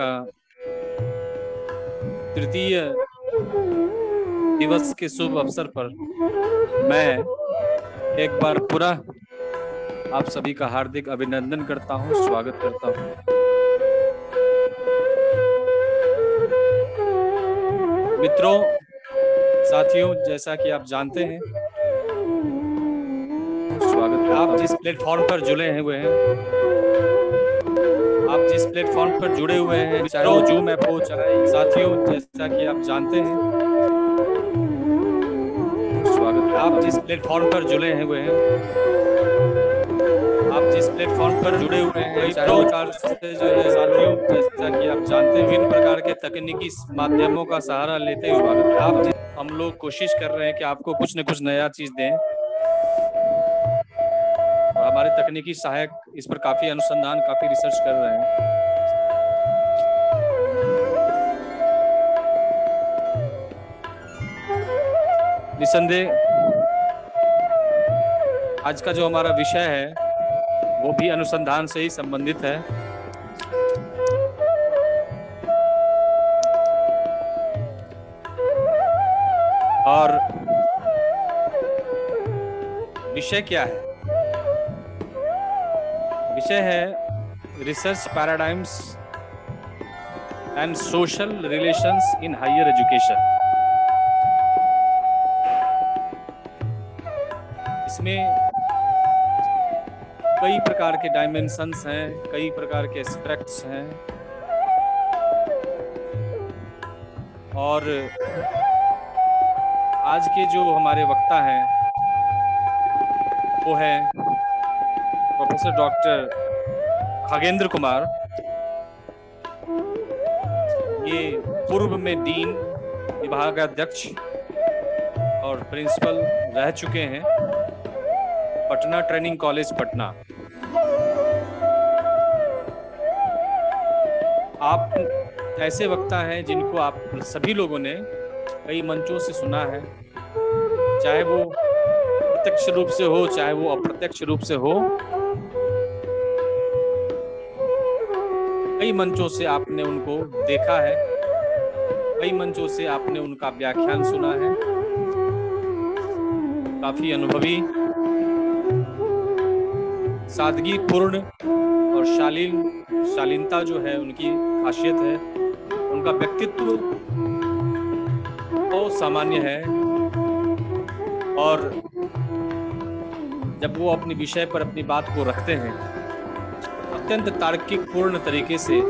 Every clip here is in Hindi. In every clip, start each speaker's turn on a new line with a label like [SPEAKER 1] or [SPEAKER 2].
[SPEAKER 1] का तृतीय दिवस के शुभ अवसर पर मैं एक बार पूरा आप सभी का हार्दिक अभिनंदन करता हूं स्वागत करता हूं मित्रों साथियों जैसा कि आप जानते हैं स्वागत आप जिस प्लेटफॉर्म पर जुड़े हैं हुए हैं प्लेटफॉर्म पर जुड़े हुए हैं चाहे जूम ऐप हो चाहे साथियों जैसा कि आप जानते हैं स्वागत है आप जिस प्लेटफॉर्म पर जुड़े हैं हुए हैं आप जिस प्लेटफॉर्म पर जुड़े हुए हैं प्रकार से जो है साथियों जैसा कि आप जानते हैं विभिन्न प्रकार के तकनीकी माध्यमों का सहारा लेते हुए आप हम लोग कोशिश कर रहे हैं कि आपको कुछ न कुछ नया चीज दें हमारे तकनीकी सहायक इस पर काफी अनुसंधान काफी रिसर्च कर रहे हैं निसंदेह आज का जो हमारा विषय है वो भी अनुसंधान से ही संबंधित है और विषय क्या है विषय है research paradigms and social relations in higher education इसमें कई प्रकार के डायमेंशंस हैं कई प्रकार के एस्पेक्ट्स हैं और आज के जो हमारे वक्ता हैं वो है प्रोफेसर डॉक्टर खगेंद्र कुमार ये पूर्व में डीन विभागाध्यक्ष और प्रिंसिपल रह चुके हैं पटना ट्रेनिंग कॉलेज पटना आप ऐसे वक्ता हैं जिनको आप सभी लोगों ने कई मंचों से सुना है चाहे वो प्रत्यक्ष रूप से हो चाहे वो अप्रत्यक्ष रूप से हो कई मंचों से आपने उनको देखा है कई मंचों से आपने उनका व्याख्यान सुना है काफी अनुभवी सादगी पूर्ण और शालीन शालीनता जो है उनकी खासियत है उनका व्यक्तित्व तो सामान्य है और जब वो अपने विषय पर अपनी बात को रखते हैं अत्यंत तार्किक पूर्ण तरीके से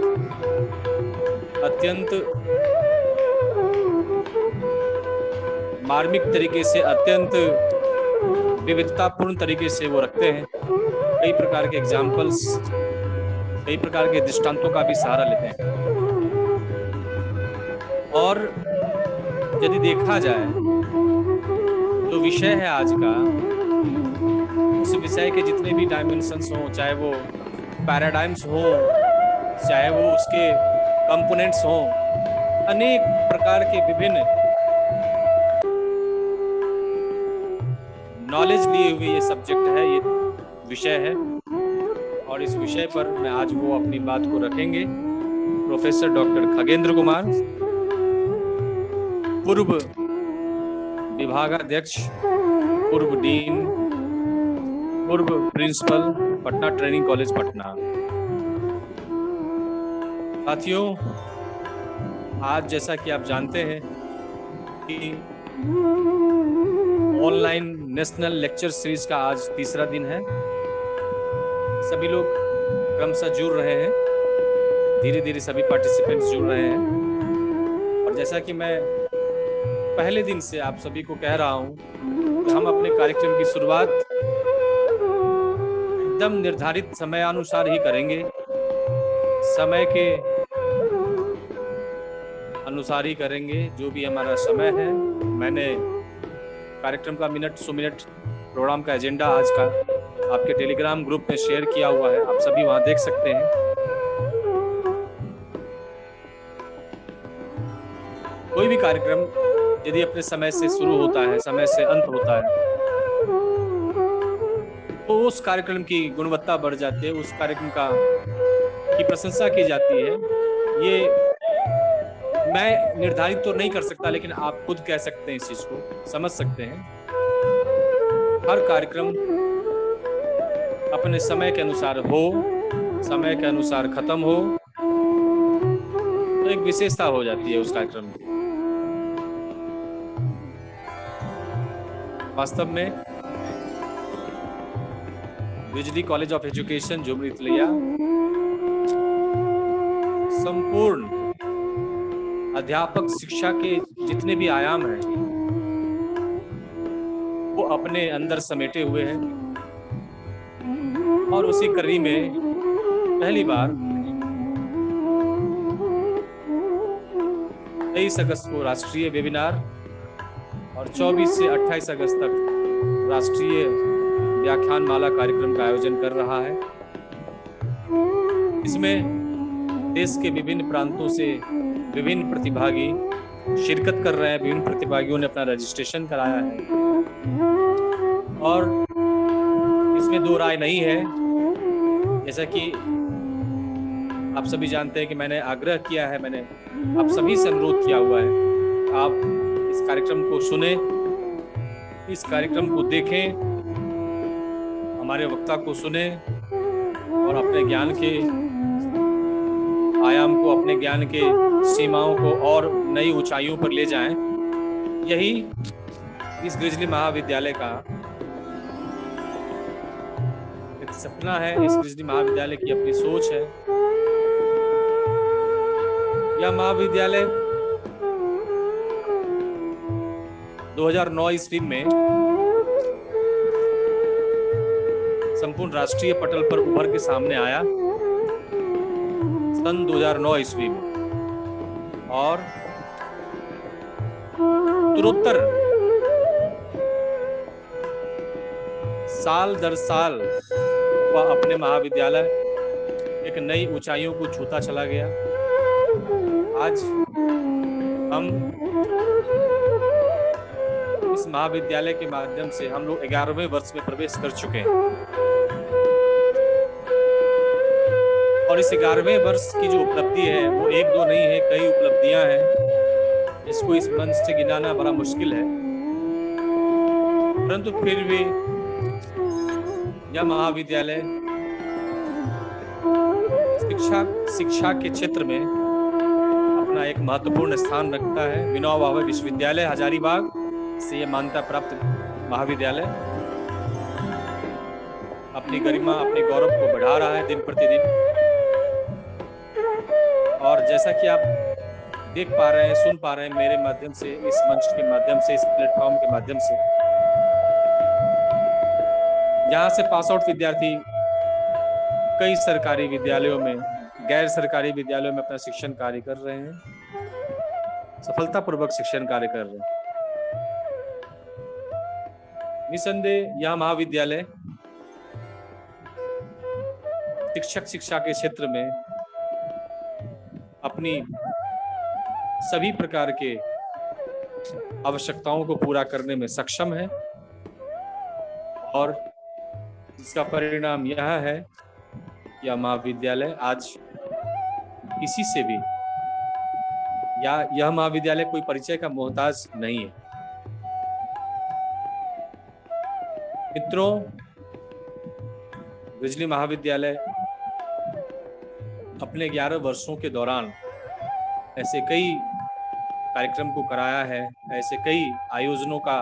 [SPEAKER 1] अत्यंत मार्मिक तरीके से अत्यंत विविधतापूर्ण तरीके से वो रखते हैं कई प्रकार के एग्जाम्पल्स कई प्रकार के दृष्टांतों का भी सहारा लेते हैं और यदि देखा जाए तो विषय है आज का उस विषय के जितने भी डायमेंशंस हो चाहे वो पैराडाइम्स हो चाहे वो उसके कंपोनेंट्स हो अनेक प्रकार के विभिन्न नॉलेज लिए हुए ये सब्जेक्ट है ये विषय है और इस विषय पर मैं आज वो अपनी बात को रखेंगे प्रोफेसर डॉक्टर खगेंद्र कुमार पूर्व विभागाध्यक्ष पूर्व डीन पूर्व principal Patna training college Patna साथियों आज जैसा कि आप जानते हैं कि ऑनलाइन नेशनल लेक्चर सीरीज का आज तीसरा दिन है सभी लोग क्रमशः जुड़ रहे हैं धीरे धीरे सभी पार्टिसिपेंट्स जुड़ रहे हैं और जैसा कि मैं पहले दिन से आप सभी को कह रहा
[SPEAKER 2] हूं हम
[SPEAKER 1] अपने कार्यक्रम की शुरुआत एकदम निर्धारित समय अनुसार ही करेंगे समय के अनुसार ही करेंगे जो भी हमारा समय है मैंने कार्यक्रम का मिनट सो मिनट प्रोग्राम का एजेंडा आज का आपके टेलीग्राम ग्रुप में शेयर किया हुआ है आप सभी वहां देख सकते हैं कोई भी कार्यक्रम यदि अपने समय से शुरू होता है समय से अंत होता है तो उस कार्यक्रम की गुणवत्ता बढ़ जाती है उस कार्यक्रम का की प्रशंसा की जाती है ये मैं निर्धारित तो नहीं कर सकता लेकिन आप खुद कह सकते हैं इस चीज को समझ सकते हैं हर कार्यक्रम अपने समय के अनुसार हो समय के अनुसार खत्म हो तो एक विशेषता हो जाती है उस कार्यक्रम की वास्तव में Bijli college of education Jhumri Telaiya संपूर्ण अध्यापक शिक्षा के जितने भी आयाम हैं वो अपने अंदर समेटे हुए हैं और उसी कड़ी में पहली बार तेईस अगस्त को राष्ट्रीय वेबिनार और 24 से 28 अगस्त तक राष्ट्रीय व्याख्यान माला कार्यक्रम का आयोजन कर रहा है इसमें देश के विभिन्न प्रांतों से विभिन्न प्रतिभागी शिरकत कर रहे हैं विभिन्न प्रतिभागियों ने अपना रजिस्ट्रेशन कराया है और इसमें दो राय नहीं है जैसा कि आप सभी जानते हैं कि मैंने आग्रह किया है मैंने आप सभी से अनुरोध किया हुआ है आप इस कार्यक्रम को सुने इस कार्यक्रम को देखें हमारे वक्ता को सुने और अपने ज्ञान के आयाम को अपने ज्ञान के सीमाओं को और नई ऊंचाइयों पर ले जाएं यही इस ग्रिजली महाविद्यालय का सपना है इस कृष्णी महाविद्यालय की अपनी सोच है यह महाविद्यालय 2009 ईस्वी में संपूर्ण राष्ट्रीय पटल पर उभर के सामने आया सन 2009 ईस्वी में और उत्तरोत्तर साल दर साल वह अपने महाविद्यालय एक नई ऊंचाइयों को छूता चला गया आज हम इस महाविद्यालय के माध्यम से हम लोग ग्यारहवें वर्ष में प्रवेश कर चुके हैं और इस ग्यारहवें वर्ष की जो उपलब्धि है वो एक दो नहीं है कई उपलब्धियां हैं इसको इस मंच से गिनाना बड़ा मुश्किल है परंतु फिर भी यह महाविद्यालय शिक्षा शिक्षा के क्षेत्र में अपना एक महत्वपूर्ण स्थान रखता है विनोबा भावे विश्वविद्यालय हजारीबाग से ये मान्यता प्राप्त महाविद्यालय अपनी गरिमा अपने गौरव को बढ़ा रहा है दिन प्रतिदिन और जैसा कि आप देख पा रहे हैं सुन पा रहे हैं मेरे माध्यम से इस मंच के माध्यम से इस प्लेटफॉर्म के माध्यम से यहाँ से पास आउट विद्यार्थी कई सरकारी विद्यालयों में गैर सरकारी विद्यालयों में अपना शिक्षण कार्य कर रहे हैं सफलतापूर्वक शिक्षण कार्य कर रहे हैं निसंदेह यह महाविद्यालय शिक्षक शिक्षा के क्षेत्र में अपनी सभी प्रकार के आवश्यकताओं को पूरा करने में सक्षम है और इसका परिणाम यह है या महाविद्यालय आज किसी से भी या यह महाविद्यालय कोई परिचय का मोहताज नहीं है मित्रों बिजली महाविद्यालय अपने 11 वर्षों के दौरान ऐसे कई कार्यक्रम को कराया है ऐसे कई आयोजनों का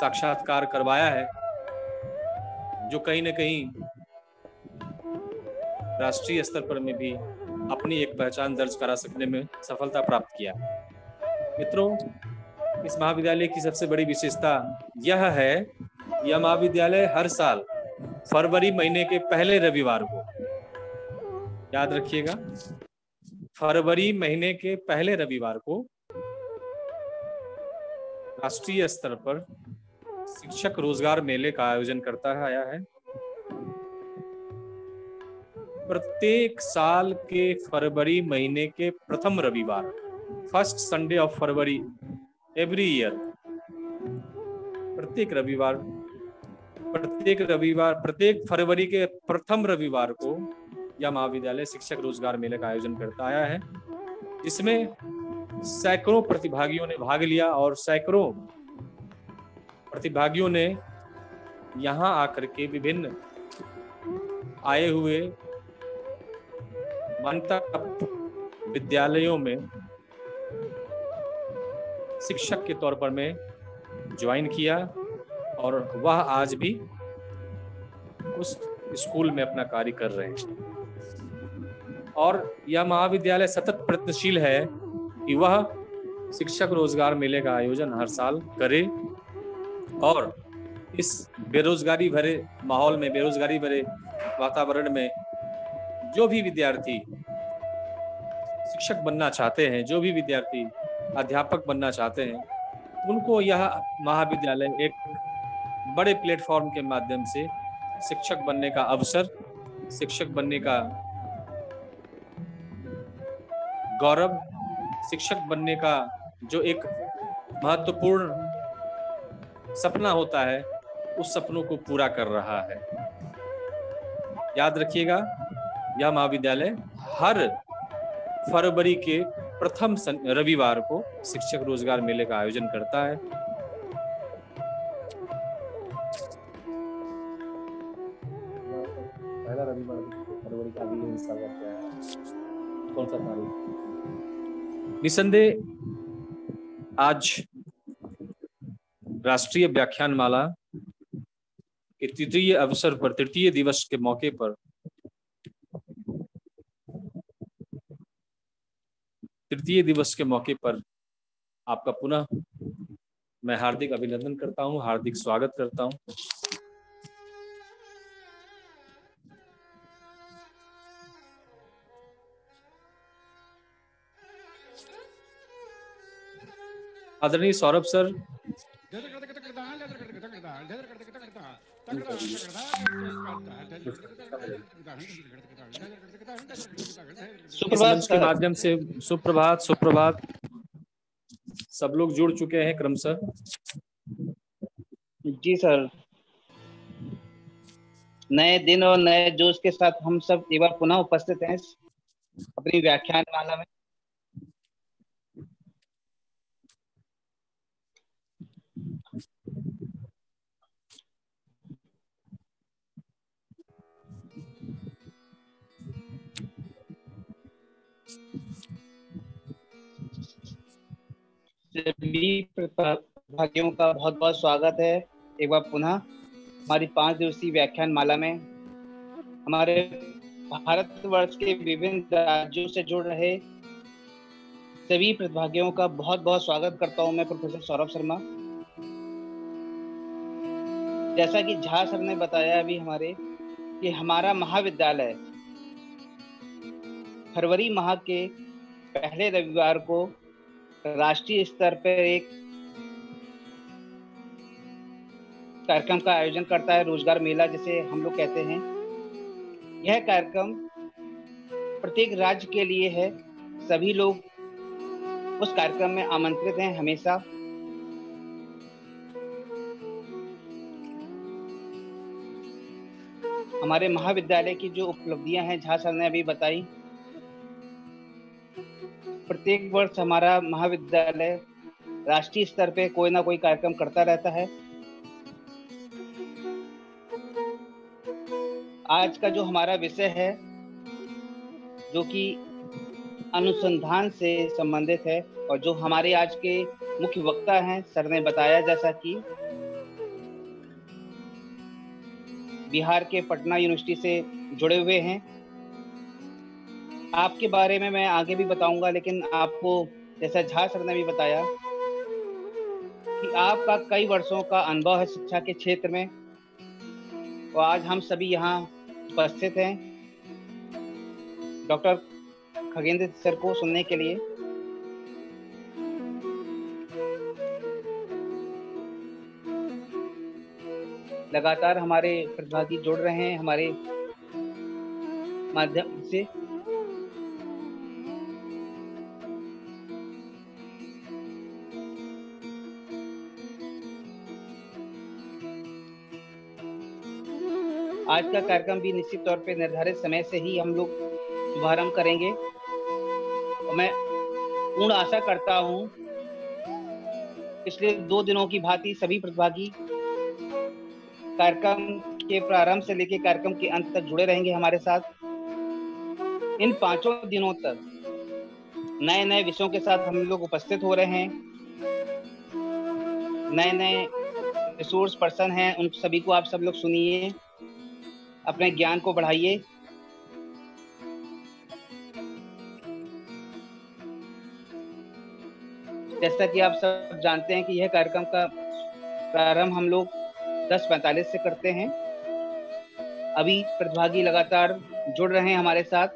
[SPEAKER 1] साक्षात्कार करवाया है जो कहीं ना कहीं राष्ट्रीय स्तर पर में भी अपनी एक पहचान दर्ज करा सकने में सफलता प्राप्त किया मित्रों इस महाविद्यालय की सबसे बड़ी विशेषता यह है यह महाविद्यालय हर साल फरवरी महीने के पहले रविवार को याद रखिएगा फरवरी महीने के पहले रविवार को राष्ट्रीय स्तर पर शिक्षक रोजगार मेले का आयोजन करता है आया है प्रत्येक साल के फरवरी महीने के प्रथम रविवार first Sunday of February every year प्रत्येक रविवार प्रत्येक रविवार प्रत्येक फरवरी के प्रथम रविवार को यह महाविद्यालय शिक्षक रोजगार मेले का आयोजन करता आया है जिसमें सैकड़ों प्रतिभागियों ने भाग लिया और सैकड़ों प्रतिभागियों ने यहाँ आकर के विभिन्न आए हुए विद्यालयों में शिक्षक के तौर पर मैं ज्वाइन किया और वह आज भी उस स्कूल में अपना कार्य कर रहे हैं और यह महाविद्यालय सतत प्रयत्नशील है कि वह शिक्षक रोजगार मेले का आयोजन हर साल करे और इस बेरोजगारी भरे माहौल में बेरोजगारी भरे वातावरण में जो भी विद्यार्थी शिक्षक बनना चाहते हैं जो भी विद्यार्थी अध्यापक बनना चाहते हैं उनको यह महाविद्यालय एक बड़े प्लेटफॉर्म के माध्यम से शिक्षक बनने का अवसर शिक्षक बनने का गौरव शिक्षक बनने का जो एक महत्वपूर्ण सपना होता है उस सपनों को पूरा कर रहा है याद रखिएगा यह महाविद्यालय हर फरवरी के प्रथम रविवार को शिक्षक रोजगार मेले का आयोजन करता है पहला रविवार फरवरी का कौन सा तारीख निसंदेह आज राष्ट्रीय व्याख्यान माला के तृतीय अवसर पर तृतीय दिवस के मौके पर तृतीय दिवस के मौके पर आपका पुनः मैं हार्दिक अभिनंदन करता हूं हार्दिक स्वागत करता हूं आदरणीय सौरभ सर
[SPEAKER 2] सुप्रभात के माध्यम
[SPEAKER 1] से सुप्रभात सुप्रभात सब लोग जुड़ चुके हैं क्रमशः जी सर नए दिन
[SPEAKER 3] और नए जोश के साथ हम सब एक बार पुनः उपस्थित हैं अपनी व्याख्यान माला में सभी प्रतिभागियों का बहुत बहुत स्वागत है एक बार पुनः हमारी पांच दिवसीय व्याख्यान माला में हमारे भारतवर्ष के विभिन्न राज्यों से जुड़ रहे सभी प्रतिभागियों का बहुत बहुत स्वागत करता हूं मैं प्रोफेसर सौरभ शर्मा जैसा कि झा सर ने बताया अभी हमारे कि हमारा महाविद्यालय फरवरी माह के पहले रविवार को राष्ट्रीय स्तर पर एक कार्यक्रम का आयोजन करता है रोजगार मेला जिसे हम लोग कहते हैं यह कार्यक्रम प्रत्येक राज्य के लिए है सभी लोग उस कार्यक्रम में आमंत्रित हैं हमेशा
[SPEAKER 2] हमारे महाविद्यालय
[SPEAKER 3] की जो उपलब्धियां हैं सर ने अभी बताई प्रत्येक वर्ष हमारा महाविद्यालय राष्ट्रीय स्तर पे कोई ना कोई कार्यक्रम करता रहता है आज का जो हमारा विषय है जो कि अनुसंधान से संबंधित है और जो हमारे आज के मुख्य वक्ता हैं सर ने बताया जैसा कि बिहार के पटना यूनिवर्सिटी से जुड़े हुए हैं आपके बारे में मैं आगे भी बताऊंगा लेकिन आपको जैसा झा सर ने भी बताया कि आपका कई वर्षों का अनुभव है शिक्षा के क्षेत्र में और तो आज हम सभी यहाँ उपस्थित हैं डॉक्टर खगेंद्र सर को सुनने के लिए लगातार हमारे प्रतिभागी जुड़ रहे हैं हमारे माध्यम से आज का कार्यक्रम भी निश्चित तौर पे निर्धारित समय से ही हम लोग शुभारंभ करेंगे और मैं पूर्ण आशा करता हूँ पिछले दो दिनों की भांति सभी प्रतिभागी कार्यक्रम के प्रारंभ से लेकर कार्यक्रम के अंत तक जुड़े रहेंगे हमारे साथ इन पांचों दिनों तक नए नए विषयों के साथ हम लोग उपस्थित हो रहे हैं नए नए रिसोर्स पर्सन हैं उन सभी को आप सब लोग सुनिए अपने ज्ञान को बढ़ाइए जैसा कि आप सब जानते हैं कि यह कार्यक्रम का प्रारंभ हम लोग दस पैंतालीस से करते हैं अभी प्रतिभागी लगातार जुड़ रहे हैं हमारे साथ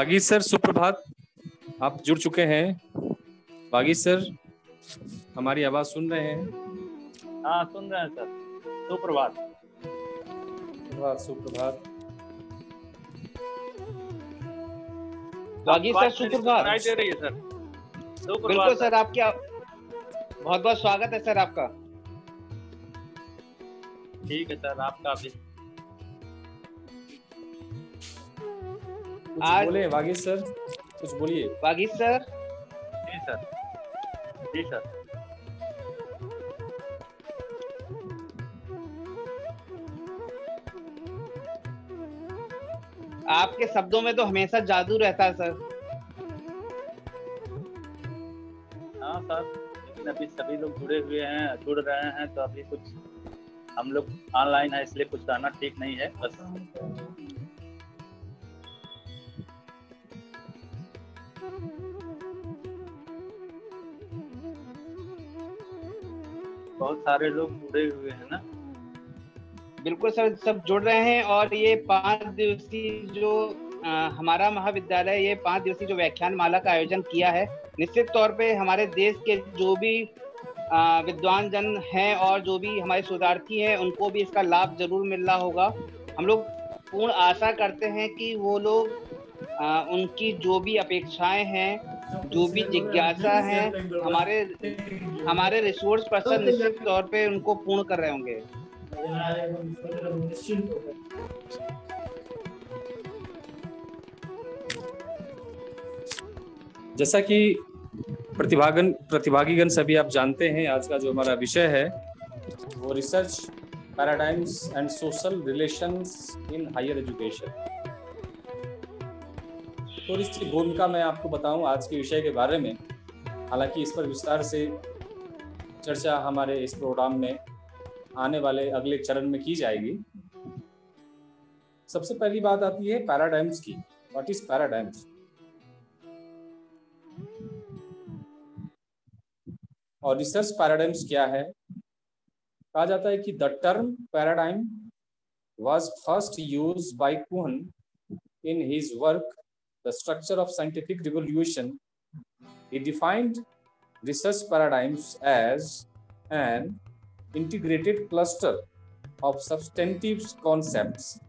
[SPEAKER 1] बागी सर सुप्रभात आप जुड़ चुके हैं बागी सर हमारी आवाज सुन रहे हैं हाँ सुन रहे हैं सर सुप्रभात सुप्रभात सुप्रभात बागी सर सुप्रभात दे रही है सर बिल्कुल सर
[SPEAKER 3] आपके बहुत बहुत स्वागत है सर आपका
[SPEAKER 1] ठीक है सर आपका भी कुछ आज बोले वागी सर कुछ बोलिए वागी
[SPEAKER 2] sir ji sir ji sir
[SPEAKER 3] आपके शब्दों में तो हमेशा जादू रहता है सर
[SPEAKER 4] हाँ सर लेकिन अभी सभी लोग जुड़े हुए हैं जुड़ रहे हैं तो अभी कुछ हम लोग ऑनलाइन है इसलिए कुछ आना ठीक नहीं है बस बहुत
[SPEAKER 2] सारे लोग जुड़े हुए हैं ना
[SPEAKER 3] बिल्कुल सर सब जुड़ रहे हैं और ये पांच दिवसीय जो आ, हमारा महाविद्यालय ये पांच दिवसीय जो व्याख्यान माला का आयोजन किया है निश्चित तौर पे हमारे देश के जो भी विद्वान जन हैं और जो भी हमारे शोधार्थी हैं उनको भी इसका लाभ जरूर मिल रहा होगा हम लोग पूर्ण आशा करते हैं कि वो लोग आ, उनकी जो भी अपेक्षाएं हैं जो भी जिज्ञासा है हमारे हमारे रिसोर्स तो पर्सन निश्चित तौर पे उनको पूर्ण कर रहे होंगे
[SPEAKER 1] जैसा कि प्रतिभागन प्रतिभागीगण सभी आप जानते हैं आज का जो हमारा विषय है वो research paradigms and social relations in higher education थोड़ी सी भूमिका मैं आपको बताऊं आज के विषय के बारे में हालांकि इस पर विस्तार से चर्चा हमारे इस प्रोग्राम में आने वाले अगले चरण में की जाएगी सबसे पहली बात आती है पैराडाइम्स की व्हाट इज पैराडाइम्स और रिसर्च पैराडाइम्स क्या है कहा जाता है कि the term paradigm was first use by Kuhn in his work the structure of scientific revolution, he defined research paradigms as an integrated cluster of substantive concepts,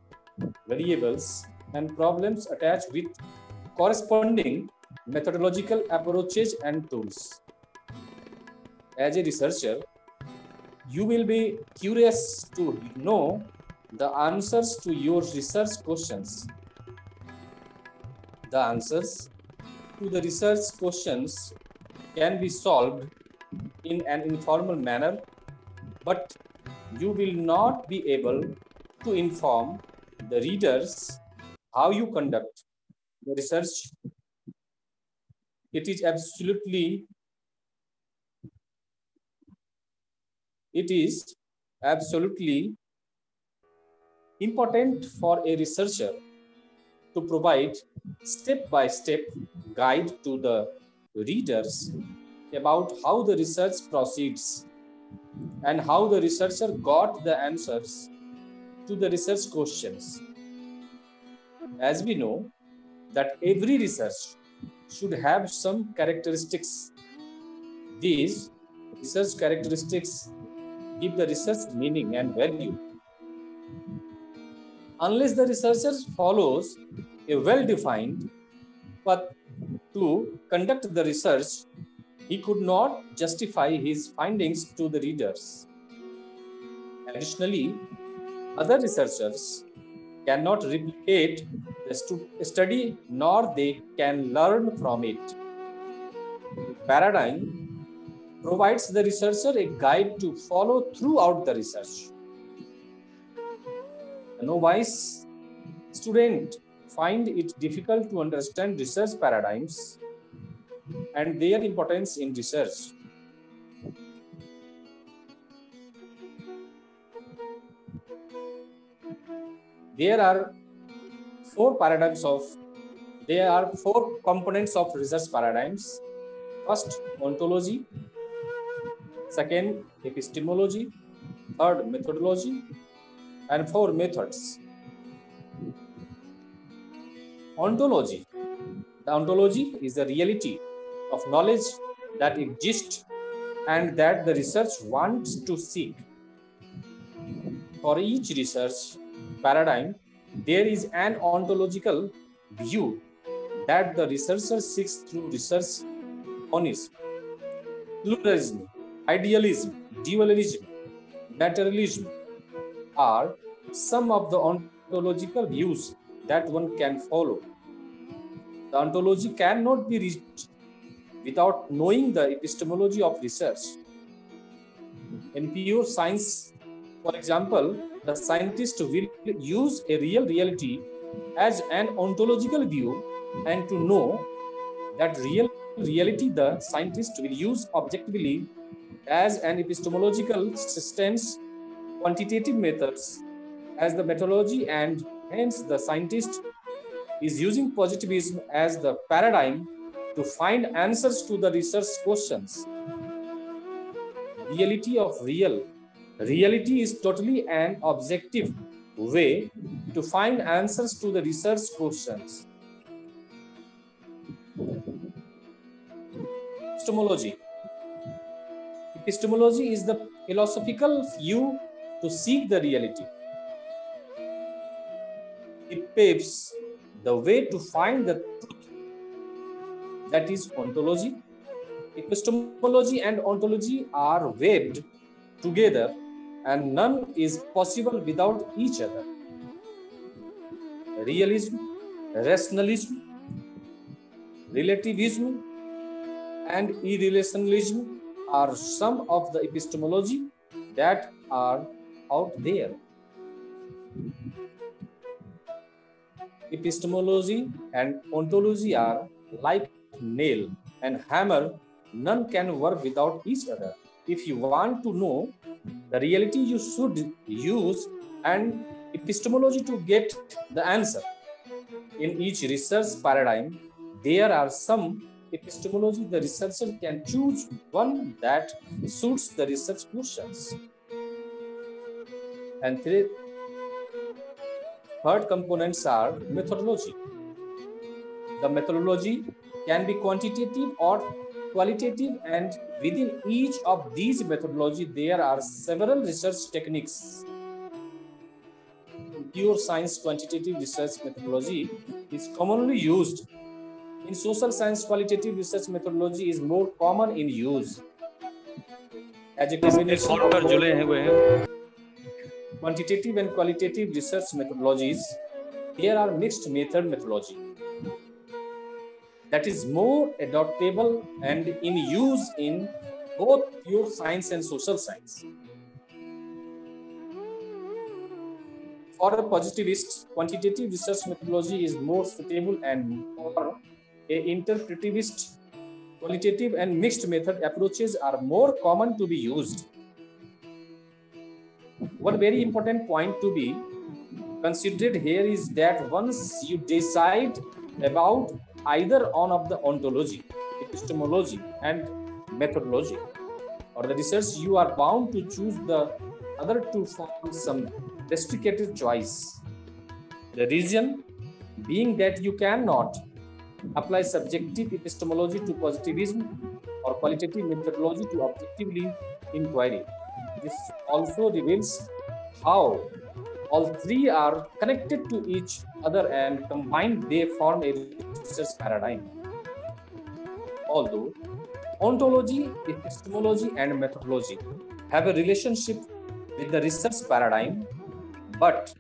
[SPEAKER 1] variables, and problems attached with corresponding methodological approaches and tools. As a researcher, you will be curious to know the answers to your research questions the answers to the research questions can be solved in an informal manner, but you will not be able to inform the readers how you conduct the research. It is absolutely, it is absolutely important for a researcher to provide step by step guide to the readers about how the research proceeds and how the researcher got the answers to the research questions. As we know, that every research should have some characteristics. These research characteristics give the research meaning and value. Unless the researcher follows a well defined path to conduct the research, he could not justify his findings to the readers. Additionally, other researchers cannot replicate the stu- study nor they can learn from it. Paradigm provides the researcher a guide to follow throughout the research. A novice student find it difficult to understand research paradigms and their importance in research. There are four paradigms of, there are four components of research paradigms. First, ontology. Second, epistemology. Third, methodology. And four methods ontology. The ontology is the reality of knowledge that exists and that the research wants to seek. For each research paradigm, there is an ontological view that the researcher seeks through research onism, pluralism, idealism, dualism, materialism are some of the ontological views that one can follow. The ontology cannot be reached without knowing the epistemology of research. In pure science, for example, the scientist will use a real reality as an ontological view and to know that real reality the scientist will use objectively as an epistemological systems quantitative methods as the methodology and Hence, the scientist is using positivism as the paradigm to find answers to the research questions. Reality of real. Reality is totally an objective way to find answers to the research questions. Epistemology. Epistemology is the philosophical view to seek the reality it paves the way to find the truth that is ontology epistemology and ontology are webbed together and none is possible without each other realism rationalism relativism and irrelationalism are some of the epistemology that are out there epistemology and ontology are like nail and hammer, none can work without each other. If you want to know the reality, you should use and epistemology to get the answer. In each research paradigm, there are some epistemology the researcher can choose one that suits the research questions. And th- Third components are methodology. The methodology can be quantitative or qualitative and within each of these methodology there are several research techniques. Pure science quantitative research methodology is commonly used. In social science qualitative research methodology is more common in use. As a combination. of हुए हैं quantitative and qualitative research methodologies, here are mixed method methodology that is more adoptable and in use in both pure science and social science. For a positivist, quantitative research methodology is more suitable and for a interpretivist, qualitative and mixed method approaches are more common to be used one very important point to be considered here is that once you decide about either one of the ontology epistemology and methodology or the research you are bound to choose the other two form some restricted choice the reason being that you cannot apply subjective epistemology to positivism or qualitative methodology to objectively inquiry this also reveals how all three are connected to each other and combined they form a research paradigm. Although ontology, epistemology, and methodology have a relationship with the research paradigm, but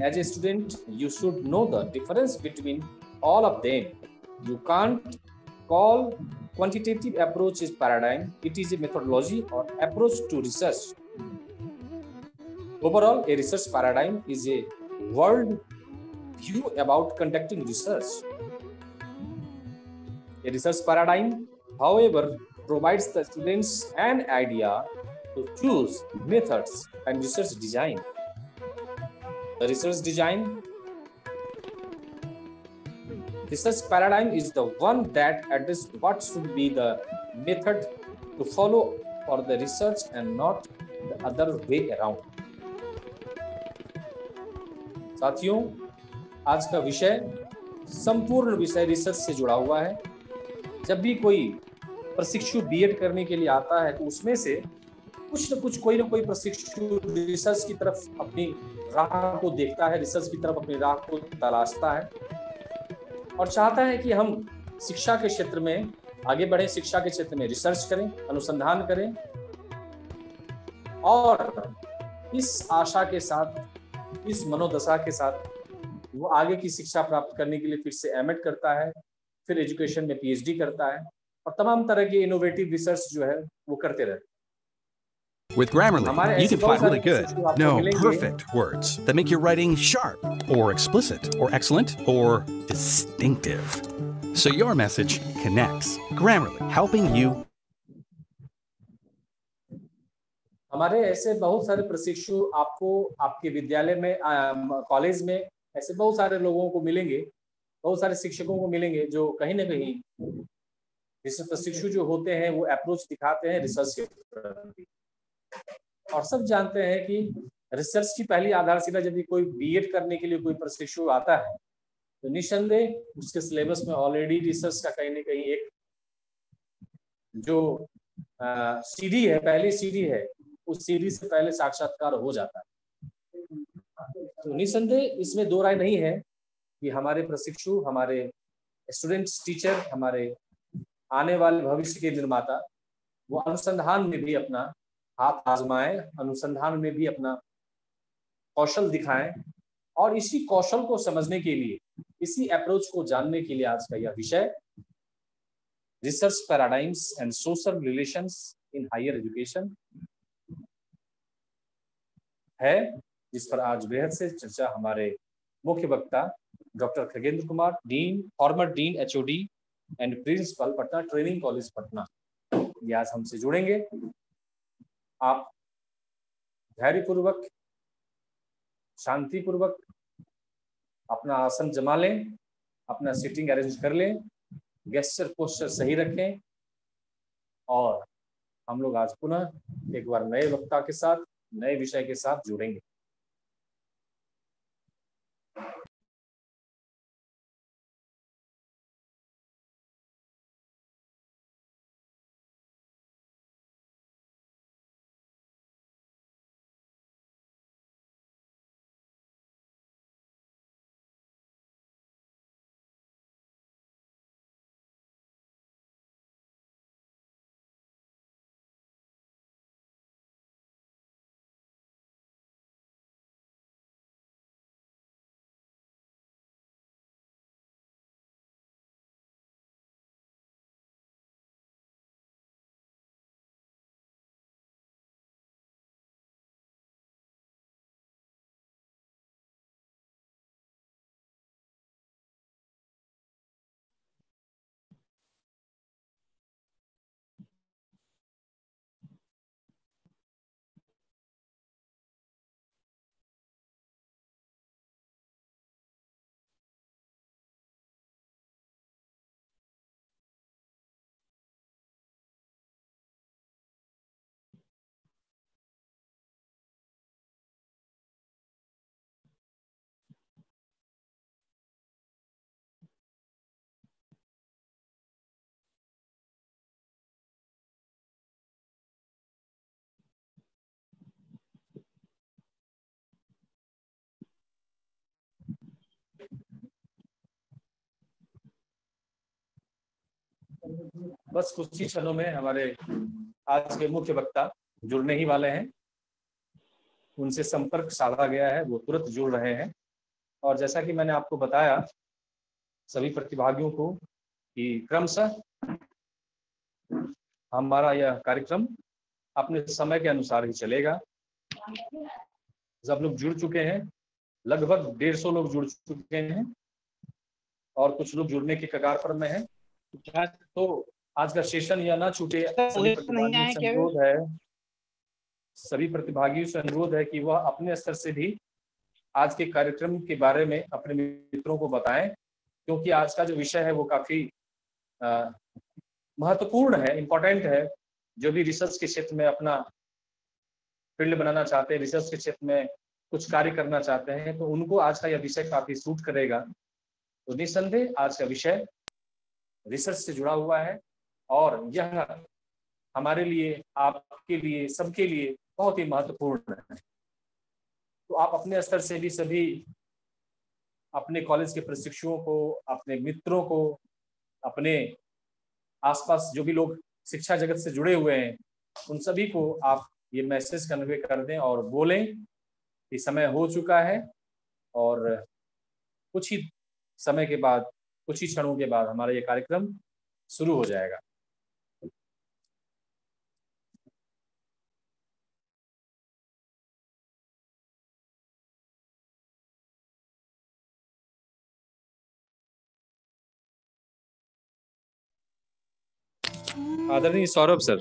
[SPEAKER 1] as a student, you should know the difference between all of them. You can't call quantitative approach is paradigm. It is a methodology or approach to research. Overall, a research paradigm is a world view about conducting research. A research paradigm, however, provides the students an idea to choose methods and research design. The research design research paradigm is the one that addresses what should be the method to follow for the research and not the other way around. साथियों आज का विषय संपूर्ण विषय रिसर्च से जुड़ा हुआ है जब भी कोई प्रशिक्षु बीएड करने के लिए आता है तो उसमें से कुछ न कुछ कोई ना कोई प्रशिक्षु रिसर्च की तरफ अपनी राह को देखता है रिसर्च की तरफ अपनी राह को तलाशता है और चाहता है कि हम शिक्षा के क्षेत्र में आगे बढ़े शिक्षा के क्षेत्र में रिसर्च करें अनुसंधान करें और इस आशा के साथ इस मनोदशा के साथ वो आगे की शिक्षा प्राप्त करने के लिए फिर से एम करता है फिर एजुकेशन में पीएचडी करता है और तमाम तरह के इनोवेटिव रिसर्च जो है वो करते रहते
[SPEAKER 4] With
[SPEAKER 5] Grammarly,
[SPEAKER 1] you can find really good, no, perfect
[SPEAKER 4] words that make your writing sharp or explicit or excellent or distinctive. So your message connects. Grammarly, helping you.
[SPEAKER 1] हमारे ऐसे बहुत सारे प्रशिक्षु आपको आपके विद्यालय में कॉलेज में ऐसे बहुत सारे लोगों को मिलेंगे बहुत सारे शिक्षकों को मिलेंगे जो कहीं ना कहीं जिससे प्रशिक्षु जो होते हैं वो अप्रोच दिखाते हैं रिसर्च के और सब जानते हैं कि रिसर्च की पहली आधारशिला जब कोई बीएड करने के लिए कोई प्रशिक्षु आता है तो निसंदेह उसके सिलेबस में ऑलरेडी रिसर्च का कहीं ना कहीं एक जो सीढ़ी है पहली सीढ़ी है उस सीढ़ी से पहले साक्षात्कार हो जाता
[SPEAKER 2] है तो
[SPEAKER 1] निसंदेह इसमें दो राय नहीं है कि हमारे प्रशिक्षु हमारे स्टूडेंट्स टीचर हमारे आने वाले भविष्य के निर्माता वो अनुसंधान में भी अपना हाथ आजमाएं अनुसंधान में भी अपना कौशल दिखाएं और इसी कौशल को समझने के लिए इसी अप्रोच को जानने के लिए आज का यह विषय research paradigms and social relations in higher education है जिस पर आज बेहद से चर्चा हमारे मुख्य वक्ता doctor Khagendra Kumar dean former dean HOD and principal Patna training college Patna ये आज हमसे जुड़ेंगे आप धैर्यपूर्वक शांतिपूर्वक अपना आसन जमा लें अपना सीटिंग अरेंज कर लें गेस्चर पोस्चर सही रखें और हम लोग आज पुनः एक बार नए वक्ता के साथ
[SPEAKER 2] नए विषय के साथ जुड़ेंगे
[SPEAKER 1] बस कुछ ही क्षणों में हमारे आज के मुख्य वक्ता जुड़ने ही वाले हैं उनसे संपर्क साधा गया है वो तुरंत जुड़ रहे हैं और जैसा कि मैंने आपको बताया सभी प्रतिभागियों को कि क्रमशः हमारा यह कार्यक्रम अपने समय के अनुसार ही चलेगा सब लोग जुड़ चुके हैं लगभग डेढ़ सौ लोग जुड़ चुके हैं और कुछ लोग जुड़ने के कगार पर में हैं तो आज का सेशन यह ना छूटे सभी अनुरोध है सभी प्रतिभागियों से अनुरोध है कि वह अपने स्तर से भी आज के कार्यक्रम के बारे में अपने मित्रों को बताएं क्योंकि आज का जो विषय है वो काफी महत्वपूर्ण है इम्पोर्टेंट है जो भी रिसर्च के क्षेत्र में अपना फील्ड बनाना चाहते हैं रिसर्च के क्षेत्र में कुछ कार्य करना चाहते हैं तो उनको आज का यह विषय काफी सूट करेगा तो निसंदेह आज का विषय रिसर्च से जुड़ा हुआ है और यह हमारे लिए आपके लिए सबके लिए बहुत ही महत्वपूर्ण है तो आप अपने स्तर से भी सभी अपने कॉलेज के प्रशिक्षुओं को अपने मित्रों को अपने आसपास जो भी लोग शिक्षा जगत से जुड़े हुए हैं उन सभी को आप ये मैसेज कन्वे कर दें और बोलें कि समय हो चुका है और कुछ ही समय के बाद कुछ ही क्षणों के बाद हमारा ये कार्यक्रम शुरू हो जाएगा
[SPEAKER 2] आदरणीय Saurabh sir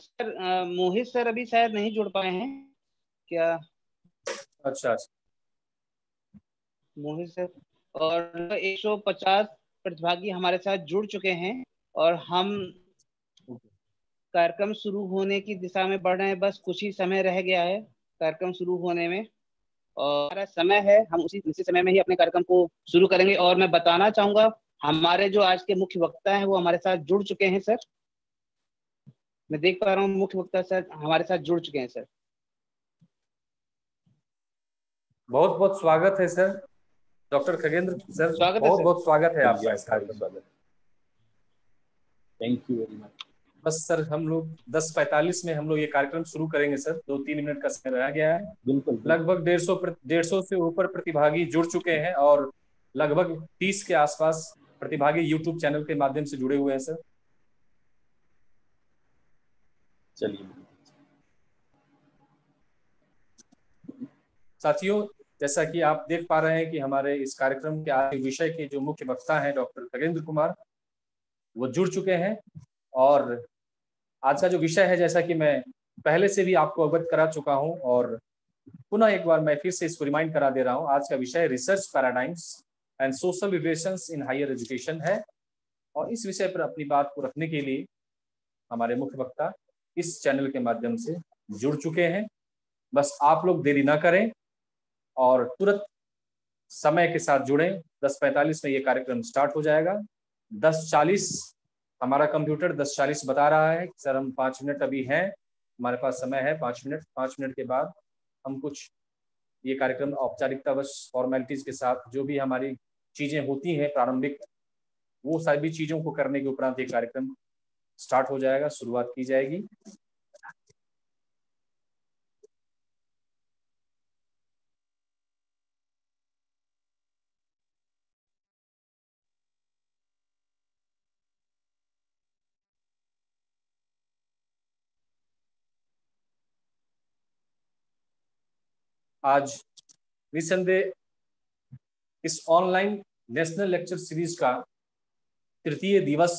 [SPEAKER 3] sir Mohit sir अभी शायद नहीं जुड़ पाए हैं क्या अच्छा,
[SPEAKER 1] अच्छा
[SPEAKER 3] मोहित सर और 150 प्रतिभागी हमारे साथ जुड़ चुके हैं और हम कार्यक्रम शुरू होने की दिशा में बढ़ रहे हैं बस कुछ ही समय रह गया है कार्यक्रम शुरू होने में और हमारा समय है हम उसी उसी समय में ही अपने कार्यक्रम को शुरू करेंगे और मैं बताना चाहूंगा हमारे जो आज के मुख्य वक्ता हैं वो हमारे साथ जुड़ चुके हैं सर मैं देख पा रहा हूँ मुख्य वक्ता सर हमारे साथ जुड़ चुके हैं सर
[SPEAKER 1] बहुत बहुत स्वागत है सर डॉक्टर खगेंद्र सर स्वागत बहुत बहुत स्वागत है आपका इस कार्यक्रम स्वागत
[SPEAKER 4] थैंक यू वेरी मच
[SPEAKER 1] बस सर हम लोग दस पैतालीस में हम लोग ये कार्यक्रम शुरू करेंगे सर दो तीन मिनट का समय रह गया है बिल्कुल लगभग डेढ़ सौ डेढ़ सौ से ऊपर प्रतिभागी जुड़ चुके हैं और लगभग तीस के आसपास प्रतिभागी यूट्यूब चैनल के माध्यम से जुड़े हुए हैं सर चलिए साथियों जैसा कि आप देख पा रहे हैं कि हमारे इस कार्यक्रम के आज विषय के जो मुख्य वक्ता हैं डॉक्टर खगेंद्र कुमार वो जुड़ चुके हैं और आज का जो विषय है जैसा कि मैं पहले से भी आपको अवगत करा चुका हूं और पुनः एक बार मैं फिर से इसको रिमाइंड करा दे रहा हूं आज का विषय research paradigms and social relation in higher education है और इस विषय पर अपनी बात को रखने के लिए हमारे मुख्य वक्ता इस चैनल के माध्यम से जुड़ चुके हैं बस आप लोग देरी ना करें और तुरंत समय के साथ जुड़ें दस पैंतालीस में ये कार्यक्रम स्टार्ट हो जाएगा दस चालीस हमारा कंप्यूटर दस चालीस बता रहा है सर हम पाँच मिनट अभी हैं हमारे पास समय है पाँच मिनट पाँच मिनट के बाद हम कुछ ये कार्यक्रम औपचारिकता बस फॉर्मेलिटीज के साथ जो भी हमारी चीज़ें होती हैं प्रारंभिक वो सभी चीज़ों को करने के उपरांत ये कार्यक्रम स्टार्ट हो जाएगा शुरुआत की जाएगी आज निसंदेह इस ऑनलाइन नेशनल लेक्चर सीरीज का तृतीय दिवस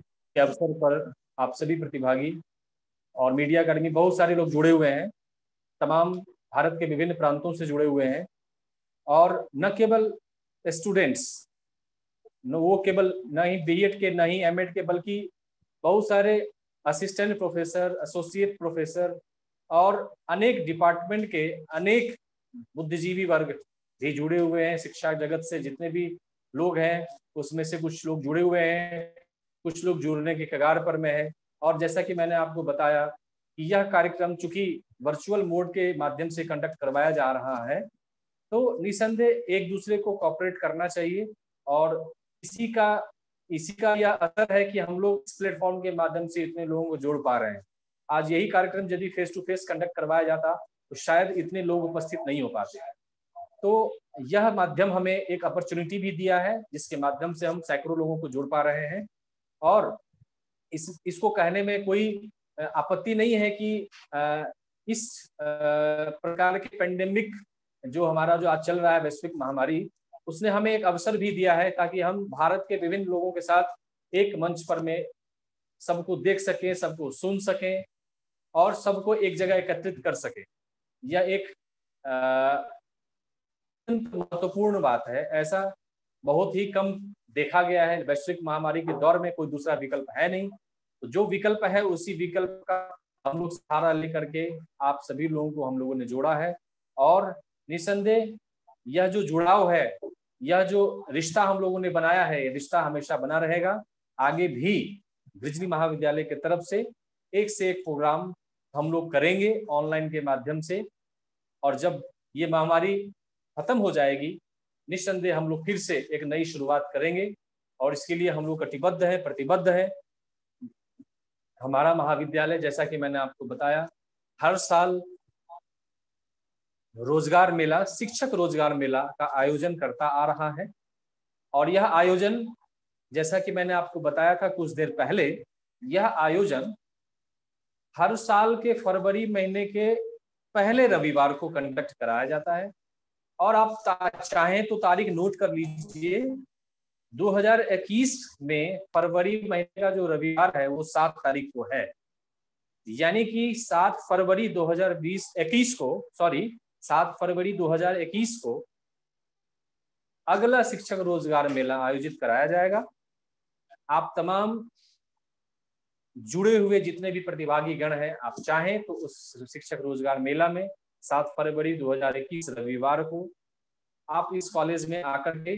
[SPEAKER 1] के अवसर पर आप सभी प्रतिभागी और मीडिया अकेडमी बहुत सारे लोग जुड़े हुए हैं तमाम भारत के विभिन्न प्रांतों से जुड़े हुए हैं और न केवल स्टूडेंट्स न वो केवल न ही बी के न ही एम के बल्कि बहुत सारे असिस्टेंट प्रोफेसर एसोसिएट प्रोफेसर और अनेक डिपार्टमेंट के अनेक बुद्धिजीवी वर्ग भी जुड़े हुए हैं शिक्षा जगत से जितने भी लोग हैं उसमें से कुछ लोग जुड़े हुए हैं कुछ लोग जुड़ने के कगार पर में है और जैसा कि मैंने आपको बताया कि यह कार्यक्रम चूंकि वर्चुअल मोड के माध्यम से कंडक्ट करवाया जा रहा है तो निसंदेह एक दूसरे को कॉपरेट करना चाहिए और इसी का इसी का यह असर है कि हम लोग इस प्लेटफॉर्म के माध्यम से इतने लोगों को जोड़ पा रहे हैं आज यही कार्यक्रम यदि फेस टू फेस कंडक्ट करवाया जाता तो शायद इतने लोग उपस्थित नहीं हो पाते तो यह माध्यम हमें एक अपॉर्चुनिटी भी दिया है जिसके माध्यम से हम सैकड़ों लोगों को जोड़ पा रहे हैं और इस इसको कहने में कोई आपत्ति नहीं है कि इस प्रकार के पेंडेमिक जो हमारा जो आज चल रहा है वैश्विक महामारी उसने हमें एक अवसर भी दिया है ताकि हम भारत के विभिन्न लोगों के साथ एक मंच पर में सबको देख सकें सबको सुन सकें और सबको एक जगह एकत्रित कर सके यह एक महत्वपूर्ण बात है ऐसा बहुत ही कम देखा गया है वैश्विक महामारी के दौर में कोई दूसरा विकल्प है नहीं तो जो विकल्प है उसी विकल्प का हम लोग सहारा लेकर के आप सभी लोगों को हम लोगों ने जोड़ा है और निसंदेह यह जो जुड़ाव है यह जो रिश्ता हम लोगों ने बनाया है यह रिश्ता हमेशा बना रहेगा आगे भी ब्रिजली महाविद्यालय की तरफ से एक से एक प्रोग्राम हम लोग करेंगे ऑनलाइन के माध्यम से और जब ये महामारी खत्म हो जाएगी निस्संदेह हम लोग फिर से एक नई शुरुआत करेंगे और इसके लिए हम लोग कटिबद्ध है प्रतिबद्ध है हमारा महाविद्यालय जैसा कि मैंने आपको बताया हर साल रोजगार मेला शिक्षक रोजगार मेला का आयोजन करता आ रहा है और यह आयोजन जैसा कि मैंने आपको बताया था कुछ देर पहले यह आयोजन हर साल के फरवरी महीने के पहले रविवार को कंडक्ट कराया जाता है और आप चाहें तो तारीख नोट कर लीजिए 2021 में फरवरी महीने का जो रविवार है वो सात तारीख को है यानी कि सात फरवरी 2020 21 को सॉरी सात फरवरी 2021 को अगला शिक्षक रोजगार मेला आयोजित कराया जाएगा आप तमाम जुड़े हुए जितने भी प्रतिभागी गण हैं आप चाहें तो उस शिक्षक रोजगार मेला में सात फरवरी 2021 रविवार को आप इस कॉलेज में आकर के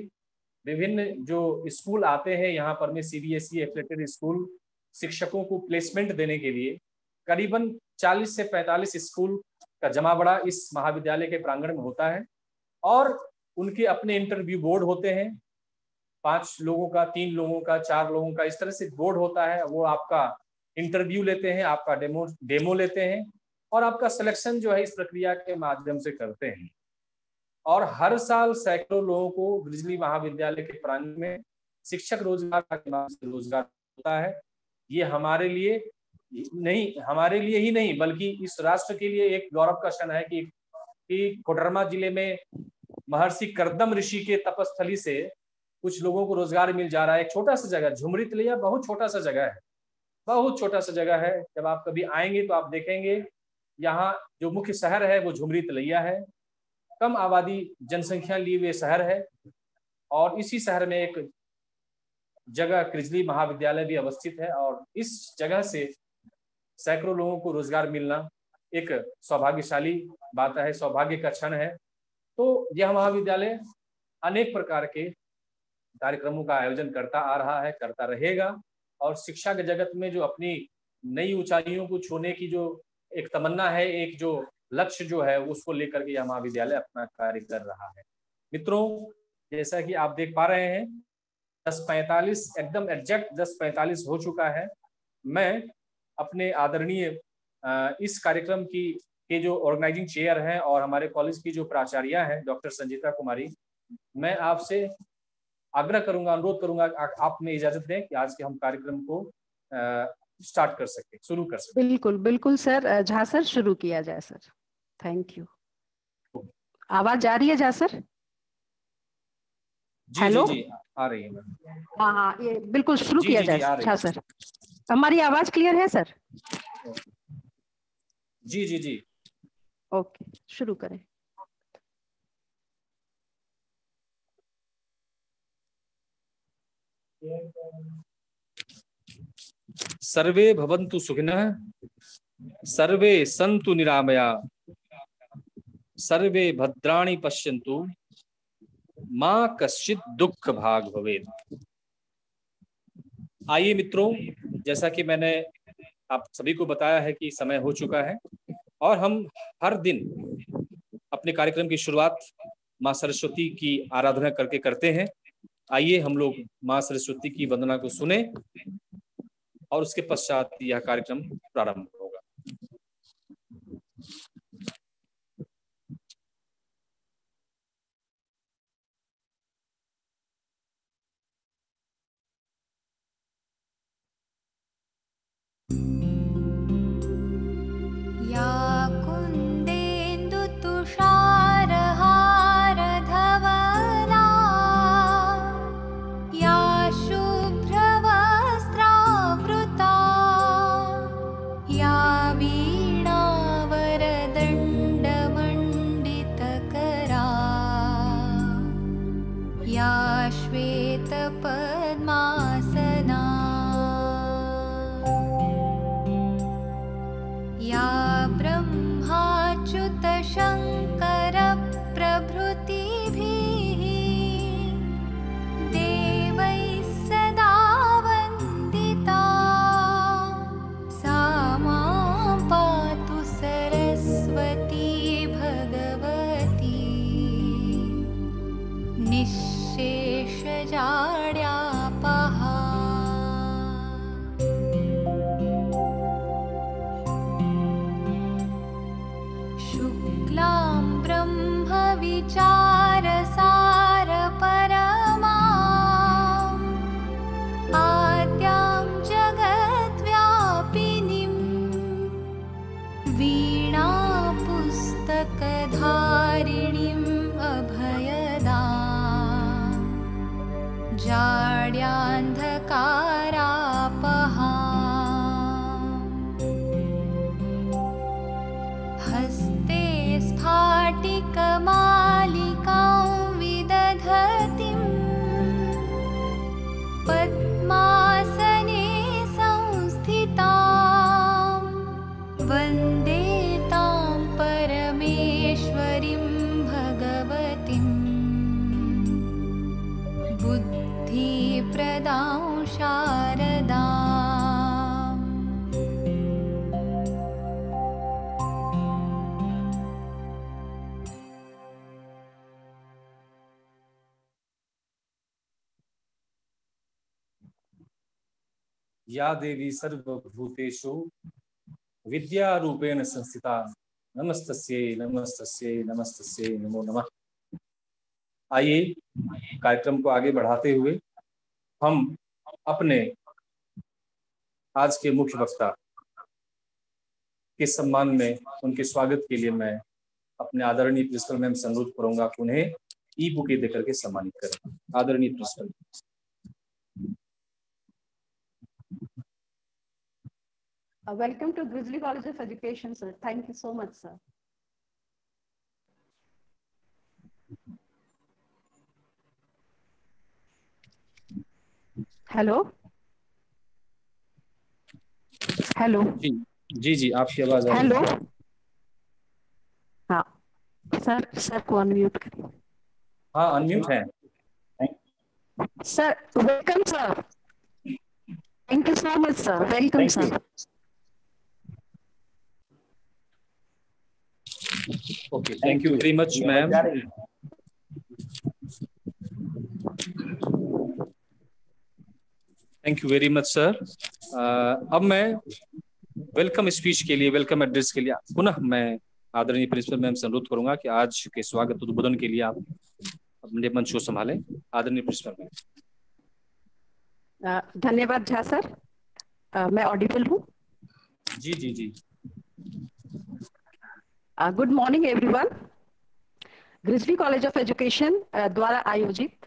[SPEAKER 1] विभिन्न जो स्कूल आते हैं यहाँ पर में सीबीएसई एफिलेटेड स्कूल शिक्षकों को प्लेसमेंट देने के लिए करीबन 40 से 45 स्कूल का जमा बड़ा इस महाविद्यालय के प्रांगण में होता है और उनके अपने इंटरव्यू बोर्ड होते हैं पांच लोगों का तीन लोगों का चार लोगों का इस तरह से बोर्ड होता है वो आपका इंटरव्यू लेते हैं आपका डेमो डेमो लेते हैं और आपका सिलेक्शन जो है इस प्रक्रिया के माध्यम से करते हैं और हर साल सैकड़ों लोगों को बिजली महाविद्यालय के प्रांगण में शिक्षक रोजगार के नाम से रोजगार होता है ये हमारे लिए नहीं हमारे लिए ही नहीं बल्कि इस राष्ट्र के लिए एक गौरव का क्षण है कि कि कोडरमा जिले में महर्षि करदम ऋषि के तपस्थली से कुछ लोगों को रोजगार मिल जा रहा है एक छोटा सा जगह झुमरी तलिया बहुत छोटा सा जगह है बहुत छोटा सा जगह है जब आप कभी आएंगे तो आप देखेंगे यहाँ जो मुख्य शहर है वो झुमरी तलैया है कम आबादी जनसंख्या लिए हुए शहर है और इसी शहर में एक जगह क्रिजली महाविद्यालय भी अवस्थित है और इस जगह से सैकड़ों लोगों को रोजगार मिलना एक सौभाग्यशाली बात है सौभाग्य का क्षण है तो यह महाविद्यालय अनेक प्रकार के कार्यक्रमों का आयोजन करता आ रहा है करता रहेगा और शिक्षा के जगत में जो अपनी नई ऊंचाइयों को छूने की जो एक तमन्ना है एक जो लक्ष्य जो है उसको लेकर के यह महाविद्यालय अपना कार्य कर रहा है मित्रों जैसा कि आप देख पा रहे हैं दस पैंतालीस एकदम एग्जैक्ट दस पैंतालीस हो चुका है मैं अपने आदरणीय इस कार्यक्रम की के जो ऑर्गेनाइजिंग चेयर हैं और हमारे कॉलेज की जो प्राचार्य हैं डॉक्टर संजीता कुमारी मैं आपसे आग्रह करूंगा अनुरोध करूंगा आप में इजाजत दें कि आज के हम कार्यक्रम को स्टार्ट कर सके शुरू कर
[SPEAKER 6] सकते बिल्कुल बिल्कुल सर झा सर शुरू किया जाए सर थैंक यू आवाज आ रही है झा सर
[SPEAKER 1] हेलो आ रही है
[SPEAKER 6] हाँ हाँ ये बिल्कुल शुरू किया जाए झा सर हमारी आवाज क्लियर है सर जी जी जी ओके शुरू करें
[SPEAKER 1] सर्वे भवन्तु सुखिनः सर्वे सन्तु निरामया सर्वे भद्राणि पश्यन्तु माँ कश्चित् दुख भाग भवे आइए मित्रों जैसा कि मैंने आप सभी को बताया है कि समय हो चुका है और हम हर दिन अपने कार्यक्रम की शुरुआत माँ सरस्वती की आराधना करके करते हैं आइए हम लोग माँ सरस्वती की वंदना को सुने और उसके पश्चात यह कार्यक्रम
[SPEAKER 2] प्रारंभ होगा thank you
[SPEAKER 5] पुस्तकधारिणीम् अभयदा जा
[SPEAKER 1] या देवी सर्वभूतेषु विद्यारूपेण संस्थिता नमस्तस्ये नमस्तस्ये नमस्तस्ये नमो नमः आइए कार्यक्रम को आगे बढ़ाते हुए हम अपने आज के मुख्य वक्ता के सम्मान में उनके स्वागत के लिए मैं अपने आदरणीय प्रिंसिपल मैम से अनुरोध करूंगा उन्हें ई बुके देकर के सम्मानित करें आदरणीय principal ma'am
[SPEAKER 6] Uh, welcome to Grizzly College of Education, sir. Thank you so much, sir. Hello? Hello? Gigi,
[SPEAKER 1] Gigi, your voice Hello?
[SPEAKER 6] Ah, sir, sir, unmute.
[SPEAKER 1] Ah, unmute.
[SPEAKER 6] Sir, welcome, sir. Thank you so much, sir. Welcome, sir.
[SPEAKER 2] Okay thank you very much ma'am
[SPEAKER 1] thank you very much sir अब मैं वेलकम स्पीच के लिए वेलकम एड्रेस के लिए पुनः मैं आदरणीय प्रिंसिपल मैम से अनुरोध करूंगा कि आज के स्वागत उद्बोधन के लिए आप अपने मंच को संभालें आदरणीय प्रिंसिपल मैम
[SPEAKER 6] uh, धन्यवाद झा सर uh, मैं ऑडिबल हूँ
[SPEAKER 1] जी
[SPEAKER 2] जी जी
[SPEAKER 6] Uh, good morning, everyone. college college of education द्वारा आयोजित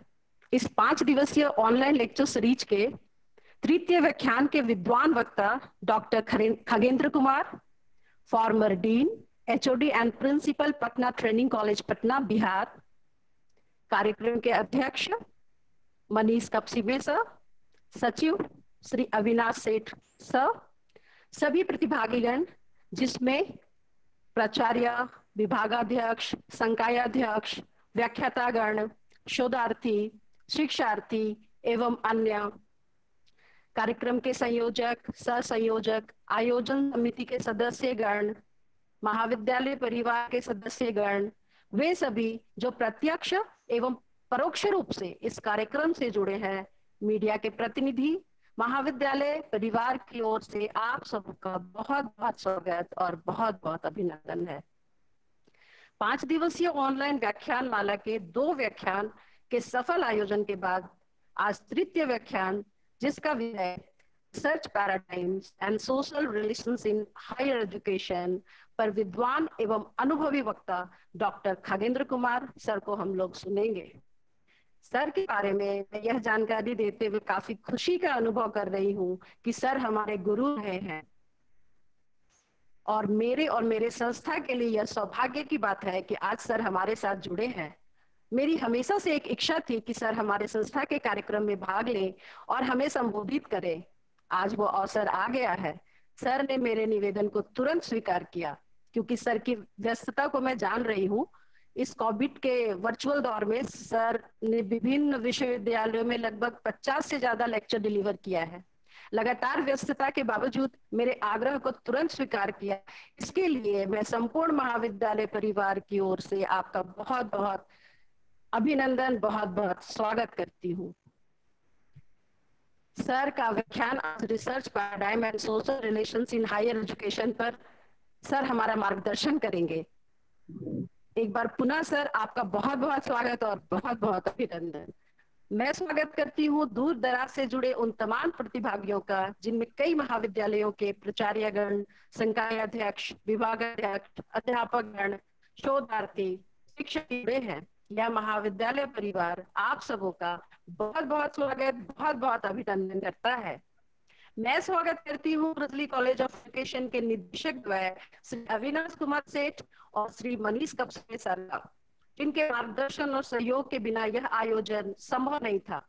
[SPEAKER 6] इस पांच दिवसीय ऑनलाइन lecture series के तृतीय व्याख्यान के विद्वान वक्ता doctor Khagendra Kumar former dean HOD and principal Patna training college Patna Bihar कार्यक्रम के अध्यक्ष मनीष कपसिबे सर सचिव श्री अविनाश सेठ सर सभी प्रतिभागीगण जिसमें प्राचार्य विभागाध्यक्ष संकायाध्यक्ष व्याख्यातागण शोधार्थी शिक्षार्थी एवं अन्य कार्यक्रम के संयोजक सह संयोजक आयोजन समिति के सदस्य गण महाविद्यालय परिवार के सदस्य गण वे सभी जो प्रत्यक्ष एवं परोक्ष रूप से इस कार्यक्रम से जुड़े हैं मीडिया के प्रतिनिधि महाविद्यालय परिवार की ओर से आप सबका बहुत बहुत स्वागत और बहुत बहुत अभिनंदन है पांच दिवसीय ऑनलाइन व्याख्यान माला के दो व्याख्यान के सफल आयोजन के बाद आज तृतीय व्याख्यान जिसका विषय search paradigms and social relation in higher education पर विद्वान एवं अनुभवी वक्ता डॉक्टर खगेंद्र कुमार सर को हम लोग सुनेंगे सर के बारे में मैं यह जानकारी देते हुए काफी खुशी का अनुभव कर रही हूँ कि सर हमारे गुरु रहे हैं और मेरे और मेरे संस्था के लिए यह सौभाग्य की बात है कि आज सर हमारे साथ जुड़े हैं मेरी हमेशा से एक इच्छा थी कि सर हमारे संस्था के कार्यक्रम में भाग लें और हमें संबोधित करें आज वो अवसर आ गया है सर ने मेरे निवेदन को तुरंत स्वीकार किया क्योंकि सर की व्यस्तता को मैं जान रही हूँ इस कोविड के वर्चुअल दौर में सर ने विभिन्न विश्वविद्यालयों में लगभग 50 से ज्यादा लेक्चर डिलीवर किया है लगातार व्यस्तता के बावजूद मेरे आग्रह को तुरंत स्वीकार किया इसके लिए मैं संपूर्ण महाविद्यालय परिवार की ओर से आपका बहुत बहुत अभिनंदन बहुत बहुत स्वागत करती हूँ सर का व्याख्यान research paradigm and social relations in higher education पर सर हमारा मार्गदर्शन करेंगे एक बार पुनः सर आपका बहुत बहुत स्वागत और बहुत बहुत अभिनंदन मैं स्वागत करती हूँ दूर दराज से जुड़े उन तमाम प्रतिभागियों का जिनमें कई महाविद्यालयों के प्राचार्यगण संकाय अध्यक्ष विभागाध्यक्ष अध्यापक गण शोधार्थी शिक्षक जुड़े हैं यह महाविद्यालय परिवार आप सबों का बहुत बहुत स्वागत बहुत बहुत अभिनंदन करता है मैं स्वागत करती हूँ रजली कॉलेज ऑफ एजुकेशन के निदेशक द्वारा श्री अविनाश कुमार सेठ और श्री मनीष कपसे सरला जिनके मार्गदर्शन और सहयोग के बिना यह आयोजन संभव नहीं था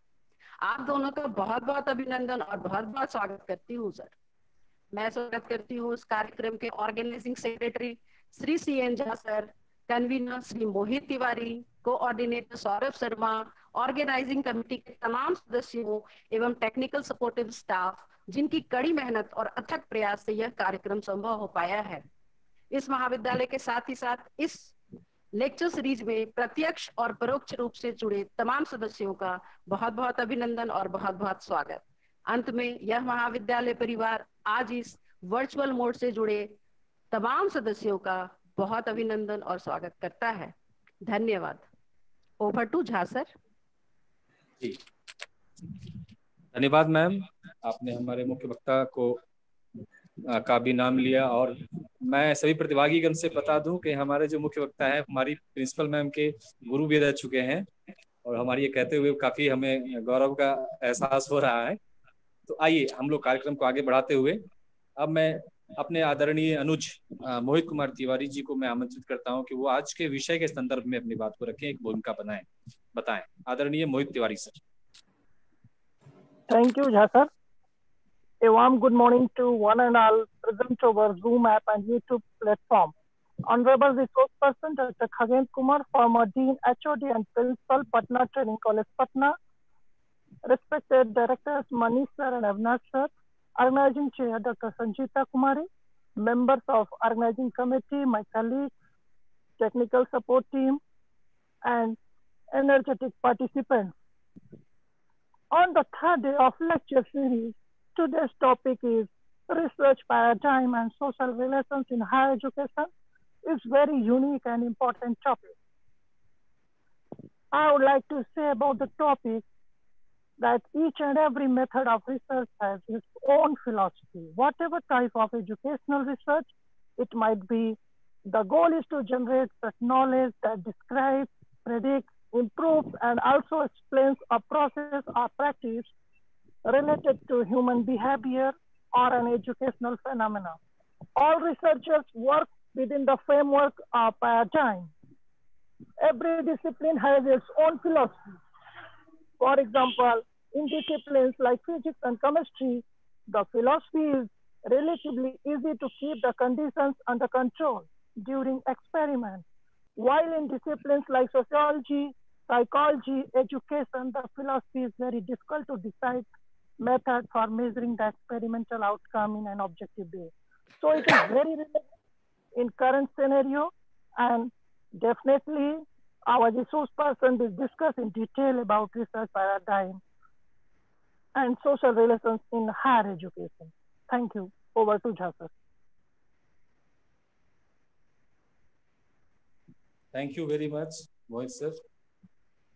[SPEAKER 6] आप दोनों का बहुत बहुत अभिनंदन और बहुत बहुत स्वागत करती हूँ सर मैं स्वागत करती हूँ इस कार्यक्रम के organising secretary Shri C N Jha sir convener Shri Mohit Tiwari coordinator Saurabh Sharma organising committee के तमाम सदस्यों एवं टेक्निकल सपोर्टिव स्टाफ जिनकी कड़ी मेहनत और अथक प्रयास से यह कार्यक्रम संभव हो पाया है इस महाविद्यालय के साथ ही साथ इस लेक्चर सीरीज में प्रत्यक्ष और परोक्ष रूप से जुड़े तमाम सदस्यों का बहुत बहुत अभिनंदन और बहुत बहुत स्वागत अंत में यह महाविद्यालय परिवार आज इस वर्चुअल मोड से जुड़े तमाम सदस्यों का बहुत अभिनंदन और स्वागत करता है धन्यवाद ओवर टू झा सर
[SPEAKER 1] धन्यवाद मैम आपने हमारे मुख्य वक्ता को का भी नाम लिया और मैं सभी प्रतिभागीगण से बता दूं कि हमारे जो मुख्य वक्ता हैं हमारी प्रिंसिपल मैम के गुरु भी रह चुके हैं और हमारी ये कहते हुए काफी हमें गौरव का एहसास हो रहा है तो आइए हम लोग कार्यक्रम को आगे बढ़ाते हुए अब मैं अपने आदरणीय अनुज मोहित कुमार तिवारी जी को मैं आमंत्रित करता हूँ कि वो आज के विषय के संदर्भ में अपनी बात को रखें एक भूमिका बनाए बताएं आदरणीय Mohit Tiwari sir
[SPEAKER 7] thank you Jha sir A warm good morning to one and all present over Zoom app and YouTube platform. Honorable Resource Person Dr. Khagen Kumar, former Dean, HOD and Principal, Patna Training College, Patna. Respected Directors Manish Sir and Avinash Sir. Organizing Chair Dr. Sanjita Kumari. Members of Organizing Committee, my colleagues, technical support team, and energetic participants. On the third day of lecture series, Today's topic is research paradigm and social relations in higher education. It's very unique and important topic. I would like to say about the topic that each and every method of research has its own philosophy. Whatever type of educational research it might be, the goal is to generate such knowledge that describes, predicts, improves, and also explains a process or practice related to human behavior or an educational phenomena. All researchers work within the framework of paradigm. Every discipline has its own philosophy. For example, in disciplines like physics and chemistry, the philosophy is relatively easy to keep the conditions under control during experiments. While in disciplines like sociology, psychology, education, the philosophy is very difficult to decide method for measuring the experimental outcome in an objective way. So it is very relevant in current scenario and definitely our resource person will discuss in detail about research paradigm and social relations in higher education. Thank you. Over to Jasper.
[SPEAKER 1] Thank you very much, Mohit sir.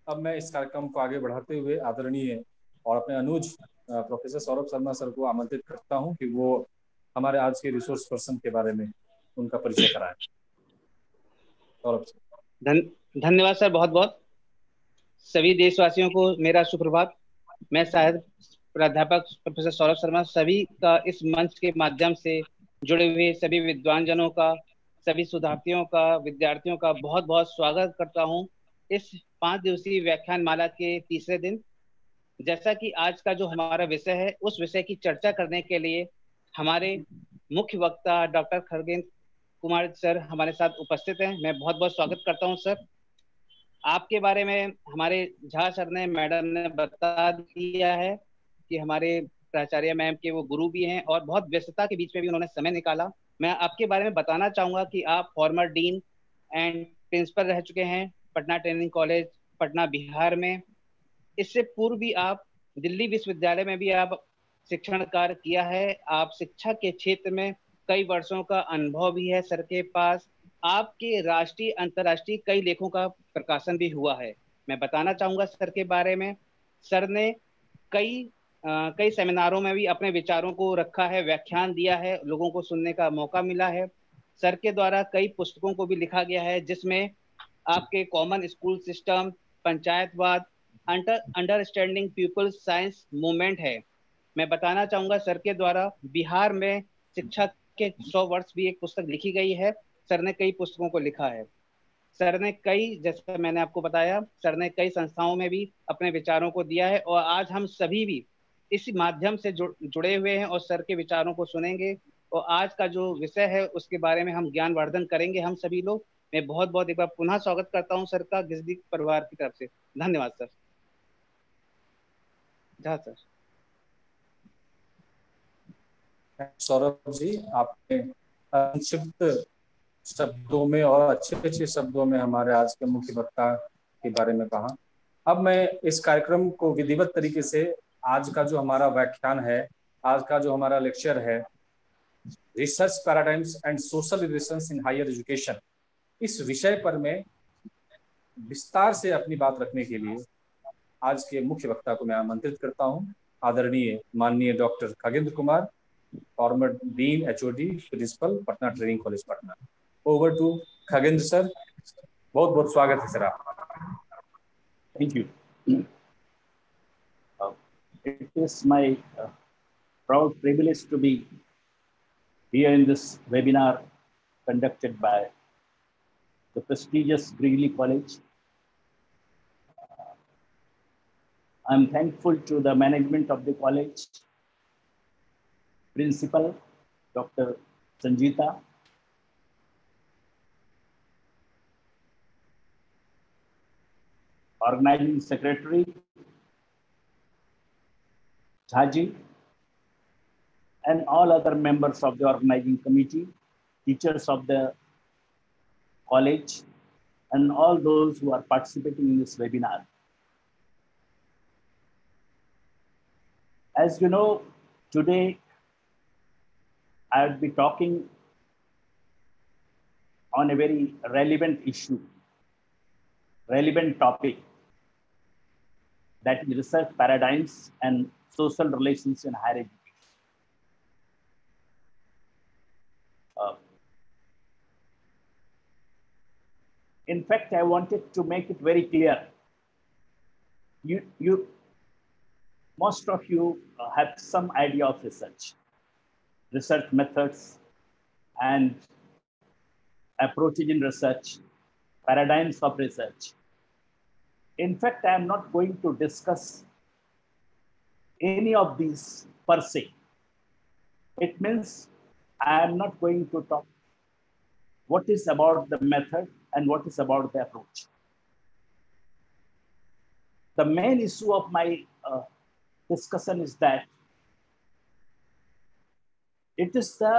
[SPEAKER 1] अब मैं इस कार्यक्रम को आगे बढ़ाते हुए आदरणीय और अपने अनुज प्रोफेसर सौरभ शर्मा सर को आमंत्रित करता हूँ कि वो हमारे आज के रिसोर्स पर्सन के बारे में उनका परिचय कराए सौरभ सर
[SPEAKER 3] धन्यवाद सर बहुत बहुत सभी देशवासियों को मेरा सुप्रभात मैं शायद प्राध्यापक प्रोफेसर सौरभ शर्मा सभी का इस मंच के माध्यम से जुड़े हुए सभी विद्वान जनों का सभी शोधार्थियों का विद्यार्थियों का बहुत बहुत स्वागत करता हूं इस पांच दिवसीय व्याख्यान माला के तीसरे दिन जैसा कि आज का जो हमारा विषय है उस विषय की चर्चा करने के लिए हमारे मुख्य वक्ता डॉक्टर खरगेंद्र कुमार सर हमारे साथ उपस्थित हैं मैं बहुत बहुत स्वागत करता हूं सर आपके बारे में हमारे झा सर ने मैडम ने बता दिया है कि हमारे प्राचार्य मैम के वो गुरु भी हैं और बहुत व्यस्तता के बीच में भी उन्होंने समय निकाला मैं आपके बारे में बताना चाहूंगा कि आप फॉर्मर डीन एंड प्रिंसिपल रह चुके हैं पटना ट्रेनिंग कॉलेज पटना बिहार में इससे पूर्व भी आप दिल्ली विश्वविद्यालय में भी आप शिक्षण कार्य किया है आप शिक्षा के क्षेत्र में कई वर्षों का अनुभव भी है सर के पास आपके राष्ट्रीय अंतर्राष्ट्रीय कई लेखों का प्रकाशन भी हुआ है मैं बताना चाहूंगा सर के बारे में सर ने कई आ, कई सेमिनारों में भी अपने विचारों को रखा है व्याख्यान दिया है लोगों को सुनने का मौका मिला है सर के द्वारा कई पुस्तकों को भी लिखा गया है जिसमें आपके कॉमन स्कूल सिस्टम पंचायतवाद under understanding people's science movement है मैं बताना चाहूंगा सर के द्वारा बिहार में शिक्षा के सौ वर्ष भी एक पुस्तक लिखी गई है सर ने कई पुस्तकों को लिखा है सर ने कई जैसे मैंने आपको बताया सर ने कई संस्थाओं में भी अपने विचारों को दिया है और आज हम सभी भी इस माध्यम से जुड़, जुड़े हुए हैं और सर के विचारों को सुनेंगे और आज का जो विषय है उसके बारे में हम ज्ञानवर्धन करेंगे हम सभी लोग मैं बहुत बहुत एक बार पुनः स्वागत करता हूँ सर का गिजदी परिवार की तरफ से धन्यवाद सर जा सर
[SPEAKER 1] सौरभ जी आपने संक्षिप्त शब्दों में और अच्छे अच्छे शब्दों में हमारे आज के मुख्य वक्ता के बारे में कहा अब मैं इस कार्यक्रम को विधिवत तरीके से आज का जो हमारा व्याख्यान है आज का जो हमारा लेक्चर है research paradigms and social relation in higher education इस विषय पर मैं विस्तार से अपनी बात रखने के लिए आज के मुख्य वक्ता को मैं आमंत्रित करता हूं आदरणीय माननीय doctor Khagendra Kumar former dean HOD principal Patna training college Patna over to Khagendra sir बहुत बहुत स्वागत है सर आप thank you it
[SPEAKER 4] is my uh, proud privilege to be here in this webinar conducted by the prestigious Greeley College I'm thankful to the management of the college, principal, Dr. Sanjita, organizing secretary, Jhaji, and all other members of the organizing committee, teachers of the college, and all those who are participating in this webinar. As you know, today I'll be talking on a very relevant issue, relevant topic that is research paradigms and social relations in higher education. Uh, in fact, I wanted to make it very clear. You, you, most of you uh, have some idea of research, research methods, and approaches in research, paradigms of research. In fact, I am not going to discuss any of these per se. It means I am not going to talk what is about the method and what is about the approach. The main issue of my uh, discussion is that it is the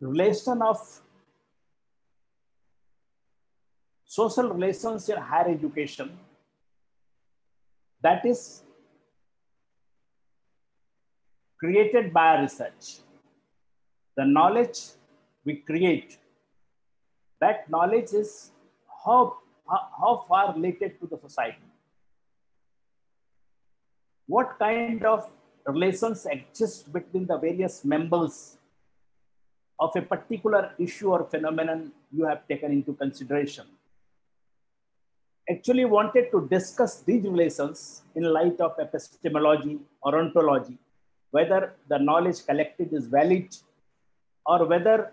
[SPEAKER 4] relation of social relations in higher education that is created by research. The knowledge we create, that knowledge is how, how far related to the society what kind of relations exist between the various members of a particular issue or phenomenon you have taken into consideration. Actually wanted to discuss these relations in light of epistemology or ontology, whether the knowledge collected is valid or whether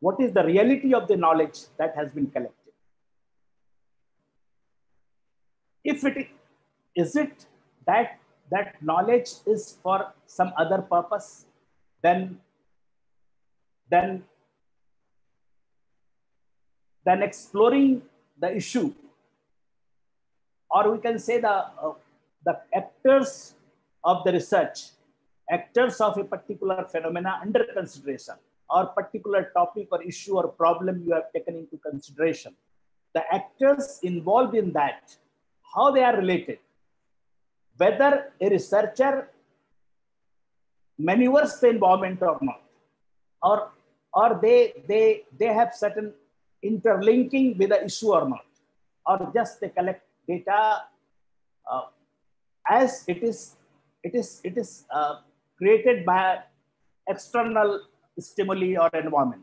[SPEAKER 4] what is the reality of the knowledge that has been collected. If it is it that that knowledge is for some other purpose then then then exploring the issue or we can say the uh, the actors of the research actors of a particular phenomena under consideration or particular topic or issue or problem you have taken into consideration the actors involved in that how they are related whether a researcher maneuvers the environment or not, or, or they, they, they have certain interlinking with the issue or not, or just they collect data uh, as it is, it is, it is uh, created by external stimuli or environment.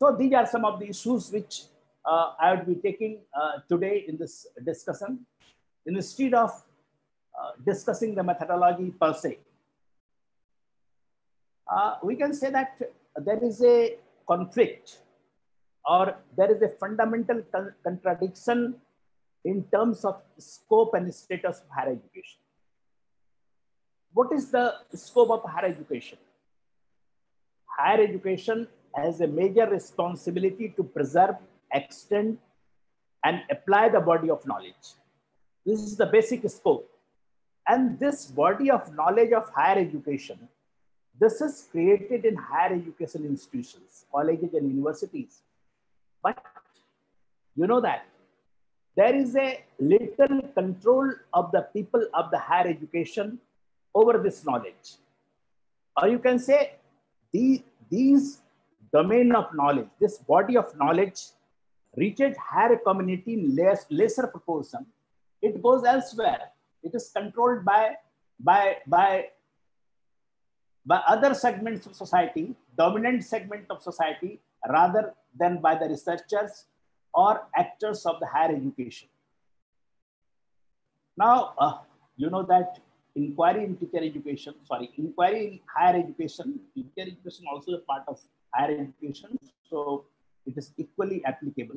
[SPEAKER 4] So these are some of the issues which uh, I would be taking uh, today in this discussion. Instead of uh, discussing the methodology per se. Uh, we can say that there is a conflict or there is a fundamental con contradiction in terms of scope and status of higher education. What is the scope of higher education? Higher education has a major responsibility to preserve, extend, and apply the body of knowledge. This is the basic scope. And this body of knowledge of higher education, this is created in higher education institutions, colleges and universities. But you know that there is a little control of the people of the higher education over this knowledge. Or you can say the, these domain of knowledge, this body of knowledge reaches higher community in less, lesser proportion. It goes elsewhere. It is controlled by, by, by, by other segments of society, dominant segment of society, rather than by the researchers or actors of the higher education. Now, uh, you know that inquiry in teacher education, sorry, inquiry in higher education, teacher education also a part of higher education, so it is equally applicable.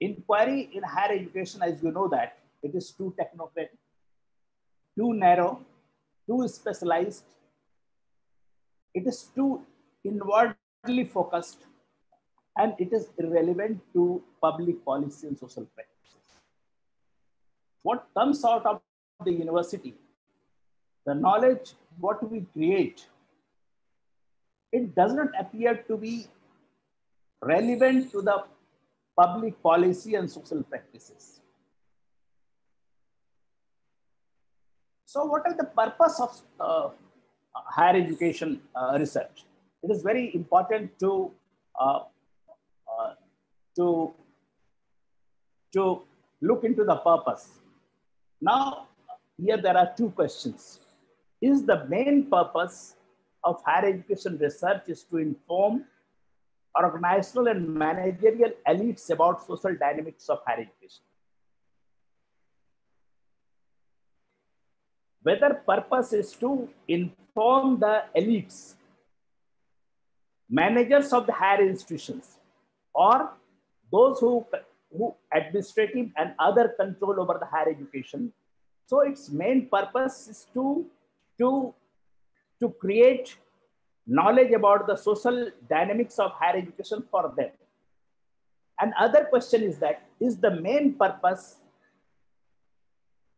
[SPEAKER 4] Inquiry in higher education, as you know that, it is too technocratic too narrow, too specialized. It is too inwardly focused and it is irrelevant to public policy and social practices. What comes out of the university, the knowledge, what we create, it does not appear to be relevant to the public policy and social practices. So what are the purpose of uh, higher education uh, research? It is very important to, uh, uh, to, to look into the purpose. Now, here there are two questions. Is the main purpose of higher education research is to inform organizational and managerial elites about social dynamics of higher education? whether purpose is to inform the elites, managers of the higher institutions, or those who, who administrative and other control over the higher education. So its main purpose is to, to, to create knowledge about the social dynamics of higher education for them. And other question is that, is the main purpose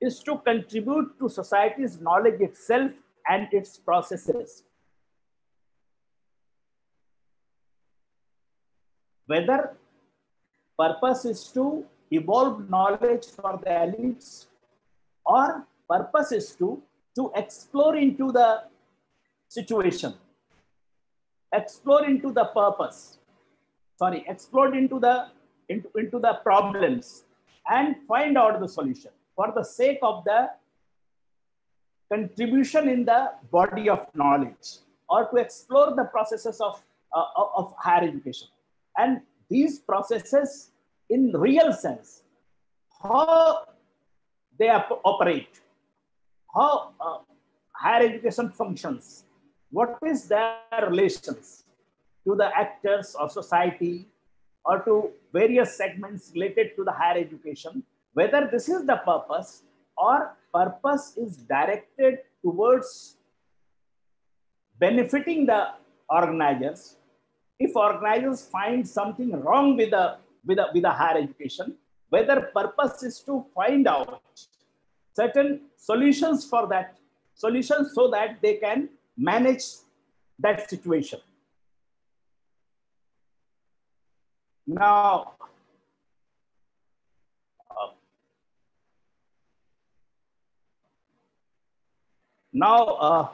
[SPEAKER 4] is to contribute to society's knowledge itself and its processes. Whether purpose is to evolve knowledge for the elites or purpose is to, to explore into the situation, explore into the purpose, sorry, explore into the, into, into the problems and find out the solution for the sake of the contribution in the body of knowledge or to explore the processes of, uh, of higher education. And these processes in real sense, how they operate, how uh, higher education functions, what is their relations to the actors of society or to various segments related to the higher education whether this is the purpose or purpose is directed towards benefiting the organizers, if organizers find something wrong with the, with the, with the higher education, whether purpose is to find out certain solutions for that, solutions so that they can manage that situation. Now, Now, uh,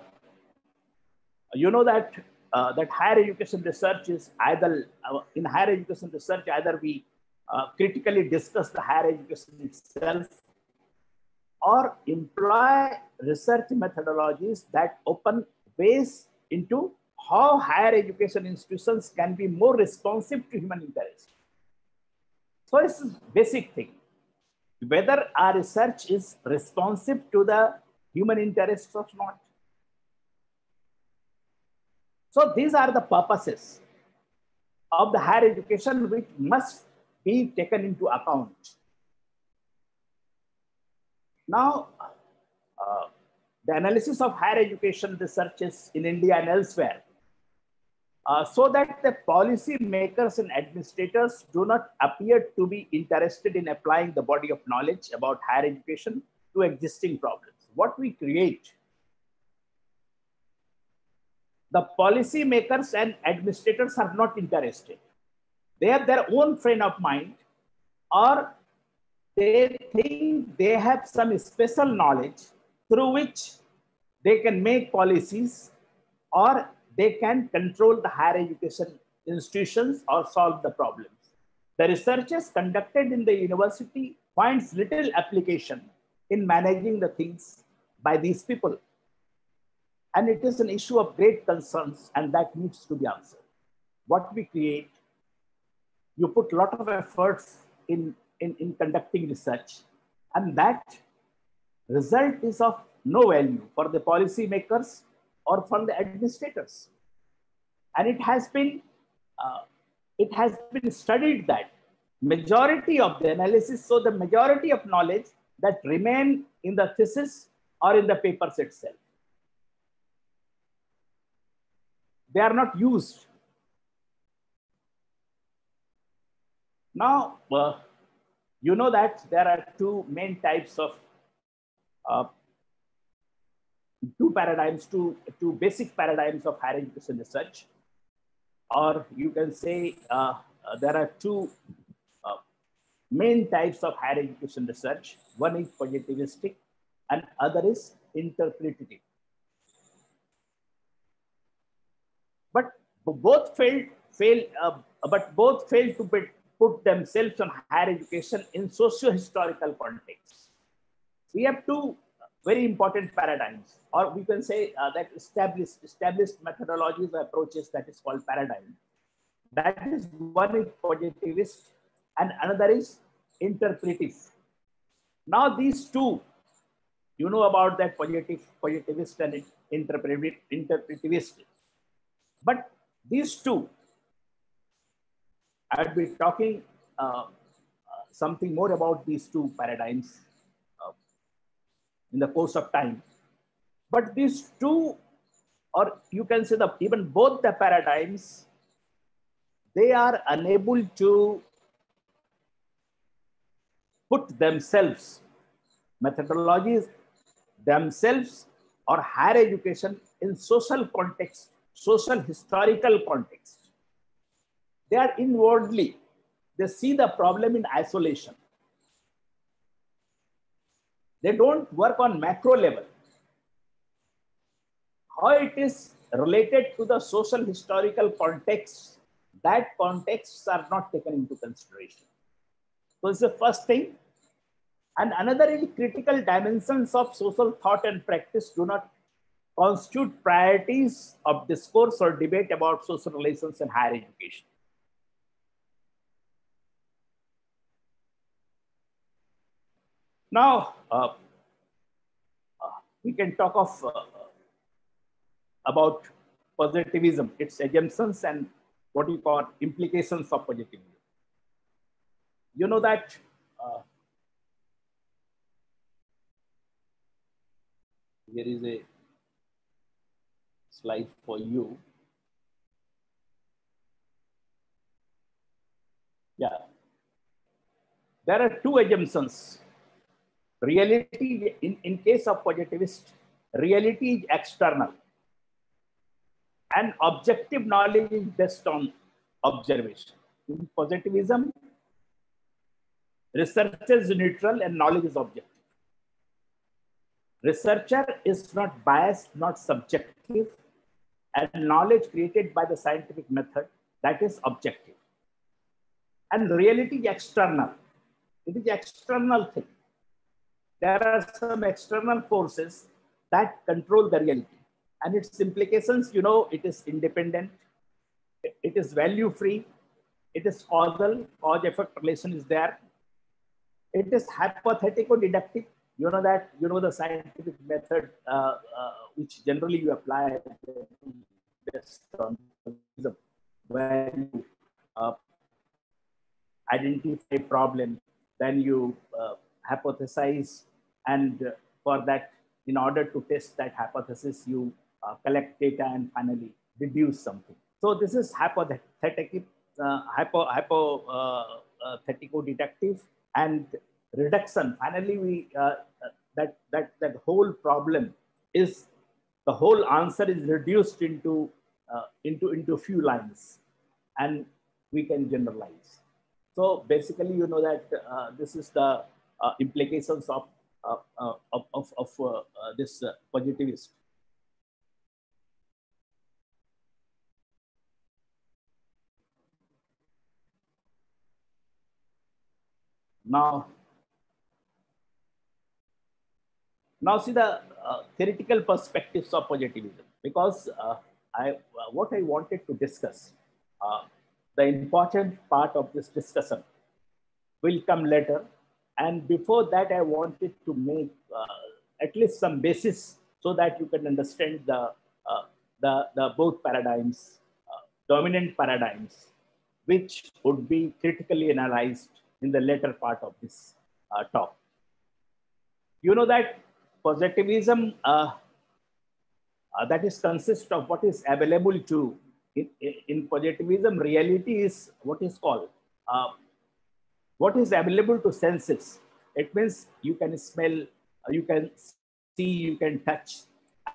[SPEAKER 4] you know that uh, that higher education research is either uh, in higher education research either we uh, critically discuss the higher education itself or employ research methodologies that open ways into how higher education institutions can be more responsive to human interest. So it's basic thing. Whether our research is responsive to the human interests or not. So these are the purposes of the higher education which must be taken into account. Now, uh, the analysis of higher education researches in India and elsewhere uh, so that the policy makers and administrators do not appear to be interested in applying the body of knowledge about higher education to existing problems what we create. The policy makers and administrators are not interested. They have their own frame of mind or they think they have some special knowledge through which they can make policies or they can control the higher education institutions or solve the problems. The researches conducted in the university finds little application in managing the things by these people. And it is an issue of great concerns and that needs to be answered. What we create, you put a lot of efforts in, in, in conducting research and that result is of no value for the policy makers or for the administrators. And it has been, uh, it has been studied that majority of the analysis, so the majority of knowledge that remain in the thesis or in the papers itself. They are not used. Now, uh, you know that there are two main types of uh, two paradigms, two, two basic paradigms of higher education research. Or you can say uh, uh there are two uh, main types of higher education research. One is positivistic and other is interpretative. But both failed, fail, uh, but both failed to put, put themselves on higher education in socio-historical context. We have two very important paradigms, or we can say uh, that established, established methodologies or approaches that is called paradigm. That is one is positivist and another is interpretive. Now these two you know about that positive, positivist and interpretivist. But these two, I'll be talking uh, something more about these two paradigms uh, in the course of time. But these two, or you can say that even both the paradigms, they are unable to put themselves methodologies themselves or higher education in social context, social historical context. They are inwardly, they see the problem in isolation. They don't work on macro level. How it is related to the social historical context, that contexts are not taken into consideration. So it's the first thing and another really critical dimensions of social thought and practice do not constitute priorities of discourse or debate about social relations in higher education. Now, uh, uh we can talk of uh, about positivism, its assumptions and what you call implications of positivism. You know that uh, Here is a slide for you. Yeah. There are two assumptions. Reality, in, in case of positivist, reality is external. And objective knowledge is based on observation. In positivism, research is neutral and knowledge is objective. Researcher is not biased, not subjective, and knowledge created by the scientific method, that is objective. And reality external. It is external thing. There are some external forces that control the reality. And its implications, you know, it is independent, it is value free, it is causal, cause effect relation is there, it is hypothetical deductive, you know that you know the scientific method uh, uh, which generally you apply based on where you uh, identify problem then you uh, hypothesize and uh, for that in order to test that hypothesis you uh, collect data and finally deduce something so this is hypothetical hypo hypothetico deductive and reduction finally we that that that whole problem is the whole answer is reduced into uh, into into few lines and we can generalize so basically you know that uh, this is the uh, implications of uh, uh, of, of, of uh, this positivist now Now see the uh, theoretical perspectives of positivism because uh, I, uh, what I wanted to discuss, uh, the important part of this discussion will come later. And before that, I wanted to make uh, at least some basis so that you can understand the, uh, the, the both paradigms, dominant paradigms, which would be critically analyzed in the later part of this talk. You know that positivism uh, uh, that is consist of what is available to in, in, positivism reality is what is called uh, what is available to senses it means you can smell uh, you can see you can touch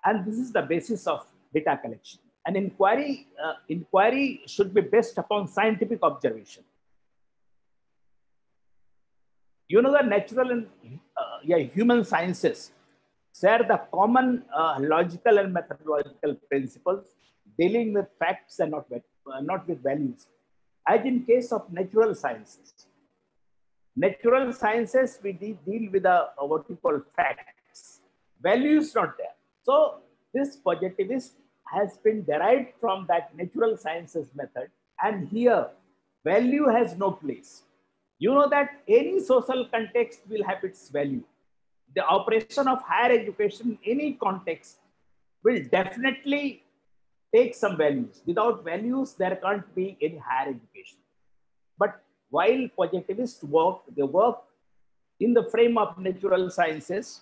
[SPEAKER 4] and this is the basis of data collection an inquiry uh, inquiry should be based upon scientific observation you know the natural and uh, yeah, human sciences share the common uh, logical and methodological principles dealing with facts and not with, uh, not with values. As in case of natural sciences, natural sciences, we de deal with a, uh, a, what we call facts. Values not there. So this positivist has been derived from that natural sciences method. And here, value has no place. You know that any social context will have its value the operation of higher education in any context will definitely take some values. Without values, there can't be any higher education. But while projectivists work, they work in the frame of natural sciences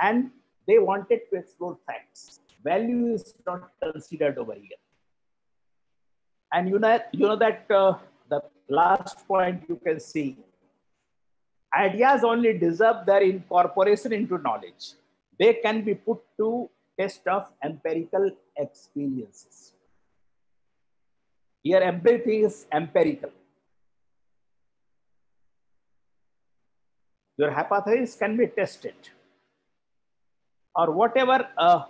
[SPEAKER 4] and they wanted to explore facts. Value is not considered over here. And you know, you know that uh, the last point you can see Ideas only deserve their incorporation into knowledge. They can be put to test of empirical experiences. Here everything is empirical. Your hypothesis can be tested. Or whatever uh,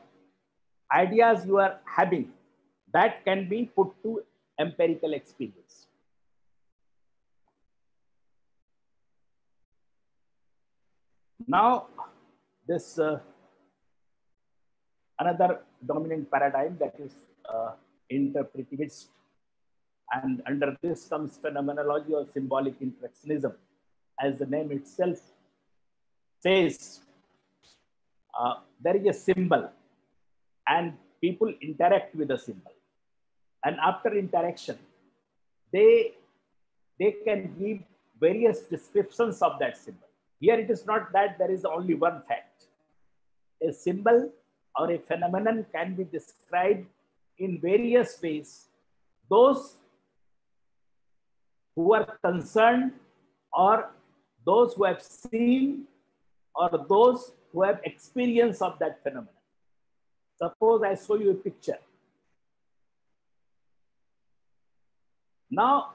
[SPEAKER 4] ideas you are having, that can be put to empirical experience. Now, this uh, another dominant paradigm that is uh, interpretivist. And under this comes phenomenology or symbolic interactionism. As the name itself says, uh, there is a symbol and people interact with the symbol. And after interaction, they, they can give various descriptions of that symbol. Here it is not that there is only one fact. A symbol or a phenomenon can be described in various ways. Those who are concerned or those who have seen or those who have experience of that phenomenon. Suppose I show you a picture. Now,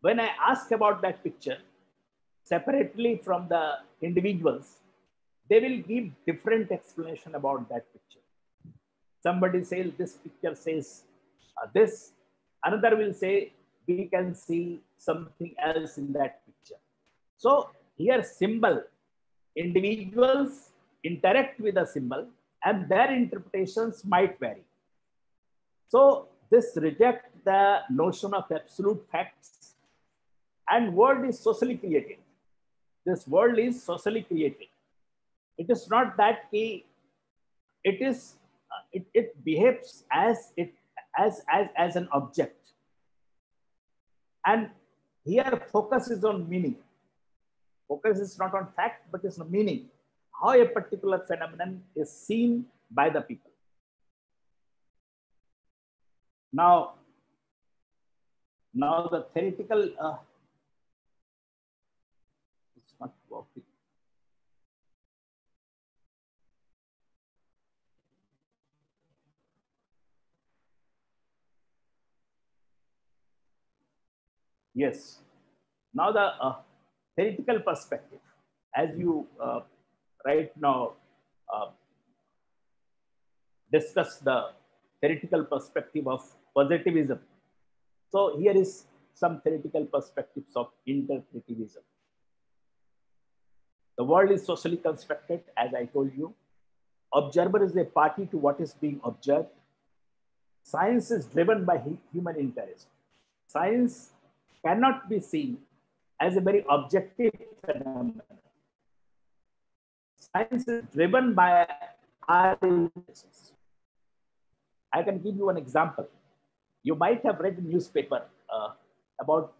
[SPEAKER 4] when I ask about that picture, separately from the individuals, they will give different explanation about that picture. Somebody says this picture says uh, this, another will say we can see something else in that picture. So here symbol, individuals interact with a symbol and their interpretations might vary. So this reject the notion of absolute facts and world is socially created this world is socially created. It is not that it is uh, it, it behaves as it as as as an object. And here focus is on meaning. Focus is not on fact, but it's on meaning. How a particular phenomenon is seen by the people. Now,
[SPEAKER 2] now the theoretical uh, not working.
[SPEAKER 4] Yes. Now the uh, theoretical perspective, as you uh, right now uh, discuss the theoretical perspective of positivism. So here is some theoretical perspectives of interpretivism. The world is socially constructed, as I told you. Observer is a party to what is being observed. Science is driven by human interest. Science cannot be seen as a very objective phenomenon. Science is driven by our interests. I can give you an example. You might have read a newspaper uh, about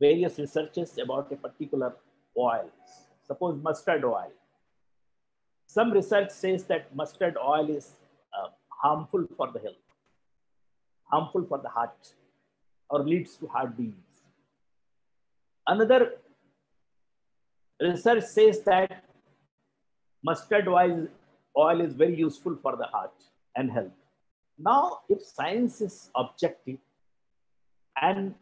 [SPEAKER 4] various researches about a particular oils. Suppose mustard oil. Some research says that mustard oil is uh, harmful for the health, harmful for the heart, or leads to heart disease. Another research says that mustard oil, oil is very useful for the heart and health. Now, if science is objective and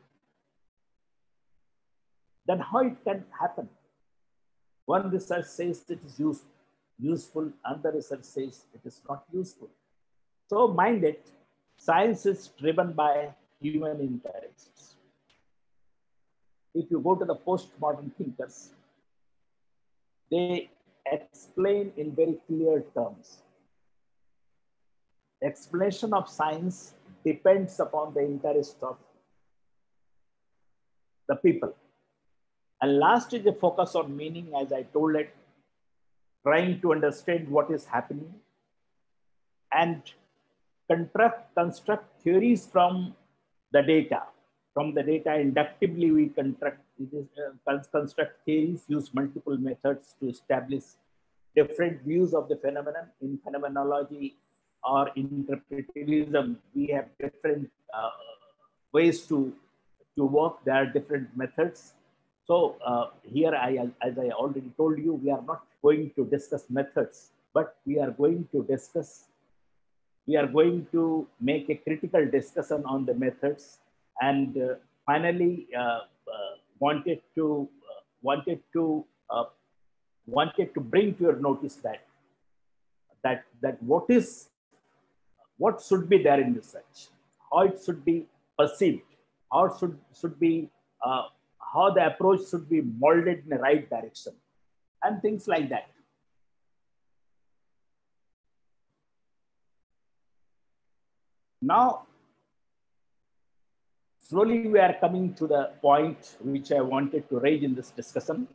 [SPEAKER 4] then how it can happen? One research says it is use, useful, another research says it is not useful. So mind it, science is driven by human interests. If you go to the postmodern thinkers, they explain in very clear terms. Explanation of science depends upon the interest of the people. And last is the focus on meaning, as I told it, trying to understand what is happening and construct, construct theories from the data. From the data, inductively we uh, construct, construct theories, use multiple methods to establish different views of the phenomenon. In phenomenology or interpretivism. we have different uh, ways to, to work. There are different methods so uh, here, I, as I already told you, we are not going to discuss methods, but we are going to discuss, we are going to make a critical discussion on the methods. And uh, finally, uh, uh wanted to, uh, wanted to, uh, wanted to bring to your notice that, that, that what is, what should be there in research, how it should be perceived, how it should, should be how the approach should be molded in the right direction and things like that. Now, slowly we are coming to the point which I wanted to raise in this discussion.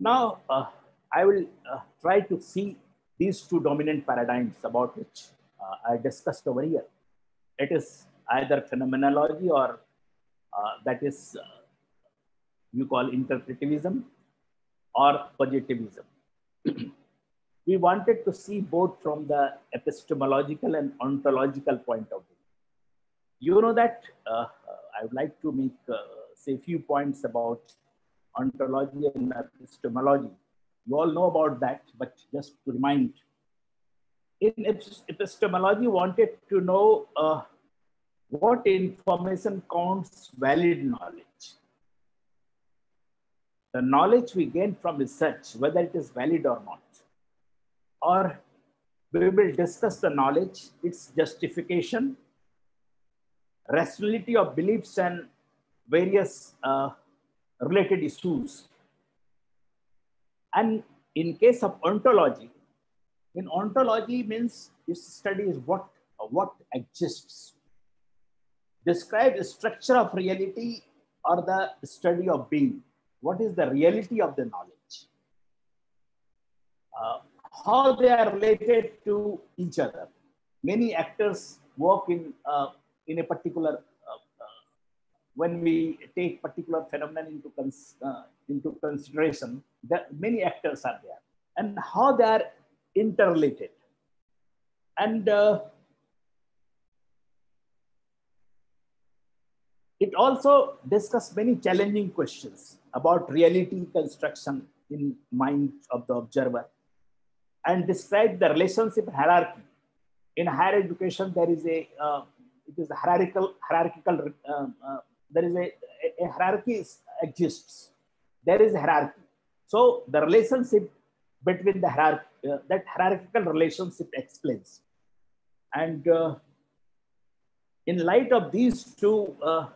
[SPEAKER 4] Now, uh, I will uh, try to see these two dominant paradigms about which uh, I discussed over here. It is either phenomenology or uh, that is uh, you call interpretivism or positivism. we wanted to see both from the epistemological and ontological point of view. You know that uh, I would like to make uh, say a few points about ontology and epistemology. You all know about that, but just to remind, in epistemology, wanted to know uh, what information counts valid knowledge? The knowledge we gain from research, whether it is valid or not, or we will discuss the knowledge, its justification, rationality of beliefs and various uh, related issues. And in case of ontology, in ontology means it studies what, what exists, describe the structure of reality or the study of being. What is the reality of the knowledge? Uh, how they are related to each other. Many actors work in, uh, in a particular, uh, uh when we take particular phenomenon into, cons uh, into consideration, that many actors are there and how they are interrelated. And uh, It also discussed many challenging questions about reality construction in mind of the observer and described the relationship hierarchy. In higher education, there is a uh, it is a hierarchical hierarchical uh, uh, there is a, a, a hierarchy exists. There is hierarchy. So the relationship between the hierarchy uh, that hierarchical relationship explains. And uh, in light of these two uh,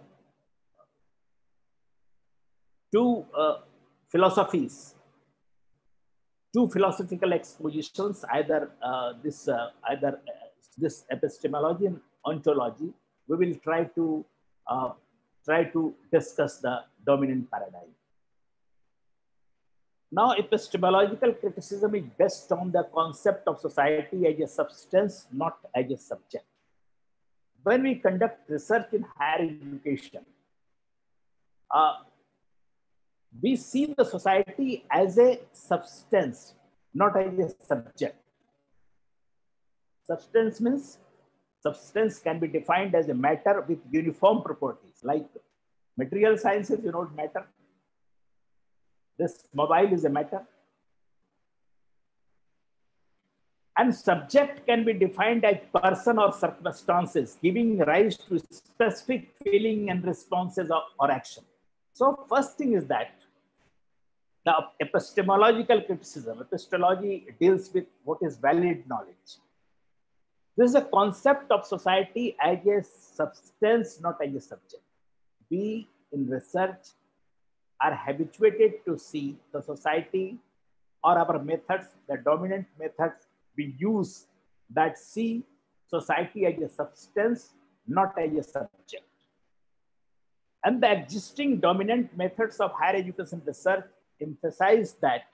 [SPEAKER 4] two uh, philosophies, two philosophical expositions, either uh, this uh, either uh, this epistemology and ontology. We will try to uh, try to discuss the dominant paradigm. Now, epistemological criticism is based on the concept of society as a substance, not as a subject. When we conduct research in higher education, uh, we see the society as a substance, not as a subject. Substance means substance can be defined as a matter with uniform properties, like material sciences, you know, matter. This mobile is a matter. And subject can be defined as person or circumstances, giving rise to specific feeling and responses or, or action. So first thing is that the epistemological criticism, epistemology deals with what is valid knowledge. This is a concept of society as a substance, not as a subject. We in research are habituated to see the society or our methods, the dominant methods we use that see society as a substance, not as a subject. And the existing dominant methods of higher education research emphasize that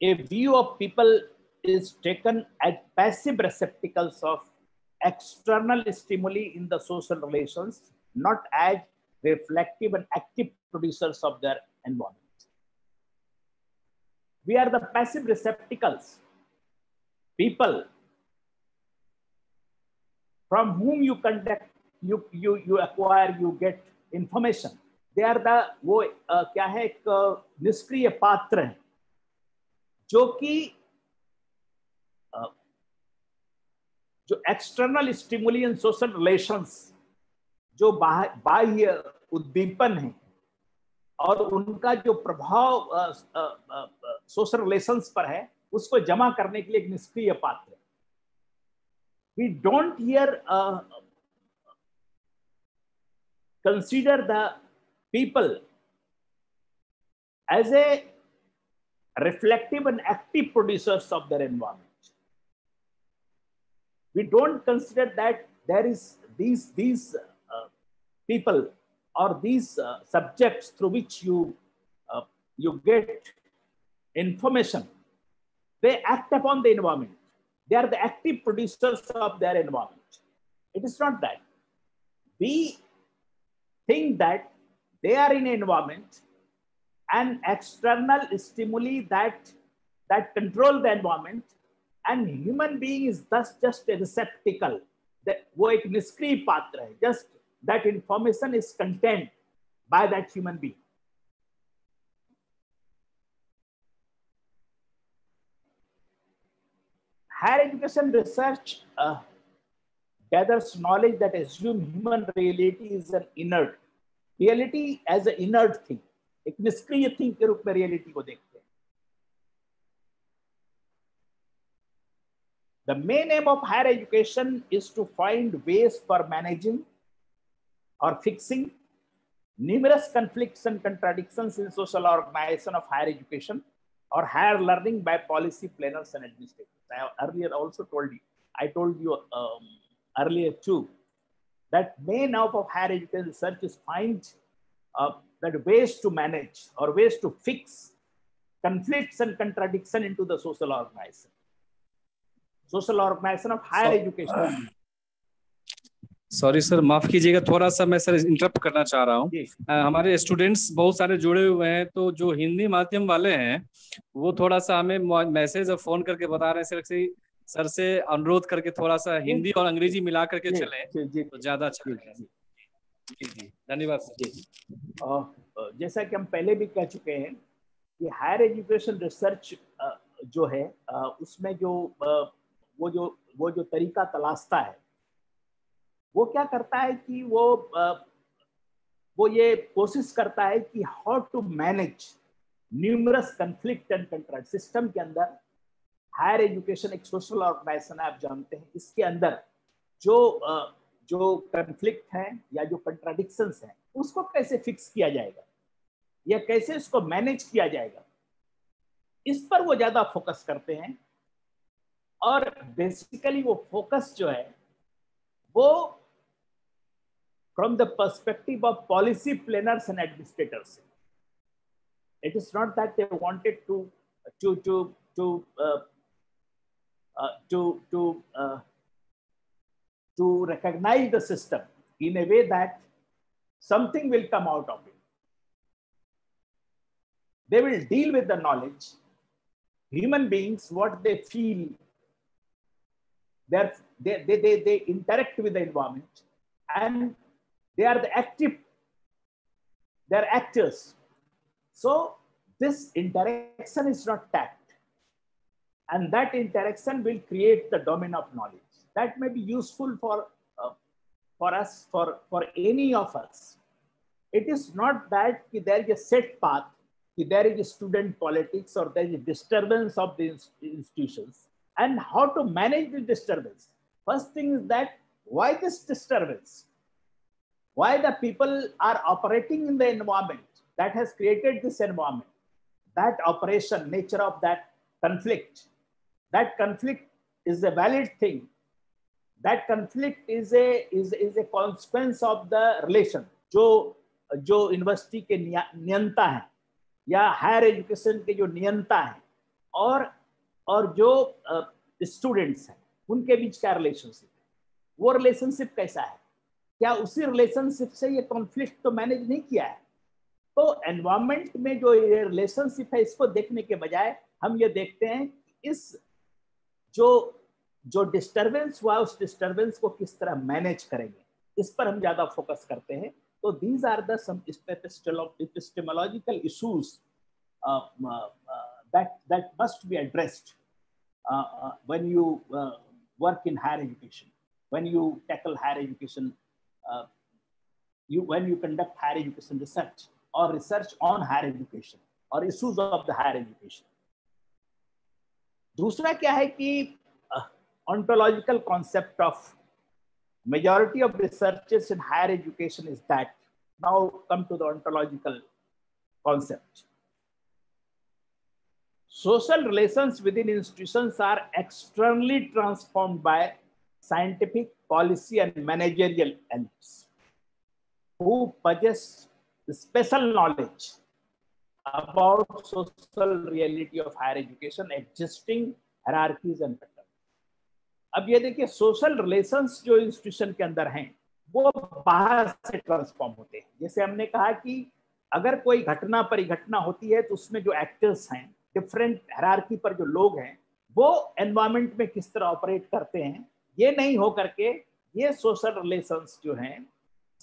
[SPEAKER 4] a view of people is taken as passive receptacles of external stimuli in the social relations, not as reflective and active producers of their environment. We are the passive receptacles, people from whom you conduct, you, you, you acquire, you get information. They are the वो आ, क्या है एक निष्क्रिय पात्र है जो कि जो external stimuli and social relations जो बाह्य उद्दीपन है और उनका जो प्रभाव सोशल रिलेशंस पर है उसको जमा करने के लिए एक निष्क्रिय पात्र we don't here consider the people as a reflective and active producers of their environment. We don't consider that there is these, these uh, people or these uh, subjects through which you, uh, you get information. They act upon the environment. They are the active producers of their environment. It is not that. We think that they are in environment and external stimuli that that control the environment and human being is thus just a receptacle that वो एक निष्क्रिय just that information is contained by that human being higher education research uh, gathers knowledge that assume human reality is an inert reality as a inert thing एक निष्क्रिय थिंग के रूप में रियलिटी को देखते हैं the main aim of higher education is to find ways for managing और fixing numerous conflicts and contradictions in social organization of higher education or higher learning by policy planners and administrators. I have earlier also told you, I told you um, earlier too, that may now of higher education research is find uh, that ways to manage or ways to fix conflicts and contradiction into the social organization. Social organization of higher so, education. Uh,
[SPEAKER 1] sorry sir माफ कीजिएगा थोड़ा सा मैं सर इंटरप्ट करना चाह रहा हूँ हमारे स्टूडेंट्स बहुत सारे जुड़े हुए हैं तो जो हिंदी माध्यम वाले हैं वो थोड़ा सा हमें मैसेज और फोन करके बता रहे हैं सर सर से अनुरोध करके थोड़ा सा हिंदी और अंग्रेजी मिला करके चले तो ज्यादा अच्छा जी जी धन्यवाद सर जी
[SPEAKER 4] जैसा कि हम पहले भी कह चुके हैं कि हायर एजुकेशन रिसर्च जो है उसमें जो वो जो वो जो तरीका तलाशता है वो क्या करता है कि वो वो ये कोशिश करता है कि how to manage numerous conflict and contra system के अंदर हायर एजुकेशन एक सोशल ऑर्गेनाइजेशन है आप जानते हैं इसके अंदर जो जो कंफ्लिक्ट है या जो कंट्राडिक्शन है उसको कैसे फिक्स किया जाएगा या कैसे उसको मैनेज किया जाएगा इस पर वो ज़्यादा फोकस करते हैं और बेसिकली वो फोकस जो है वो from the perspective of policy planners and administrators it is not that they wanted to to to to Uh, to, to, uh, to recognize the system in a way that something will come out of it. They will deal with the knowledge. Human beings, what they feel, they, they, they, they interact with the environment and they are the active, they're actors. So this interaction is not tact. And that interaction will create the domain of knowledge. That may be useful for, uh, for us, for, for any of us. It is not that there is a set path, there is student politics or there is disturbance of the institutions and how to manage the disturbance. First thing is that why this disturbance? Why the people are operating in the environment that has created this environment? That operation, nature of that conflict, that conflict is a valid thing that conflict is a is is a consequence of the relation जो जो यूनिवर्सिटी के नियंता हैं या हायर एजुकेशन के जो नियंता हैं और और जो स्टूडेंट्स uh, हैं उनके बीच क्या रिलेशनशिप है वो रिलेशनशिप कैसा है क्या उसी रिलेशनशिप से ये कॉन्फ्लिक्ट तो मैनेज नहीं किया है तो एनवायरमेंट में जो ये रिलेशनशिप है इसको देखने के बजाय हम ये देखते हैं कि इस जो जो डिस्टरबेंस हुआ उस डिस्टरबेंस को किस तरह मैनेज करेंगे इस पर हम ज्यादा फोकस करते हैं तो these are epistemological issues must be addressed when you work in higher education when you tackle higher education when you conduct higher education research और रिसर्च ऑन हायर एजुकेशन और issues of the higher education दूसरा क्या है कि ontological concept of majority of researchers in higher education is that now come to the ontological concept social relations within institutions are externally transformed by scientific policy and managerial elites who possess special knowledge about social reality of higher education, existing hierarchies and patterns. अब ये देखिए सोशल रिलेशंस जो इंस्टीट्यूशन के अंदर हैं वो बाहर से ट्रांसफॉर्म होते हैं जैसे हमने कहा कि अगर कोई घटना परिघटना होती है तो उसमें जो एक्टर्स हैं डिफरेंट हरारकी पर जो लोग हैं वो एनवायरमेंट में किस तरह ऑपरेट करते हैं ये नहीं हो करके ये सोशल रिलेशंस जो हैं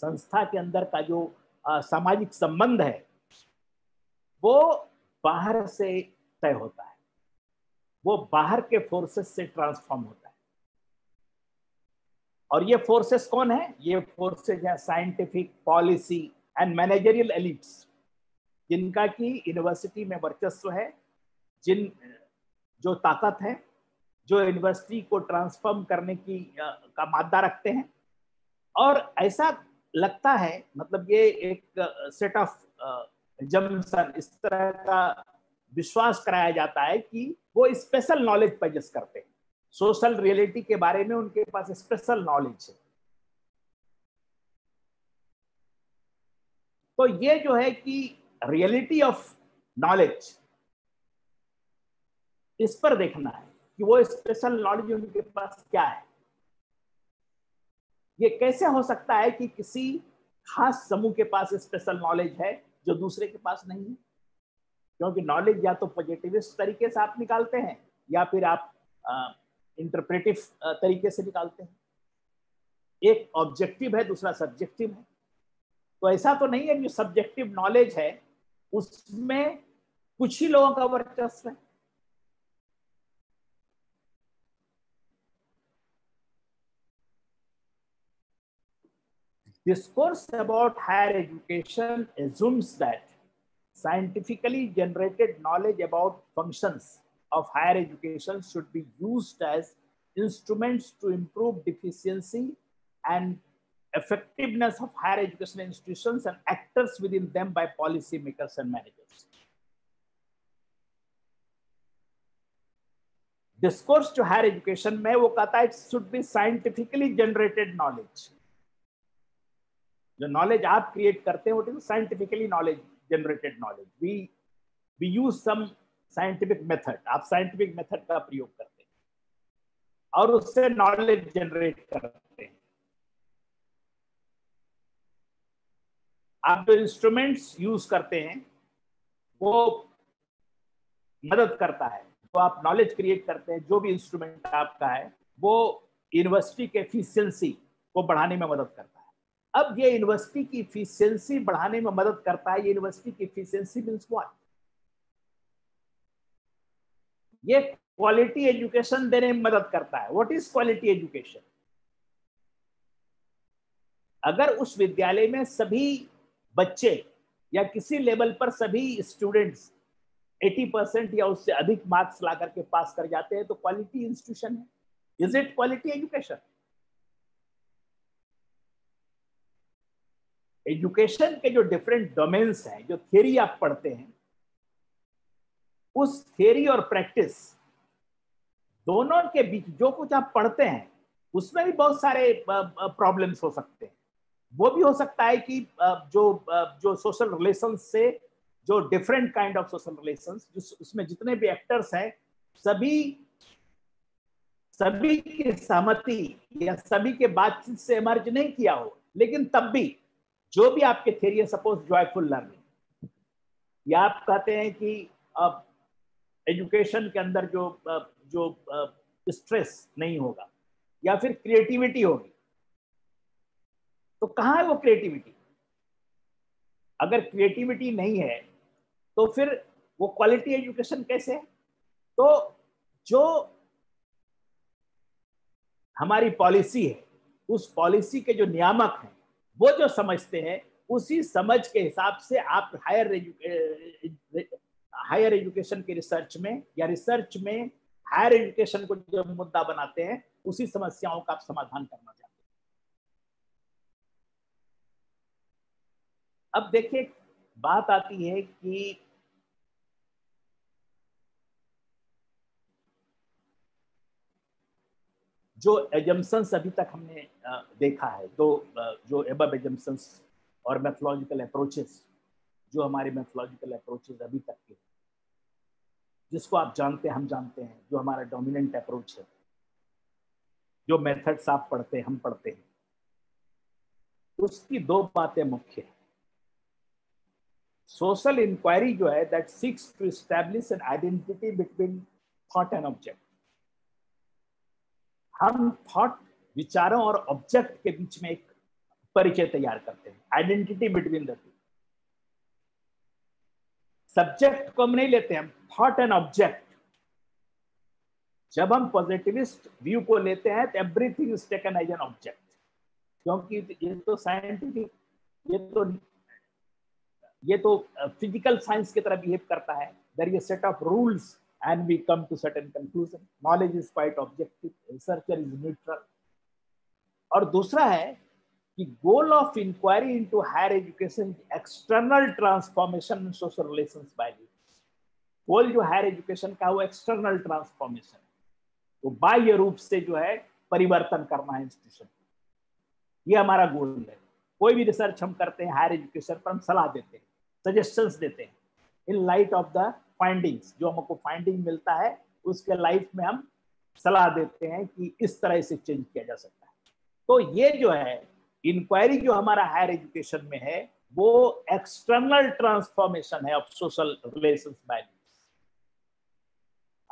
[SPEAKER 4] संस्था के अंदर का जो सामाजिक संबंध है वो बाहर से तय होता है वो बाहर के फोर्सेस से ट्रांसफॉर्म होता है और ये फोर्सेस कौन है ये फोर्सेस है scientific policy and managerial elites जिनका कि यूनिवर्सिटी में वर्चस्व है जिन जो ताकत है जो यूनिवर्सिटी को ट्रांसफॉर्म करने की का मादा रखते हैं और ऐसा लगता है मतलब ये एक सेट ऑफ सर इस तरह का विश्वास कराया जाता है कि वो स्पेशल नॉलेज पजेस करते हैं सोशल रियलिटी के बारे में उनके पास स्पेशल नॉलेज है तो ये जो है कि रियलिटी ऑफ नॉलेज इस पर देखना है कि वो स्पेशल नॉलेज उनके पास क्या है ये कैसे हो सकता है कि किसी खास समूह के पास स्पेशल नॉलेज है जो दूसरे के पास नहीं है क्योंकि नॉलेज या तो पॉजिटिविस्ट तरीके से आप निकालते हैं या फिर आप इंटरप्रेटिव तरीके से निकालते हैं एक ऑब्जेक्टिव है दूसरा सब्जेक्टिव है तो ऐसा तो नहीं है जो सब्जेक्टिव नॉलेज है उसमें कुछ ही लोगों का वर्चस्व है Discourse about higher education assumes that scientifically generated knowledge about functions of higher education should be used as instruments to improve deficiency and effectiveness of higher education institutions and actors within them by policymakers and managers. Discourse to higher education, में वो कहता है it should be scientifically generated जो नॉलेज आप क्रिएट करते हैं वो scientifically knowledge generated knowledge we we use some scientific method आप साइंटिफिक मेथड का प्रयोग करते हैं और उससे नॉलेज जनरेट करते हैं आप जो इंस्ट्रूमेंट्स यूज करते हैं वो मदद करता है तो आप नॉलेज क्रिएट करते हैं जो भी इंस्ट्रूमेंट आपका है वो यूनिवर्सिटी के एफिशिएंसी को बढ़ाने में मदद करता है अब ये यूनिवर्सिटी की इफिशियंसी बढ़ाने में मदद करता है यूनिवर्सिटी की इफिशियंसी मीन व्हाट ये क्वालिटी एजुकेशन देने में मदद करता है व्हाट इज क्वालिटी एजुकेशन अगर उस विद्यालय में सभी बच्चे या किसी लेवल पर सभी स्टूडेंट्स 80 परसेंट या उससे अधिक मार्क्स ला करके पास कर जाते हैं तो क्वालिटी इंस्टीट्यूशन है is it quality education education के जो डिफरेंट डोमेन्स हैं जो थियरी आप पढ़ते हैं उस थियरी और प्रैक्टिस दोनों के बीच जो कुछ आप पढ़ते हैं उसमें भी बहुत सारे प्रॉब्लम्स हो सकते हैं वो भी हो सकता है कि जो जो सोशल रिलेशन से जो different kind of social relation उसमें जितने भी एक्टर्स हैं सभी सभी की सहमति या सभी के बातचीत से इमर्ज नहीं किया हो लेकिन तब भी जो भी आपके थे है सपोज जॉयफुल लर्निंग या आप कहते हैं कि अब एजुकेशन के अंदर जो जो स्ट्रेस नहीं होगा या फिर क्रिएटिविटी होगी तो कहाँ है वो क्रिएटिविटी अगर क्रिएटिविटी नहीं है तो फिर वो क्वालिटी एजुकेशन कैसे है तो जो हमारी पॉलिसी है उस पॉलिसी के जो नियामक हैं वो जो समझते हैं उसी समझ के हिसाब से आप हायर एजुके हायर एजुकेशन के रिसर्च में या रिसर्च में हायर एजुकेशन को जो मुद्दा बनाते हैं उसी समस्याओं का आप समाधान करना चाहते हैं अब देखिए बात आती है कि जो एजम्पन्स अभी तक हमने देखा है तो जो एबब एजम्पन्स और मैथोलॉजिकल अप्रोचेस जो हमारे मैथोलॉजिकल अप्रोचेस अभी तक के जिसको आप जानते हैं हम जानते हैं जो हमारा डोमिनेंट अप्रोच है जो मेथड्स आप पढ़ते हैं हम पढ़ते हैं उसकी दो बातें मुख्य है सोशल इंक्वायरी जो है that seeks to establish an identity between thought and object हम थॉट विचारों और ऑब्जेक्ट के बीच में एक परिचय तैयार करते हैं identity between the two subject को हम नहीं लेते हम थॉट एंड ऑब्जेक्ट जब हम पॉजिटिविस्ट व्यू को लेते हैं तो everything is taken as an object क्योंकि ये तो साइंटिफिक ये तो ये तो फिजिकल साइंस की तरह बिहेव करता है देर ये set of rules and we come to certain conclusion knowledge is quite objective researcher is neutral और दूसरा है कि goal of inquiry into higher education external transformation social relation by goal जो हायर एजुकेशन का वो एक्सटर्नल ट्रांसफॉर्मेशन तो बाह्य रूप से जो है परिवर्तन करना है इंस्टीट्यूशन ये हमारा गोल है कोई भी रिसर्च हम करते हैं हायर एजुकेशन पर हम सलाह देते हैं सजेशंस देते हैं in light of the findings जो हमको फाइंडिंग मिलता है उसके लाइफ में हम सलाह देते हैं कि इस तरह से चेंज किया जा सकता है तो ये जो है इंक्वायरी जो हमारा हायर एजुकेशन में है वो एक्सटर्नल ट्रांसफॉर्मेशन है ऑफ सोशल रिलेशन वैल्यूज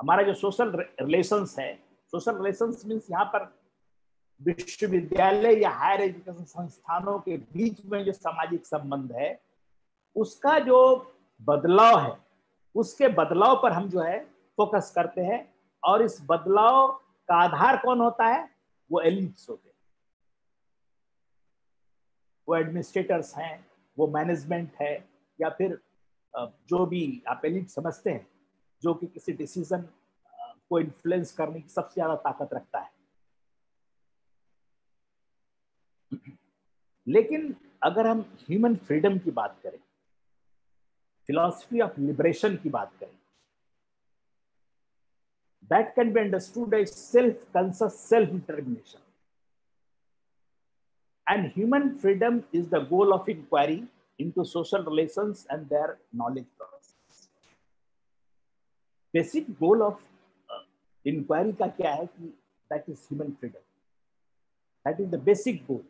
[SPEAKER 4] हमारा जो सोशल रिलेशंस है सोशल रिलेशंस मीन्स यहाँ पर विश्वविद्यालय या हायर एजुकेशन संस्थानों के बीच में जो सामाजिक संबंध है उसका जो बदलाव है उसके बदलाव पर हम जो है फोकस करते हैं और इस बदलाव का आधार कौन होता है वो एलिट्स होते हैं वो एडमिनिस्ट्रेटर्स हैं वो मैनेजमेंट है या फिर जो भी आप एलिट समझते हैं जो कि किसी डिसीजन को इन्फ्लुएंस करने की सबसे ज्यादा ताकत रखता है लेकिन अगर हम ह्यूमन फ्रीडम की बात करें फिलोसफी ऑफ लिबरेशन की बात करें that can be understood a self conscious self determination and human freedom is the goal of inquiry into social relation and their knowledge process basic goal of inquiry का क्या है कि that is human freedom that is the basic goal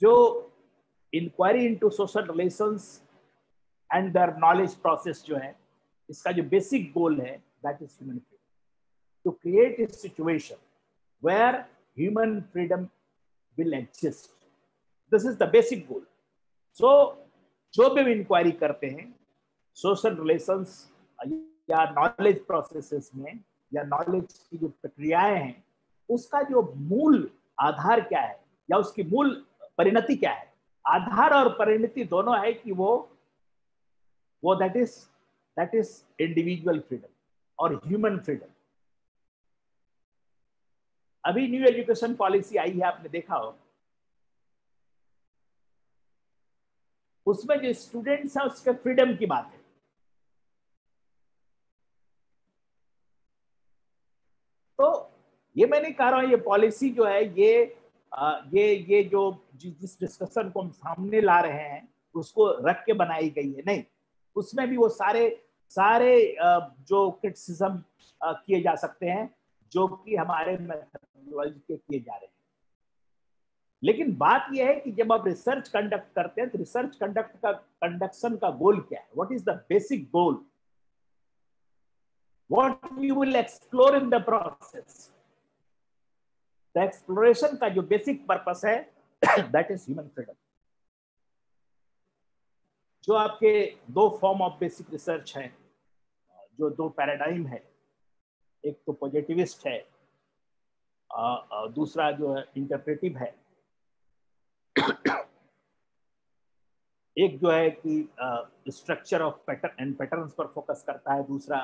[SPEAKER 4] जो inquiry into social relation and there knowledge process जो है इसका जो बेसिक गोल है that is human freedom to create a situation where human freedom will exist this is the basic goal so जो भी इंक्वायरी करते हैं सोशल रिलेशन या नॉलेज प्रोसेसेस में या नॉलेज की जो प्रक्रियाएं हैं उसका जो मूल आधार क्या है या उसकी मूल परिणति क्या है आधार और परिणति दोनों है कि वो वो that is that is individual freedom और ह्यूमन फ्रीडम अभी न्यू एजुकेशन पॉलिसी आई है आपने देखा हो उसमें जो स्टूडेंट्स है उसके फ्रीडम की बात है तो ये मैंने कह रहा हूं ये पॉलिसी जो है ये आ, ये ये जो जिस डिस्कशन को हम सामने ला रहे हैं उसको रख के बनाई गई है नहीं उसमें भी वो सारे सारे जो क्रिटिसिज्म किए जा सकते हैं जो कि हमारे मेथडोलॉजी के किए जा रहे हैं लेकिन बात यह है कि जब आप रिसर्च कंडक्ट करते हैं तो रिसर्च कंडक्ट का कंडक्शन का गोल क्या है what is the basic goal what you will explore in the process the exploration का जो बेसिक पर्पस है दैट इज ह्यूमन फ्रीडम जो आपके दो फॉर्म ऑफ बेसिक रिसर्च हैं जो दो पैराडाइम है एक तो पॉजिटिविस्ट है दूसरा जो है इंटरप्रेटिव है एक जो है कि structure of pattern and patterns पर फोकस करता है दूसरा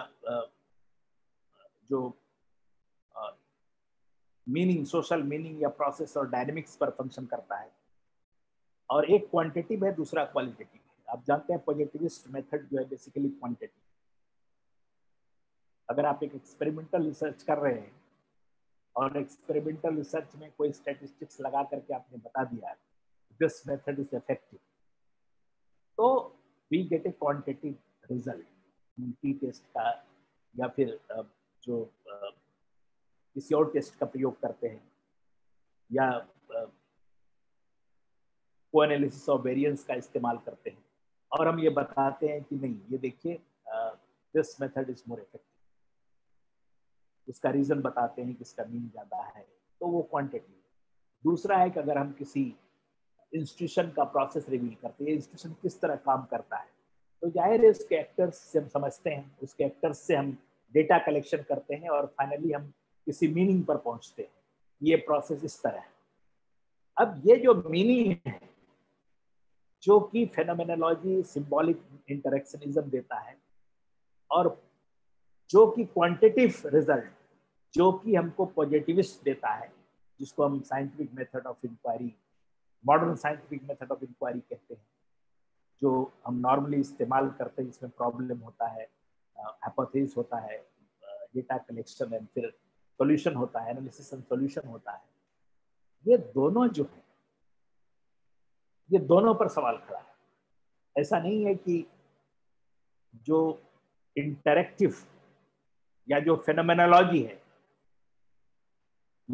[SPEAKER 4] जो मीनिंग सोशल मीनिंग या प्रोसेस और डायनेमिक्स पर फंक्शन करता है और एक क्वांटिटिव है दूसरा क्वालिटेटिव आप जानते हैं पॉजिटिविस्ट मेथड जो है बेसिकली क्वांटिटी अगर आप एक एक्सपेरिमेंटल रिसर्च कर रहे हैं और एक्सपेरिमेंटल रिसर्च में कोई स्टैटिस्टिक्स लगा करके आपने बता दिया दिस मेथड इज इफेक्टिव तो we get a quantity result T test का या फिर जो किसी और टेस्ट का प्रयोग करते हैं या एनालिसिस ऑफ वेरिएंस का इस्तेमाल करते हैं और हम ये बताते हैं कि नहीं ये देखिए this method is more effective उसका रीजन बताते हैं कि इसका मीन ज़्यादा है तो वो क्वान्टिटी दूसरा है कि अगर हम किसी इंस्टीट्यूशन का प्रोसेस रिवील करते हैं इंस्टीट्यूशन किस तरह काम करता है तो जाहिर है उसके एक्टर्स से हम समझते हैं उसके एक्टर्स से हम डेटा कलेक्शन करते हैं और फाइनली हम किसी मीनिंग पर पहुंचते हैं ये प्रोसेस इस तरह है अब ये जो मीनिंग है जो कि फेनोमेनोलॉजी सिंबॉलिक इंटरेक्शनिज्म देता है और जो कि क्वांटिटिव रिजल्ट जो कि हमको पॉजिटिविस्ट देता है जिसको हम scientific method of inquiry modern scientific method of inquiry कहते हैं जो हम नॉर्मली इस्तेमाल करते हैं इसमें प्रॉब्लम होता है हैपोथेसिस होता है डेटा कलेक्शन एंड फिर सोल्यूशन होता है एनालिसिस एंड सोल्यूशन होता है ये दोनों जो है ये दोनों पर सवाल खड़ा है ऐसा नहीं है कि जो इंटरेक्टिव या जो फेनोमेनोलॉजी है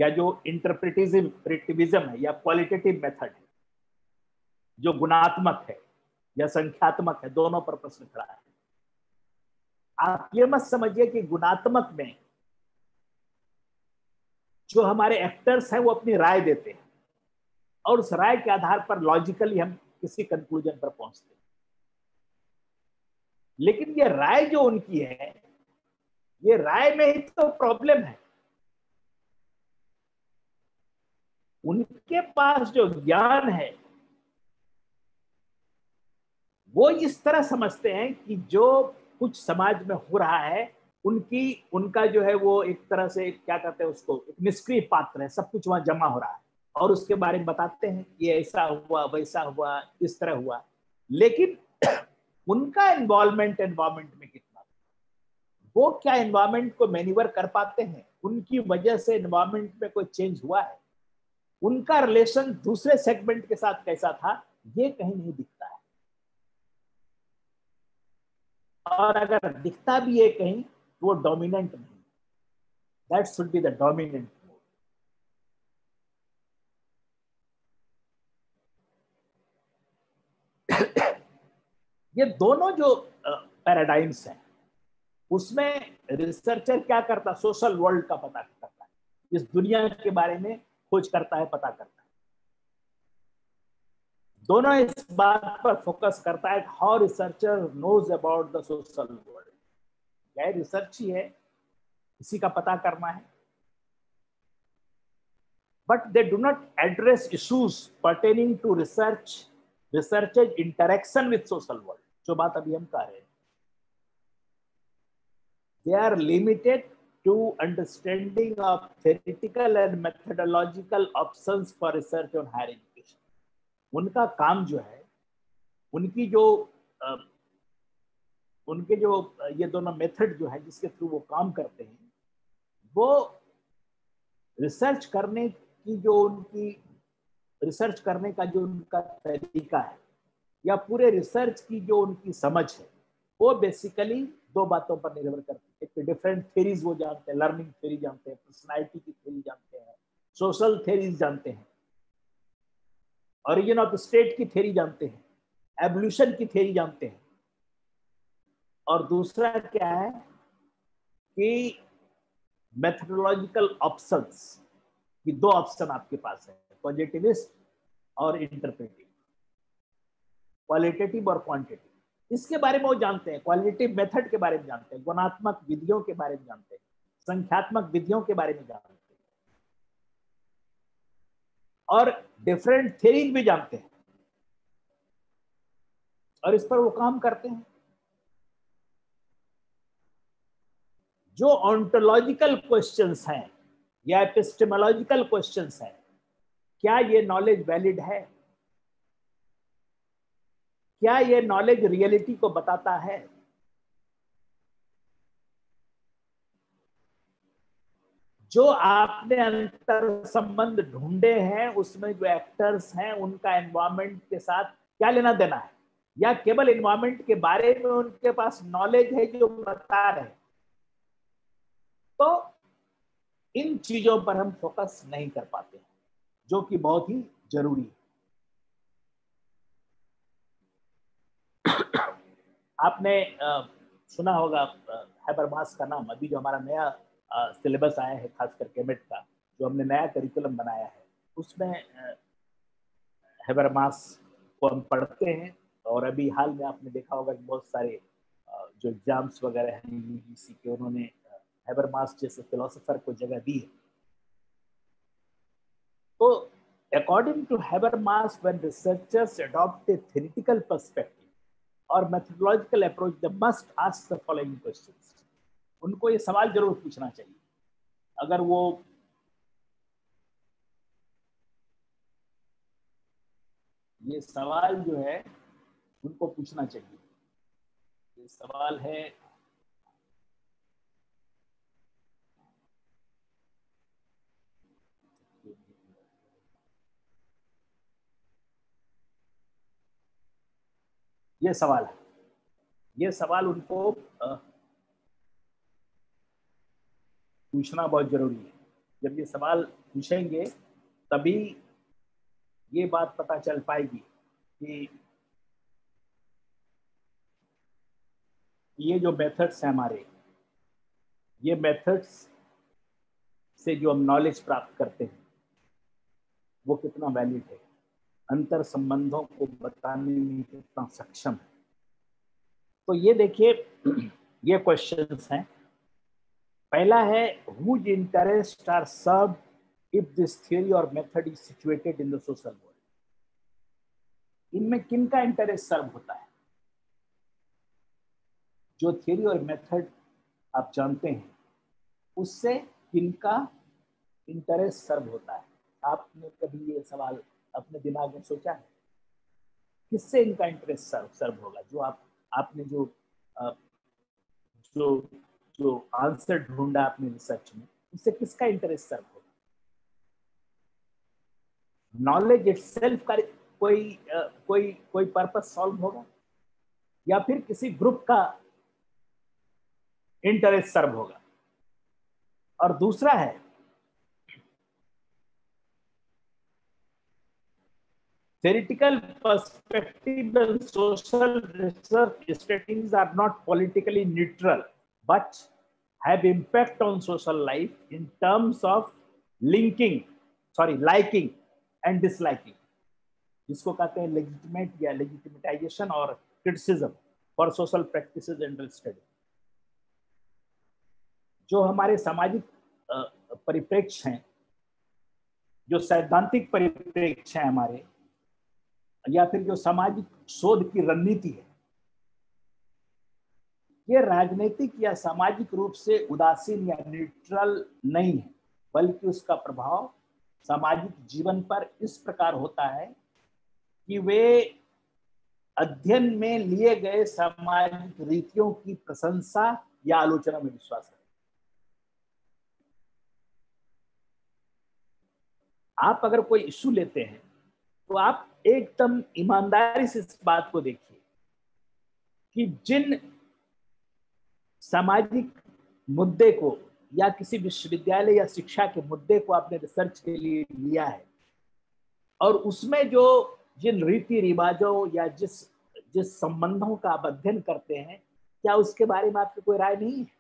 [SPEAKER 4] या जो इंटरप्रिटिज्म है या क्वालिटेटिव मेथड है जो गुणात्मक है या संख्यात्मक है दोनों पर प्रश्न खड़ा है आप ये मत समझिए कि गुणात्मक में जो हमारे एक्टर्स हैं वो अपनी राय देते हैं और उस राय के आधार पर लॉजिकली हम किसी कंक्लूजन पर पहुंचते लेकिन ये राय जो उनकी है ये राय में ही तो प्रॉब्लम है उनके पास जो ज्ञान है वो इस तरह समझते हैं कि जो कुछ समाज में हो रहा है उनकी उनका जो है वो एक तरह से क्या कहते हैं उसको एक निष्क्रिय पात्र है सब कुछ वहां जमा हो रहा है और उसके बारे में बताते हैं ये ऐसा हुआ वैसा हुआ इस तरह हुआ लेकिन उनका इन्वॉल्वमेंट एनवायरमेंट में कितना वो क्या एनवायरमेंट को मैन्यूवर कर पाते हैं उनकी वजह से एनवायरमेंट में कोई चेंज हुआ है उनका रिलेशन दूसरे सेगमेंट के साथ कैसा था ये कहीं नहीं दिखता है और अगर दिखता भी है कहीं तो वो डोमिनेंट नहीं that should be the dominant ये दोनों जो पैराडाइम्स हैं उसमें रिसर्चर क्या करता है सोशल वर्ल्ड का पता करता है इस दुनिया के बारे में खोज करता है पता करता है दोनों इस बात पर फोकस करता है how researcher knows about the social world गैर रिसर्च ही है इसी का पता करना है but they do not address issues pertaining to research researches interaction with social world जो बात अभी हम कर रहे हैं they are limited to understanding of theoretical and methodological options for research on higher education. उनका काम जो है उनकी जो उनके जो ये दोनों मेथड जो है जिसके थ्रू वो काम करते हैं वो रिसर्च करने की जो उनकी रिसर्च करने का जो उनका तरीका है या पूरे रिसर्च की जो उनकी समझ है वो बेसिकली दो बातों पर निर्भर करती है एक तो डिफरेंट थेरीज वो जानते हैं लर्निंग थेरी जानते हैं पर्सनैलिटी की थेरी जानते हैं सोशल थेरीज जानते हैं ऑरिजिन ऑफ स्टेट की थेरी जानते हैं एवोल्यूशन की थेरी जानते हैं और दूसरा क्या है कि मैथडोलॉजिकल ऑप्शंस की दो ऑप्शन आपके पास है पॉजिटिविस्ट और इंटरप्रेटिव क्वालिटेटिव और क्वांटिटिव इसके बारे में वो जानते हैं क्वालिटेटिव मेथड के बारे में जानते हैं गुणात्मक विधियों के बारे में जानते हैं संख्यात्मक विधियों के बारे में जानते हैं और डिफरेंट थेरीज भी जानते हैं और इस पर वो काम करते हैं जो ऑन्टोलॉजिकल क्वेश्चंस हैं या एपिस्टेमोलॉजिकल क्वेश्चंस हैं क्या ये नॉलेज वैलिड है क्या ये नॉलेज रियलिटी को बताता है जो आपने अंतर संबंध ढूंढे हैं उसमें जो एक्टर्स हैं उनका एनवायरमेंट के साथ क्या लेना देना है या केवल एनवायरमेंट के बारे में उनके पास नॉलेज है जो बता रहे तो इन चीजों पर हम फोकस नहीं कर पाते जो कि बहुत ही जरूरी है आपने आ, सुना होगा हैबर मास का नाम अभी जो हमारा नया सिलेबस आया है खास करके मिट e का जो हमने नया करिकुलम बनाया है उसमें हैबर मास को हम पढ़ते हैं और अभी हाल में आपने देखा होगा कि बहुत सारे जो एग्जाम्स वगैरह हैं यूजीसी के उन्होंने हैबर मास जैसे फिलोसोफर को जगह दी है तो according to Habermas, when researchers adopt a theoretical perspective, और methodological approach they must ask the following question उनको ये सवाल जरूर पूछना चाहिए अगर वो ये सवाल जो है उनको पूछना चाहिए
[SPEAKER 2] ये सवाल है
[SPEAKER 4] ये सवाल है ये सवाल उनको पूछना बहुत जरूरी है जब ये सवाल पूछेंगे तभी ये बात पता चल पाएगी कि ये जो मेथड्स हैं हमारे ये मेथड्स से जो हम नॉलेज प्राप्त करते हैं वो कितना वैलिड है अंतर संबंधों को बताने में कितना सक्षम है तो ये देखिए ये क्वेश्चंस हैं पहला है whose interest are serve if this theory और method is situated in the social world इनमें का इंटरेस्ट सर्व होता है जो थियोरी और मेथड आप जानते हैं उससे किनका इंटरेस्ट सर्व होता है आपने कभी ये सवाल अपने दिमाग में सोचा है किससे इनका इंटरेस्ट सर्व सर्व होगा जो आप आपने जो आप, जो जो आंसर ढूंढा आपने रिसर्च में उससे किसका इंटरेस्ट सर्व होगा नॉलेज इट सेल्फ का कोई कोई कोई पर्पस सॉल्व होगा या फिर किसी ग्रुप का इंटरेस्ट सर्व होगा और दूसरा है theoretical perspective and social research strategies are not politically neutral but have impact on social life in terms of linking sorry liking and disliking kehte hain legitimate ya legitimization or criticism for social practices and and study जो हमारे सामाजिक परिप्रेक्ष्य हैं जो सैद्धांतिक परिप्रेक्ष्य हैं हमारे या फिर जो सामाजिक शोध की रणनीति है ये राजनीतिक या सामाजिक रूप से उदासीन या न्यूट्रल नहीं है बल्कि उसका प्रभाव सामाजिक जीवन पर इस प्रकार होता है कि वे अध्ययन में लिए गए सामाजिक रीतियों की प्रशंसा या आलोचना में विश्वास रखते आप अगर कोई इशू लेते हैं तो आप एकदम ईमानदारी से इस बात को देखिए कि जिन सामाजिक मुद्दे को या किसी विश्वविद्यालय या शिक्षा के मुद्दे को आपने रिसर्च के लिए लिया है और उसमें जो जिन रीति रिवाजों या जिस जिस संबंधों का आप अध्ययन करते हैं क्या उसके बारे में आपकी कोई राय नहीं है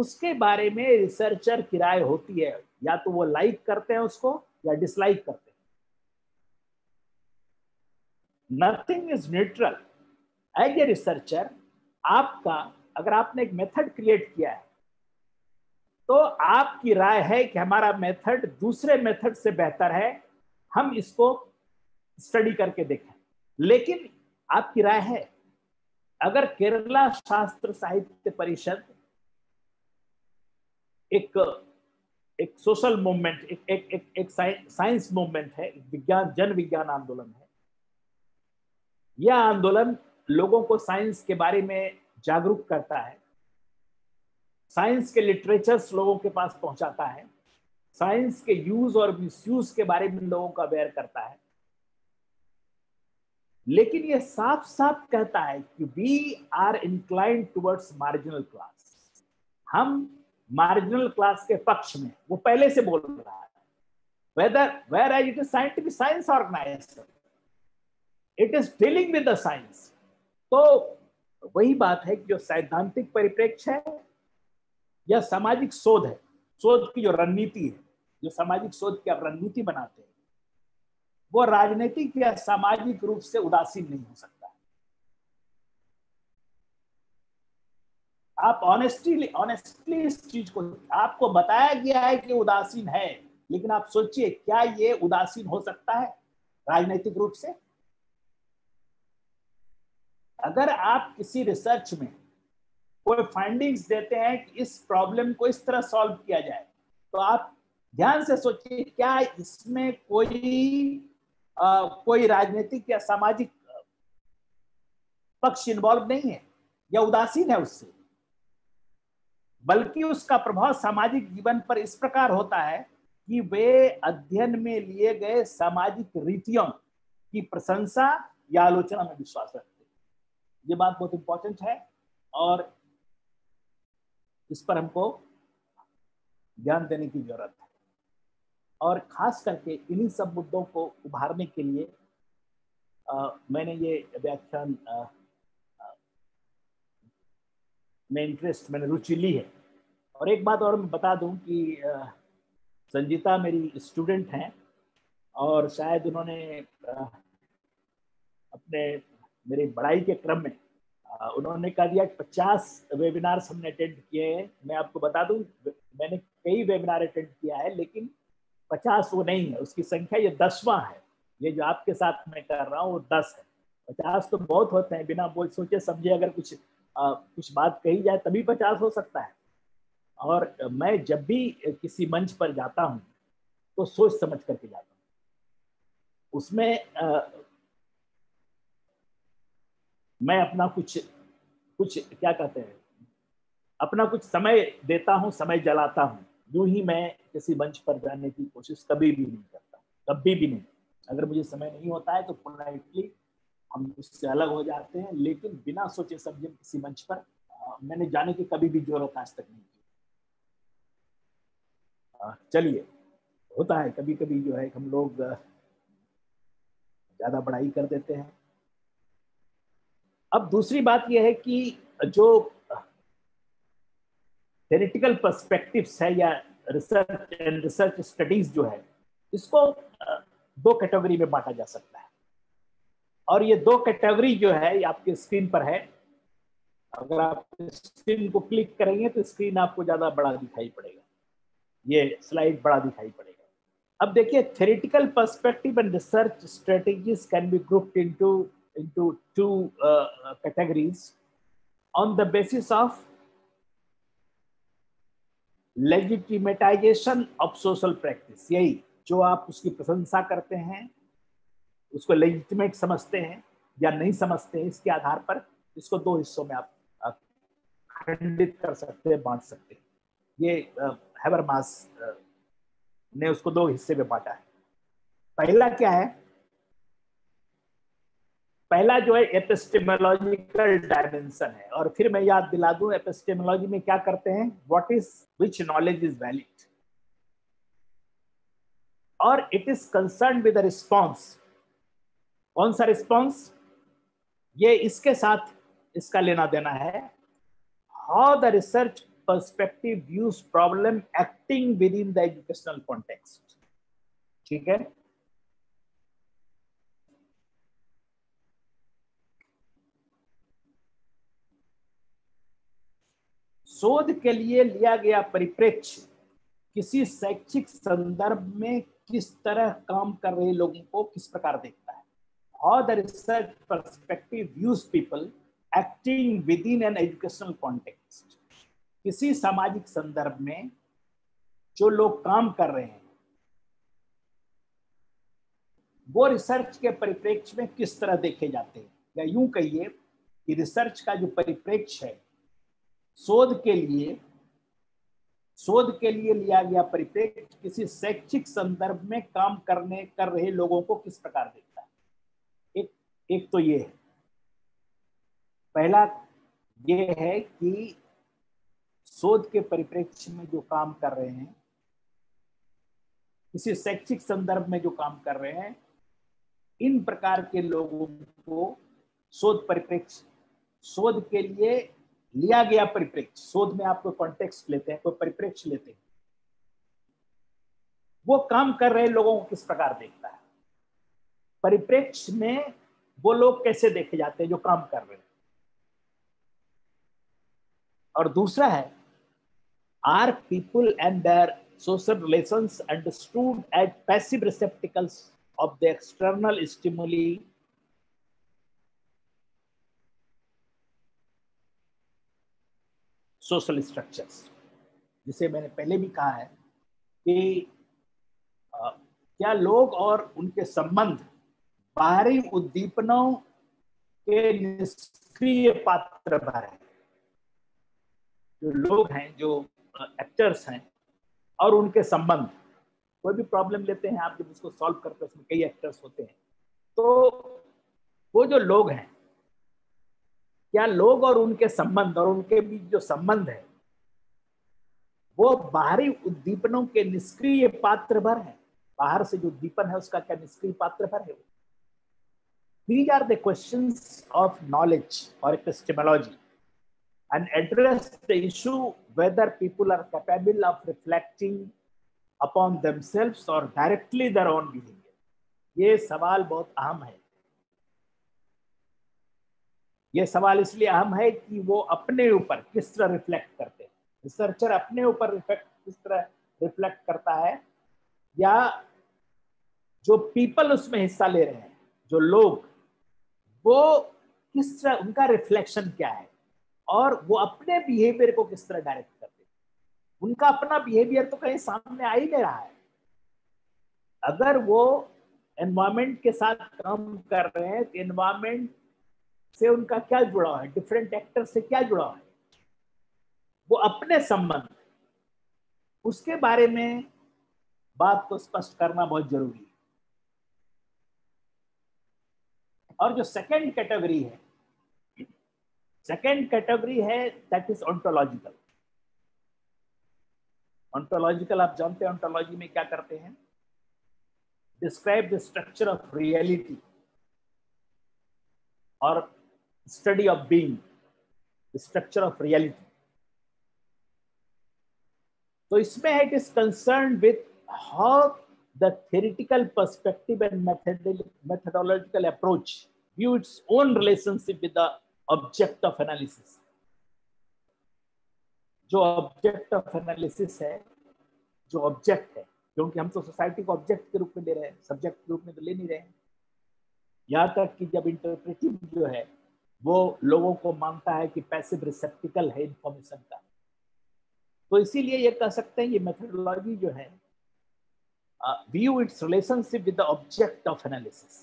[SPEAKER 4] उसके बारे में रिसर्चर की राय होती है या तो वो लाइक करते हैं उसको या डिसलाइक करते हैं nothing is neutral as a researcher आपका अगर आपने एक मेथड क्रिएट किया है तो आपकी राय है कि हमारा मेथड दूसरे मेथड से बेहतर है हम इसको स्टडी करके देखें लेकिन आपकी राय है अगर केरला शास्त्र साहित्य परिषद एक एक सोशल मूवमेंट एक एक एक, एक साइंस मूवमेंट है विज्ञान जन विज्ञान आंदोलन है यह आंदोलन लोगों को साइंस के बारे में जागरूक करता है साइंस के लिटरेचर्स लोगों के पास पहुंचाता है साइंस के यूज और मिसयूज के बारे में लोगों को अवेयर करता है लेकिन यह साफ साफ कहता है कि we are inclined towards marginal class हम मार्जिनल क्लास के पक्ष में वो पहले से बोल रहा है whether where as it is scientific science organisation it is dealing with the science तो वही बात है कि जो सैद्धांतिक परिप्रेक्ष्य है या सामाजिक शोध है शोध की जो रणनीति है जो सामाजिक शोध की आप रणनीति बनाते हैं वो राजनीतिक या सामाजिक रूप से उदासीन नहीं हो सकता आप ऑनेस्टली ऑनेस्टली इस चीज को आपको बताया गया है कि उदासीन है लेकिन आप सोचिए क्या ये उदासीन हो सकता है राजनीतिक रूप से अगर आप किसी रिसर्च में कोई फाइंडिंग्स देते हैं कि इस प्रॉब्लम को इस तरह सॉल्व किया जाए तो आप ध्यान से सोचिए क्या इसमें कोई आ, कोई राजनीतिक या सामाजिक पक्ष इन्वॉल्व नहीं है या उदासीन है उससे बल्कि उसका प्रभाव सामाजिक जीवन पर इस प्रकार होता है कि वे अध्ययन में लिए गए सामाजिक रीतियों की प्रशंसा या आलोचना में विश्वास रखते ये बात बहुत इंपॉर्टेंट है और इस पर हमको ध्यान देने की जरूरत है और खास करके इन्हीं सब मुद्दों को उभारने के लिए आ, मैंने ये व्याख्यान में इंटरेस्ट मैंने रुचि ली है और एक बात और मैं बता दूं कि आ, संजीता मेरी स्टूडेंट हैं और शायद उन्होंने अपने मेरी बड़ाई के क्रम में उन्होंने कहा दिया कि पचास वेबिनार्स हमने अटेंड किए हैं मैं आपको बता दूं मैंने कई वेबिनार अटेंड किया है लेकिन पचास वो नहीं है उसकी संख्या ये दसवां है ये जो आपके साथ मैं कर रहा हूँ वो दस है पचास तो बहुत होते हैं बिना बोल सोचे समझे अगर कुछ आ, कुछ बात कही जाए तभी पचास हो सकता है और मैं जब भी किसी मंच पर जाता हूँ तो सोच समझ करके जाता हूँ उसमें आ, मैं अपना कुछ कुछ क्या कहते हैं अपना कुछ समय देता हूँ समय जलाता हूँ यूं ही मैं किसी मंच पर जाने की कोशिश कभी भी नहीं करता कभी भी नहीं अगर मुझे समय नहीं होता है तो पोलाइटली हम उससे अलग हो जाते हैं लेकिन बिना सोचे समझे किसी मंच पर मैंने जाने की कभी भी जरूरत आज तक नहीं की चलिए होता है कभी कभी जो है हम लोग ज़्यादा बड़ाई कर देते हैं अब दूसरी बात यह है कि जो थेरेटिकल पर्सपेक्टिव्स है या रिसर्च एंड रिसर्च स्टडीज जो है इसको दो कैटेगरी में बांटा जा सकता है और ये दो कैटेगरी जो है आपके स्क्रीन पर है अगर आप स्क्रीन को क्लिक करेंगे तो स्क्रीन आपको ज़्यादा बड़ा दिखाई पड़ेगा ये स्लाइड बड़ा दिखाई पड़ेगा अब देखिए theoretical perspective and research strategies can be grouped into into two uh, categories on the basis of legitimatization of social practice यही जो आप उसकी प्रशंसा करते हैं उसको लेजिटिमेट समझते हैं या नहीं समझते हैं इसके आधार पर इसको दो हिस्सों में आप खंडित कर सकते हैं बांट सकते हैं ये हैबरमास ने उसको दो हिस्से में बांटा है पहला क्या है पहला जो है एपिस्टेमोलॉजिकल डायमेंशन है और फिर मैं याद दिला दूं एपिस्टेमोलॉजी में क्या करते हैं what is which knowledge is valid और it is concern with response कौन सा रिस्पॉन्स ये इसके साथ इसका लेना देना है how the research perspective views problem acting within the educational context ठीक है शोध के लिए लिया गया परिप्रेक्ष्य किसी शैक्षिक संदर्भ में किस तरह काम कर रहे लोगों को किस प्रकार देखता है how the research perspective views people acting within an educational context किसी सामाजिक संदर्भ में जो लोग काम कर रहे हैं वो रिसर्च के परिप्रेक्ष्य में किस तरह देखे जाते हैं या यूं कहिए कि रिसर्च का जो परिप्रेक्ष्य है शोध के लिए शोध के लिए लिया गया परिपेक्ष किसी शैक्षिक संदर्भ में काम करने कर रहे लोगों को किस प्रकार देखता है एक एक तो ये है पहला ये है कि शोध के परिप्रेक्ष्य में जो काम कर रहे हैं किसी शैक्षिक संदर्भ में जो काम कर रहे हैं इन प्रकार के लोगों को शोध परिप्रेक्ष्य शोध के लिए लिया गया परिप्रेक्ष्य शोध में आप कोई कॉन्टेक्स्ट लेते हैं कोई परिप्रेक्ष्य लेते हैं वो काम कर रहे लोगों को किस प्रकार देखता है परिप्रेक्ष्य में वो लोग कैसे देखे जाते हैं जो काम कर रहे हैं और दूसरा है are people and their social relations understood as passive receptacles of the external stimuli social structures जिसे मैंने पहले भी कहा है कि क्या लोग और उनके संबंध बाहरी उद्दीपनों के निष्क्रिय पात्र भर हैं जो लोग हैं जो एक्टर्स हैं और उनके संबंध कोई भी प्रॉब्लम लेते हैं आप जब उसको सॉल्व करते हैं उसमें कई एक्टर्स होते हैं तो वो जो लोग हैं क्या लोग और उनके संबंध और उनके बीच जो संबंध है वो बाहरी उद्दीपनों के निष्क्रिय पात्र भर है बाहर से जो उद्दीपन है उसका क्या निष्क्रिय पात्र भर है these are the question of knowledge और epistemology and address the issue whether people are capable of reflecting upon themselves और डायरेक्टली दर ऑन बिहेवियर ये सवाल बहुत अहम है ये सवाल इसलिए अहम है कि वो अपने ऊपर किस तरह रिफ्लेक्ट करते हैं रिसर्चर अपने ऊपर रिफ्लेक्ट किस तरह रिफ्लेक्ट करता है या जो पीपल उसमें हिस्सा ले रहे हैं जो लोग वो किस तरह उनका रिफ्लेक्शन क्या है और वो अपने बिहेवियर को किस तरह डायरेक्ट करते हैं उनका अपना बिहेवियर तो कहीं सामने आ ही नहीं रहा है अगर वो एनवायरमेंट के साथ काम कर रहे हैं तो एनवायरमेंट से उनका क्या जुड़ाव है डिफरेंट एक्टर से क्या जुड़ाव है वो अपने संबंध उसके बारे में बात को तो स्पष्ट करना बहुत जरूरी है और जो सेकेंड कैटेगरी है सेकेंड कैटेगरी है दैट इज ऑन्टोलॉजिकल ऑन्टोलॉजिकल आप जानते हैं ऑन्टोलॉजी में क्या करते हैं describe the structure of reality और study of being, the structure of reality. तो इसमें it is concern with how the theoretical perspective and methodological approach view its own relationship with the object of analysis. जो ऑब्जेक्ट ऑफ एनालिसिस है जो ऑब्जेक्ट है क्योंकि हम तो सोसाइटी को ऑब्जेक्ट के रूप में ले रहे हैं सब्जेक्ट के रूप में तो ले नहीं रहे हैं तक कि जब इंटरप्रेटिव जो है वो लोगों को मानता है कि पैसिव रिसेप्टिकल है इंफॉर्मेशन का तो इसीलिए ये कह सकते हैं ये मेथोडोलॉजी जो है view its relationship with the object of analysis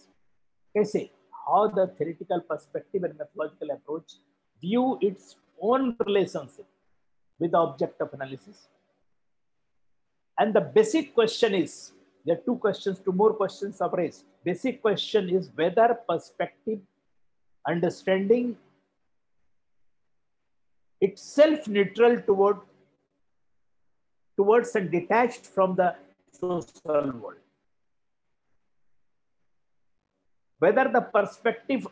[SPEAKER 4] कैसे how the theoretical perspective and methodological approach view its own relationship with the object of analysis and the basic question is There are two questions, two more questions are raised. Basic question is whether perspective understanding itself neutral toward towards and detached from the social world whether the perspective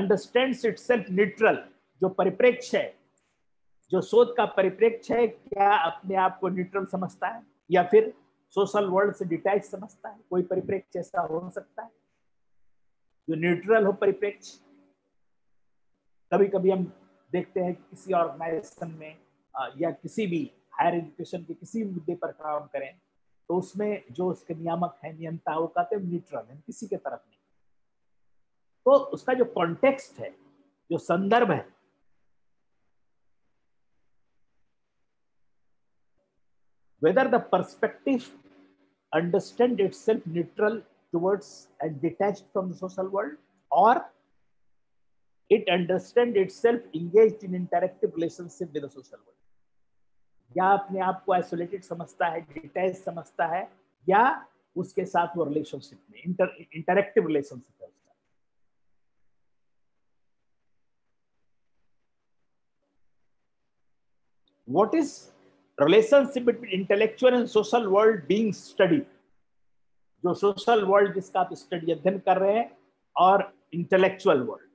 [SPEAKER 4] understands itself neutral jo परिप्रेक्ष्य hai jo shodh ka परिप्रेक्ष्य hai kya apne aap ko neutral samajhta hai ya fir social world से डिटैच समझता है कोई परिप्रेक्ष्य ऐसा हो सकता है जो न्यूट्रल हो परिप्रेक्ष्य कभी कभी हम देखते हैं कि किसी ऑर्गेनाइजेशन में या किसी भी हायर एजुकेशन के किसी मुद्दे पर काम करें तो उसमें जो उसके नियामक है नियंता वो कहते हैं न्यूट्रल है किसी के तरफ नहीं तो उसका जो कॉन्टेक्स्ट है जो संदर्भ है whether the perspective understand itself neutral towards and detached from the social world और it understand itself engaged in interactive relationship with the social world या अपने आप को आइसोलेटेड समझता है डिटैच समझता है या उसके साथ वो रिलेशनशिप में इंटर इंटरेक्टिव रिलेशनशिप है उसका what is relationship between intellectual and social world being studied जो सोशल वर्ल्ड जिसका आप स्टडी अध्ययन कर रहे हैं और intellectual world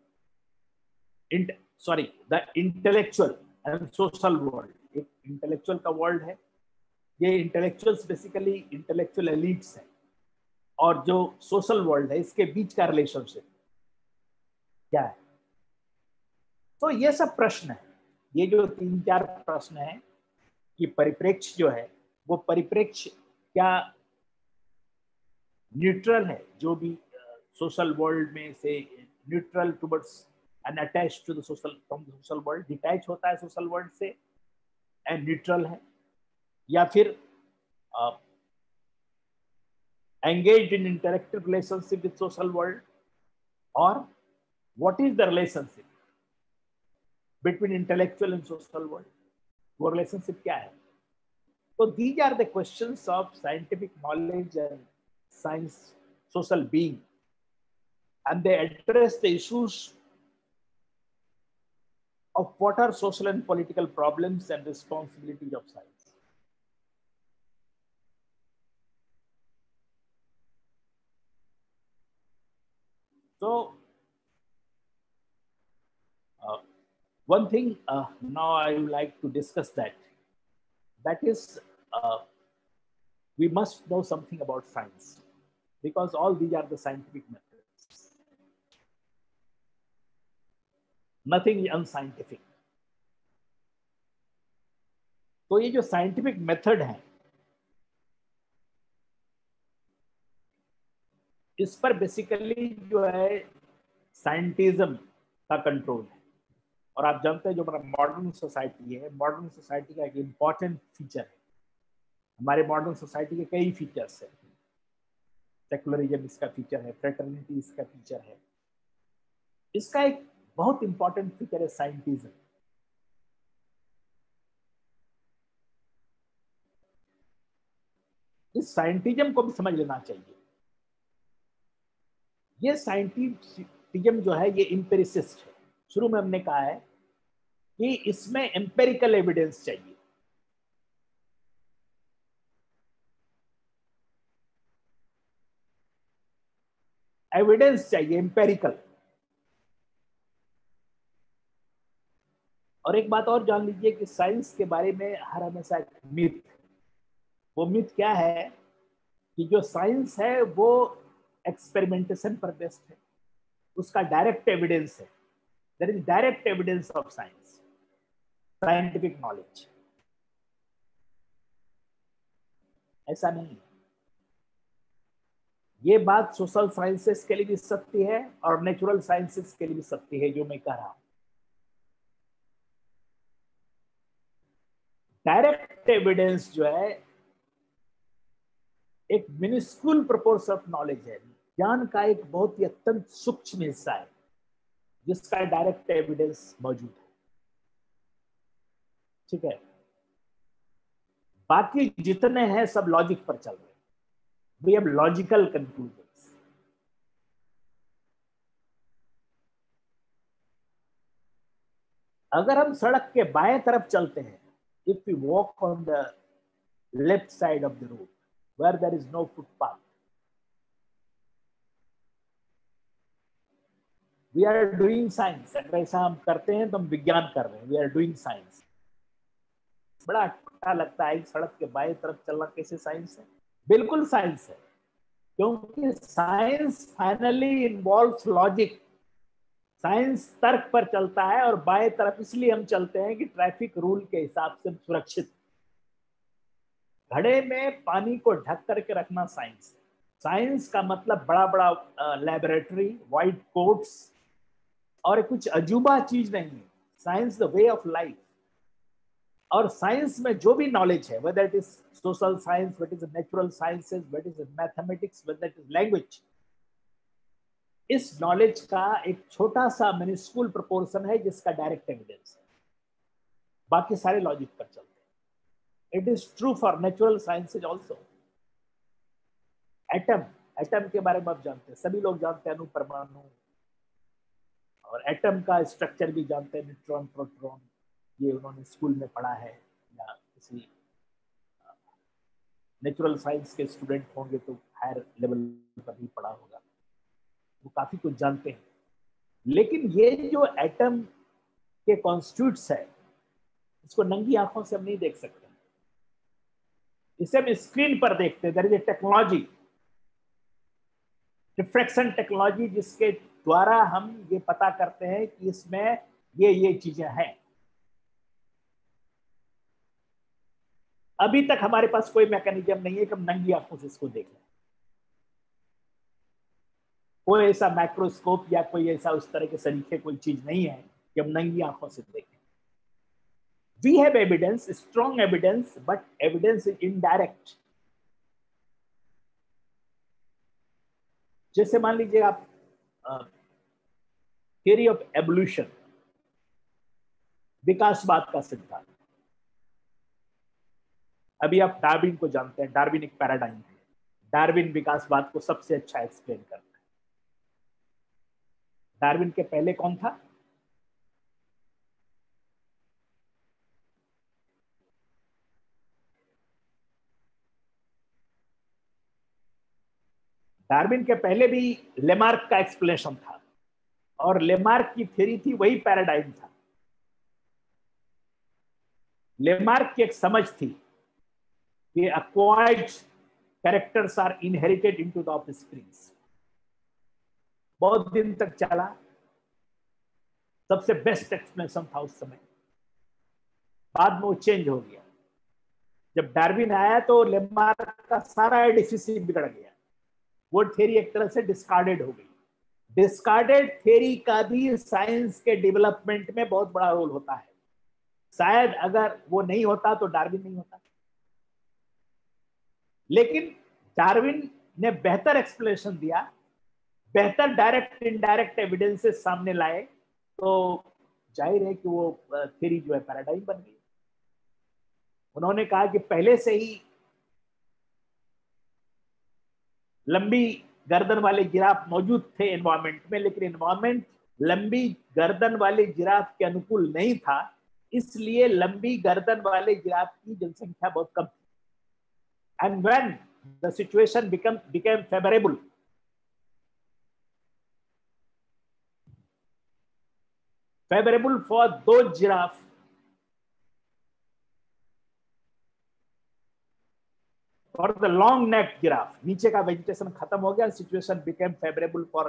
[SPEAKER 4] int sorry the intellectual and social world एक इंटेलेक्चुअल का वर्ल्ड है ये इंटेलेक्चुअल्स बेसिकली इंटेलेक्चुअल एलिट्स हैं और जो सोशल वर्ल्ड है इसके बीच का रिलेशनशिप क्या है तो ये सब प्रश्न है ये जो तीन चार प्रश्न है कि परिप्रेक्ष्य जो है वो परिप्रेक्ष्य क्या न्यूट्रल है जो भी सोशल uh, वर्ल्ड में से neutral towards and attach to the social from the social world detach होता है सोशल वर्ल्ड से एंड न्यूट्रल है या फिर engage in interactive relationship with social world और what is the relationship between intellectual and social world वो relationship क्या है तो these are the questions of scientific knowledge and science social being and they address the issues of what are social and political problems and responsibilities of science.
[SPEAKER 2] So uh,
[SPEAKER 4] one thing uh, now I would like to discuss that, that is uh, we must know something about science because all these are the scientific methods. Nothing is unscientific तो ये जो साइंटिफिक मेथड है इस पर बेसिकली जो है साइंटिज्म का कंट्रोल है और आप जानते हैं जो हमारा मॉडर्न सोसाइटी है मॉडर्न सोसाइटी का एक इम्पॉर्टेंट फीचर है हमारे मॉडर्न सोसाइटी के कई फीचर्स हैं सेकुलरिज्म इसका फीचर है फ्रेटर्निटी इसका फीचर है इसका एक बहुत इंपॉर्टेंट फिगर है साइंटिज्म इस साइंटिज्म को भी समझ लेना चाहिए ये साइंटिज्म जो है ये इंपेरिसिस्ट है शुरू में हमने कहा है कि इसमें एम्पेरिकल एविडेंस चाहिए एविडेंस चाहिए एम्पेरिकल और एक बात और जान लीजिए कि साइंस के बारे में हर हमेशा एक मिथ वो मिथ क्या है कि जो साइंस है वो एक्सपेरिमेंटेशन पर बेस्ट है उसका डायरेक्ट एविडेंस है there is direct evidence of science scientific knowledge ऐसा नहीं है ये बात सोशल साइंसेस के लिए भी सत्य है और नेचुरल साइंसेस के लिए भी सत्य है जो मैं कह रहा हूं डायरेक्ट एविडेंस जो है एक मिनिस्कुल प्रपोर्स ऑफ नॉलेज है ज्ञान का एक बहुत ही अत्यंत सूक्ष्म हिस्सा है जिसका डायरेक्ट एविडेंस मौजूद है ठीक है बाकी जितने हैं सब लॉजिक पर चल रहे वी हैव लॉजिकल कंक्लूजन अगर हम सड़क के बाएं तरफ चलते हैं if we walk on the left side of the road where there is no footpath, we are doing science अगर ऐसा हम करते हैं तो हम विज्ञान कर रहे हैं वी आर डूइंग साइंस बड़ा अच्छा लगता है सड़क के बाएं तरफ चलना कैसे साइंस है बिल्कुल साइंस है क्योंकि science finally involves logic science तर्क पर चलता है और बाएं तरफ इसलिए हम चलते हैं कि ट्रैफिक रूल के हिसाब से सुरक्षित घड़े में पानी को ढक करके रखना साइंस साइंस का मतलब बड़ा बड़ा लेबोरेटरी वाइट कोट्स और कुछ अजूबा चीज नहीं है science the way of life और साइंस में जो भी नॉलेज है whether it is social science whether is natural sciences whether is mathematics whether it is language इस नॉलेज का एक छोटा सा मिनिस्कूल प्रपोर्सन है जिसका डायरेक्ट एविडेंस है बाकी सारे लॉजिक पर चलते हैं it is true for natural sciences also atom atom के बारे में आप जानते हैं सभी लोग जानते हैं अणु परमाणु और एटम का स्ट्रक्चर भी जानते हैं न्यूट्रॉन प्रोट्रॉन ये उन्होंने स्कूल में पढ़ा है
[SPEAKER 2] या
[SPEAKER 4] किसी नेचुरल uh, साइंस के स्टूडेंट होंगे तो हायर लेवल पर भी पढ़ा होगा वो काफी कुछ जानते हैं लेकिन ये जो एटम के कॉन्स्टिट्यूट है इसको नंगी आंखों से हम नहीं देख सकते इसे हम स्क्रीन पर देखते हैं टेक्नोलॉजी रिफ्रैक्शन टेक्नोलॉजी जिसके द्वारा हम ये पता करते हैं कि इसमें ये ये चीजें हैं अभी तक हमारे पास कोई मैकेनिज्म नहीं है कि हम नंगी आंखों से इसको देख लें कोई ऐसा माइक्रोस्कोप या कोई ऐसा उस तरह के सलीके कोई चीज नहीं है कि हम नंगी आंखों से देखें we have evidence strong evidence but evidence is indirect जैसे मान लीजिए आप थियरी ऑफ एवोल्यूशन विकासवाद का सिद्धांत अभी आप डार्विन को जानते हैं डार्विन एक पैराडाइम है डार्विन विकासवाद को सबसे अच्छा एक्सप्लेन करते हैं डार्विन के पहले कौन था डार्विन के पहले भी लेमार्क का एक्सप्लेनेशन था और लेमार्क की थ्योरी थी वही पैराडाइम था लेमार्क की एक समझ थी कि acquired characters are inherited into the offsprings बहुत दिन तक चला सबसे बेस्ट एक्सप्लेनेशन था उस समय बाद में वो चेंज हो गया जब डार्विन आया तो लेमार का सारा एडिफिसी बिगड़ गया वो थेरी एक तरह से डिस्कार्डेड हो गई डिस्कार्डेड थेरी का भी साइंस के डेवलपमेंट में बहुत बड़ा रोल होता है शायद अगर वो नहीं होता तो डार्विन नहीं होता लेकिन डार्विन ने बेहतर एक्सप्लेनेशन दिया बेहतर डायरेक्ट इनडायरेक्ट एविडेंसेस सामने लाए तो जाहिर है कि वो थ्योरी जो है पैराडाइम बन गई उन्होंने कहा कि पहले से ही लंबी गर्दन वाले जिराफ मौजूद थे एनवायरमेंट में लेकिन एनवायरमेंट लंबी गर्दन वाले जिराफ के अनुकूल नहीं था इसलिए लंबी गर्दन वाले जिराफ की जनसंख्या बहुत कम थी and when the situation become became favourable favorable for those giraffe और द लॉन्ग नेक गिराफ नीचे का वेजिटेशन खत्म हो गया situation became favourable for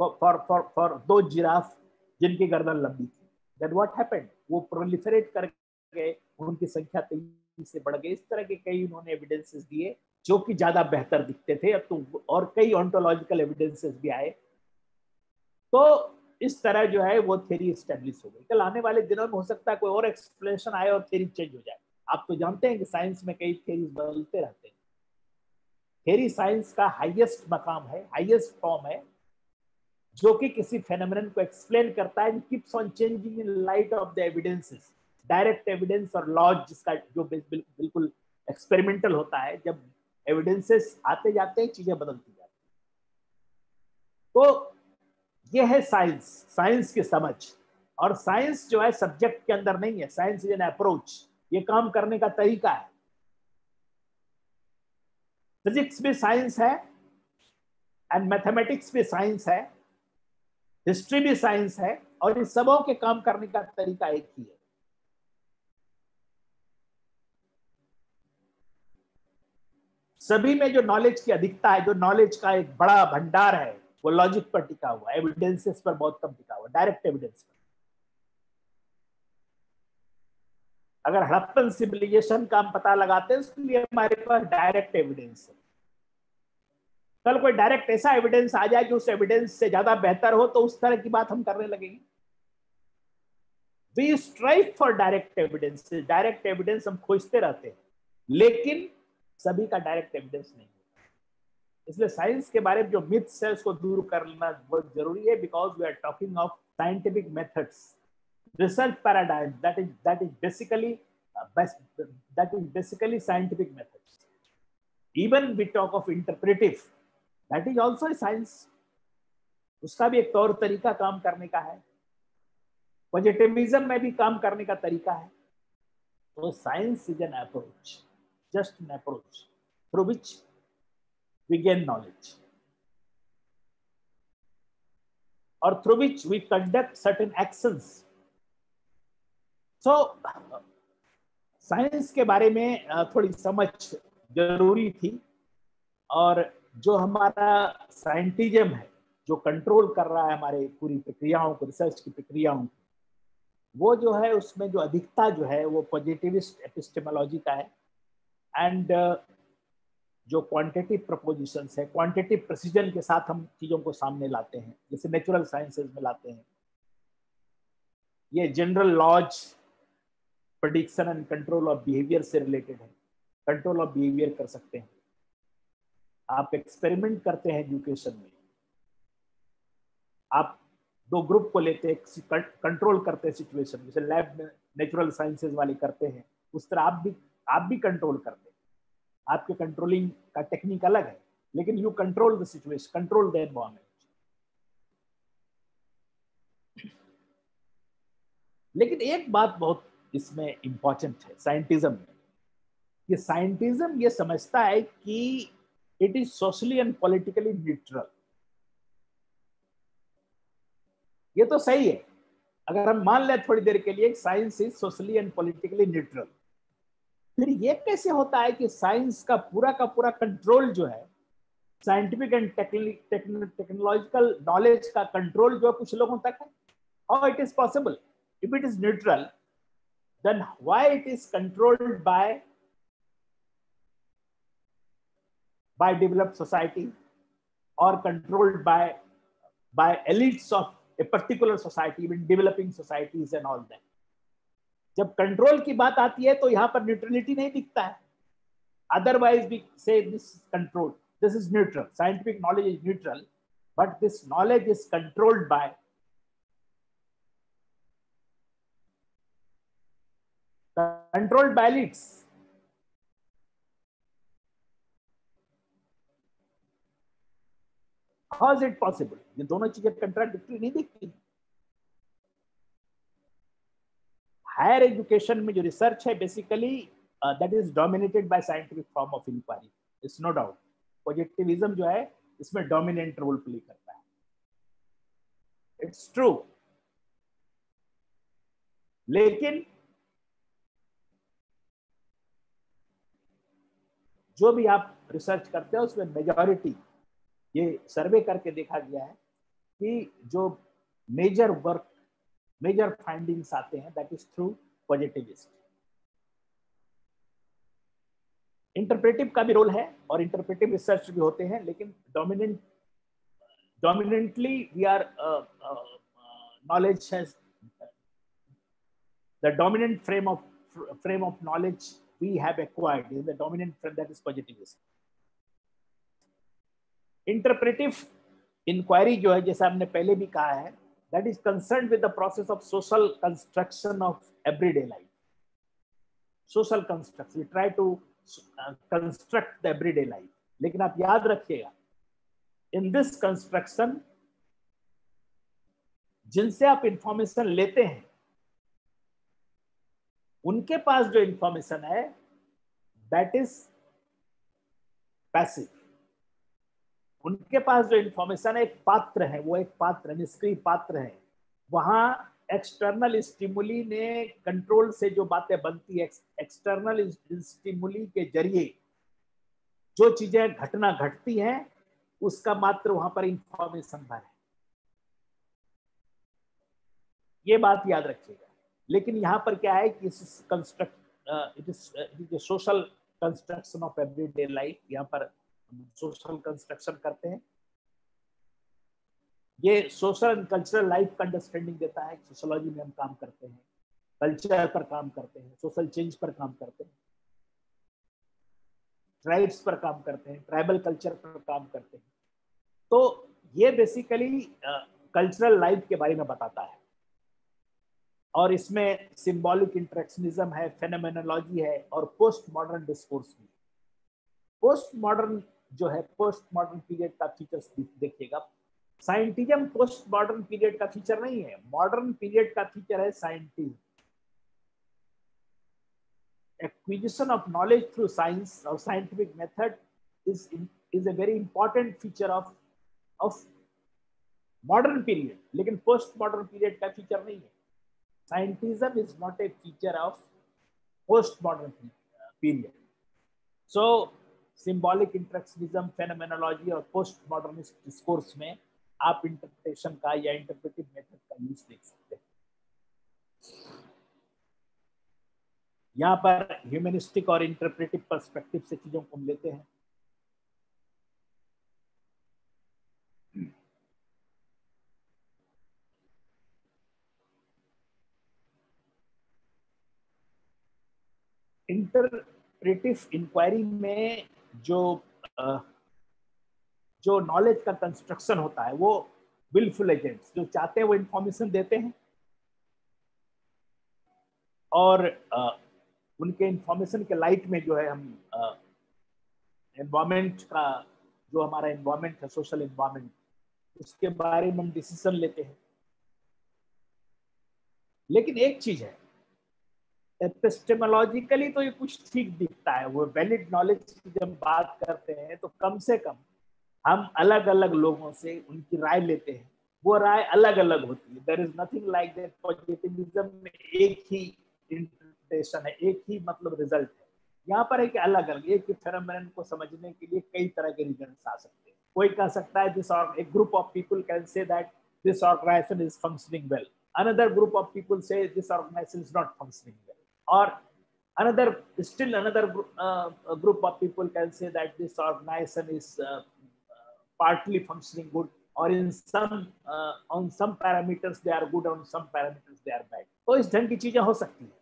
[SPEAKER 4] for for for दो जिराफ जिनकी गर्दन लंबी थी देन व्हाट हैपेंड वो प्रोलिफरेट कर गए उनकी संख्या तेईस से बढ़ गई इस तरह के कई उन्होंने एविडेंसेस दिए जो कि ज्यादा बेहतर दिखते थे तो और कई ऑन्टोलॉजिकल एविडेंसेस भी आए तो इस तरह जो है वो थ्योरी स्टेब्लिश हो गई कल आने वाले दिनों में हो सकता है कोई और एक्सप्लेनेशन आए और थेरी चेंज हो जाए आप तो जानते हैं कि साइंस में कई थ्योरीज बदलते रहते हैं थेरी साइंस का हाइएस्ट मकाम है हाइएस्ट फॉर्म है जो कि किसी फेनोमिन को एक्सप्लेन करता है keeps on changing in light of the evidences direct evidence और लॉज जिसका जो बिल्कुल एक्सपेरिमेंटल होता है जब एविडेंसेस आते जाते हैं चीजें बदलती जाती हैं तो ये है साइंस साइंस की समझ और साइंस जो है सब्जेक्ट के अंदर नहीं है साइंस इज एन अप्रोच ये काम करने का तरीका है फिजिक्स भी साइंस है एंड मैथमेटिक्स भी साइंस है हिस्ट्री भी साइंस है और इन सबों के काम करने का तरीका एक ही है सभी में जो नॉलेज की अधिकता है जो नॉलेज का एक बड़ा भंडार है वो लॉजिक पर टिका हुआ एविडेंसेस पर बहुत कम टिका हुआ डायरेक्ट एविडेंस पर अगर हड़प्पन सिविलाइजेशन का हम पता लगाते हैं उसके लिए हमारे पास डायरेक्ट एविडेंस है कल कोई डायरेक्ट ऐसा एविडेंस आ जाए कि उस एविडेंस से ज्यादा बेहतर हो तो उस तरह की बात हम करने लगेंगे we strive for direct evidence direct evidence हम खोजते रहते हैं लेकिन सभी का डायरेक्ट एविडेंस नहीं इसलिए साइंस के बारे में जो मिथ्स है उसको दूर करना बहुत जरूरी है because we are talking of scientific methods research paradigm that is that is basically that is basically scientific methods even we talk of interpretive that is also a science उसका भी एक तौर तरीका काम करने का है पॉजिटिविज्म में भी काम करने का तरीका है तो science is an approach just an approach through which we gain knowledge. Or through which we conduct certain actions. So, science के बारे में थोड़ी समझ जरूरी थी और जो हमारा साइंटिज्म है जो कंट्रोल कर रहा है हमारे पूरी प्रक्रियाओं को रिसर्च की प्रक्रियाओं को वो जो है उसमें जो अधिकता जो है वो पॉजिटिविस्ट एपिस्टेमोलॉजी का है एंड जो क्वांटिटिव प्रपोजिशन है क्वांटिटिव प्रसिजन के साथ हम चीज़ों को सामने लाते हैं जैसे नेचुरल साइंसेज में लाते हैं ये general laws prediction and control of behaviour से रिलेटेड है कंट्रोल ऑफ बिहेवियर कर सकते हैं आप एक्सपेरिमेंट करते हैं एजुकेशन में आप दो ग्रुप को लेते हैं कंट्रोल करते हैं सिचुएशन जैसे लैब में नेचुरल साइंसेज वाले करते हैं उस तरह आप भी आप भी कंट्रोल करते हैं आपके कंट्रोलिंग का टेक्निक अलग है लेकिन you control the situation control the environment लेकिन एक बात बहुत इसमें इंपॉर्टेंट है साइंटिज्म में कि साइंटिज्म ये समझता है कि it is socially and politically neutral ये तो सही है अगर हम मान लें थोड़ी देर के लिए science is socially and politically neutral फिर ये कैसे होता है कि साइंस का पूरा का पूरा कंट्रोल जो है साइंटिफिक एंड टेक्नोलॉजिकल नॉलेज का कंट्रोल जो है कुछ लोगों तक है और it is possible if it is neutral then why it is controlled by by developed society और controlled by by elites of a particular society even developing societies and all that जब कंट्रोल की बात आती है तो यहां पर न्यूट्रलिटी नहीं दिखता है अदरवाइज भी say this control this is neutral scientific knowledge is neutral but this knowledge is controlled by controlled by elites how is it possible ये दोनों चीजें कंट्राडिक्टी नहीं दिखती हायर एजुकेशन में जो रिसर्च है basically that is dominated by scientific form of inquiry it's no doubt positivism जो है इसमें डोमिनेंट रोल प्ले करता है इट्स ट्रू लेकिन जो भी आप रिसर्च करते हो उसमें मेजॉरिटी ये सर्वे करके देखा गया है कि जो मेजर वर्क मेजर फाइंडिंग्स आते हैं that is through positivist interpretive का भी रोल है और इंटरप्रेटिव रिसर्च भी होते हैं लेकिन dominant dominantly we are knowledge the dominant frame of frame of knowledge we have acquired in the dominant frame that is positivist interpretive inquiry जो है जैसे हमने पहले भी कहा है that is concerned with the process of social construction of everyday life. Social construct we try to construct the everyday life लेकिन आप याद रखिएगा इन दिस कंस्ट्रक्शन जिनसे आप इंफॉर्मेशन लेते हैं उनके पास जो इंफॉर्मेशन है दैट इज पैसिव उनके पास जो इंफॉर्मेशन है एक पात्र है वो एक पात्र निष्क्रिय पात्र है वहां एक्सटर्नल स्टिमुली ने कंट्रोल से जो बातें बनती है एक्सटर्नल स्टिमुली के जरिए जो चीजें घटना घटती हैं उसका मात्र वहां पर इंफॉर्मेशन भर है ये बात याद रखिएगा लेकिन यहां पर क्या है कि इस construct it is social construction of everyday life यहाँ पर सोशल कंस्ट्रक्शन करते हैं ये सोशल एंड कल्चरल लाइफ का अंडरस्टैंडिंग देता है सोशोलॉजी में हम काम करते हैं कल्चर पर काम करते हैं सोशल चेंज पर काम करते हैं ट्राइब्स पर काम करते हैं ट्राइबल कल्चर पर काम करते हैं तो ये बेसिकली कल्चरल लाइफ के बारे में बताता है और इसमें सिंबॉलिक इंट्रेक्शनिज्म है फेनोमेनोलॉजी है और पोस्ट मॉडर्न डिस्कोर्स भी पोस्ट मॉडर्न जो है पोस्ट मॉडर्न पीरियड का फीचर देखिएगा साइंटिज्म पोस्ट मॉडर्न पीरियड का फीचर नहीं है मॉडर्न पीरियड का फीचर है scientism acquisition of knowledge through science और scientific method is is a very important feature of of modern period लेकिन पोस्ट मॉडर्न पीरियड का फीचर नहीं है scientism is not a feature of post modern period so symbolic interactionism phenomenology और पोस्ट मॉडर्निस्ट डिस्कोर्स में आप इंटरप्रिटेशन का या इंटरप्रेटिव मेथड का यूज देख सकते हैं यहाँ पर ह्यूमनिस्टिक और इंटरप्रेटिव पर्सपेक्टिव से चीजों को हम लेते हैं
[SPEAKER 2] इंटरप्रेटिव
[SPEAKER 4] इंक्वायरी में जो जो नॉलेज का कंस्ट्रक्शन होता है वो विलफुल एजेंट्स जो चाहते हैं वो इंफॉर्मेशन देते हैं और उनके इंफॉर्मेशन के लाइट में जो है हम एनवायरमेंट का जो हमारा एनवायरमेंट है सोशल एनवायरमेंट उसके बारे में हम डिसीजन लेते हैं लेकिन एक चीज है एपिस्टेमोलॉजिकली तो ये कुछ ठीक दिखता है वो वैलिड नॉलेज की जब बात करते हैं तो कम से कम हम अलग अलग लोगों से उनकी राय लेते हैं वो राय अलग अलग होती है there is nothing like that positivism में एक ही इंटरप्रिटेशन है एक ही मतलब रिजल्ट है यहाँ पर एक अलग अलग एक फेनोमेनन को समझने के लिए कई तरह के रिजल्ट आ सकते हैं कोई कह सकता है दिस और एक group of people can say that this organisation is functioning well another group of people say this organisation is not functioning well or another still another uh, group of people can say that this organization is uh, partly functioning good और in some on some parameters they are good on some parameters they are bad तो इस ढंग की चीजें हो सकती है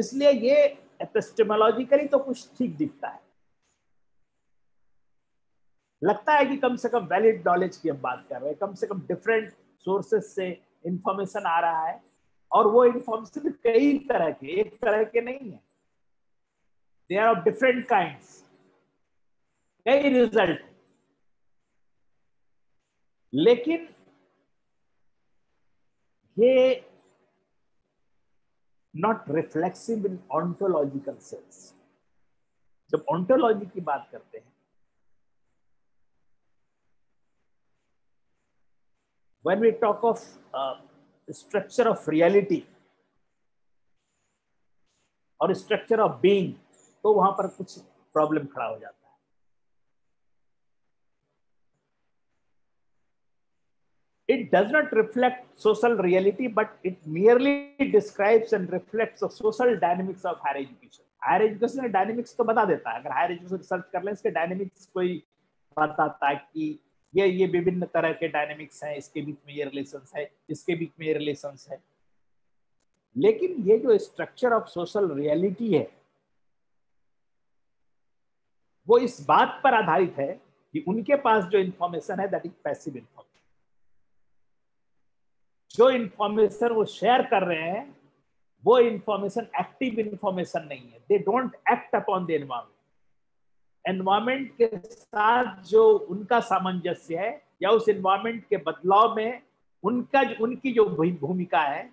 [SPEAKER 4] इसलिए ये एपिस्टेमोलॉजिकली तो कुछ ठीक दिखता है लगता है कि कम से कम वैलिड नॉलेज की हम बात कर रहे हैं कम से कम डिफरेंट सोर्सेस से इंफॉर्मेशन आ रहा है और वो इंफॉर्मेशन कई तरह के एक तरह के नहीं है they are of different kind कई रिजल्ट लेकिन ये not reflexive in ontological sense जब ऑन्टोलॉजी की बात करते हैं when we talk of uh, structure of reality और स्ट्रक्चर ऑफ बीइंग तो वहां पर कुछ प्रॉब्लम खड़ा हो जाता है It does not reflect social reality, but it merely describes and reflects the social dynamics of higher education. Higher education dynamics तो बता देता है अगर हायर एजुकेशन रिसर्च कर लें इसके डायनेमिक्स कोई बताता है कि ये ये विभिन्न तरह के डायनेमिक्स हैं इसके बीच में ये रिलेशन है इसके बीच में ये रिलेशन है लेकिन ये जो स्ट्रक्चर ऑफ सोशल रियलिटी है वो इस बात पर आधारित है कि उनके पास जो इंफॉर्मेशन है दैट इज पैसिव इंफॉर्मेशन जो इंफॉर्मेशन वो शेयर कर रहे हैं वो इंफॉर्मेशन एक्टिव इंफॉर्मेशन नहीं है they don't act upon the environment environment के साथ जो उनका सामंजस्य है या उस एनवायरमेंट के बदलाव में उनका जो उनकी जो भूमिका है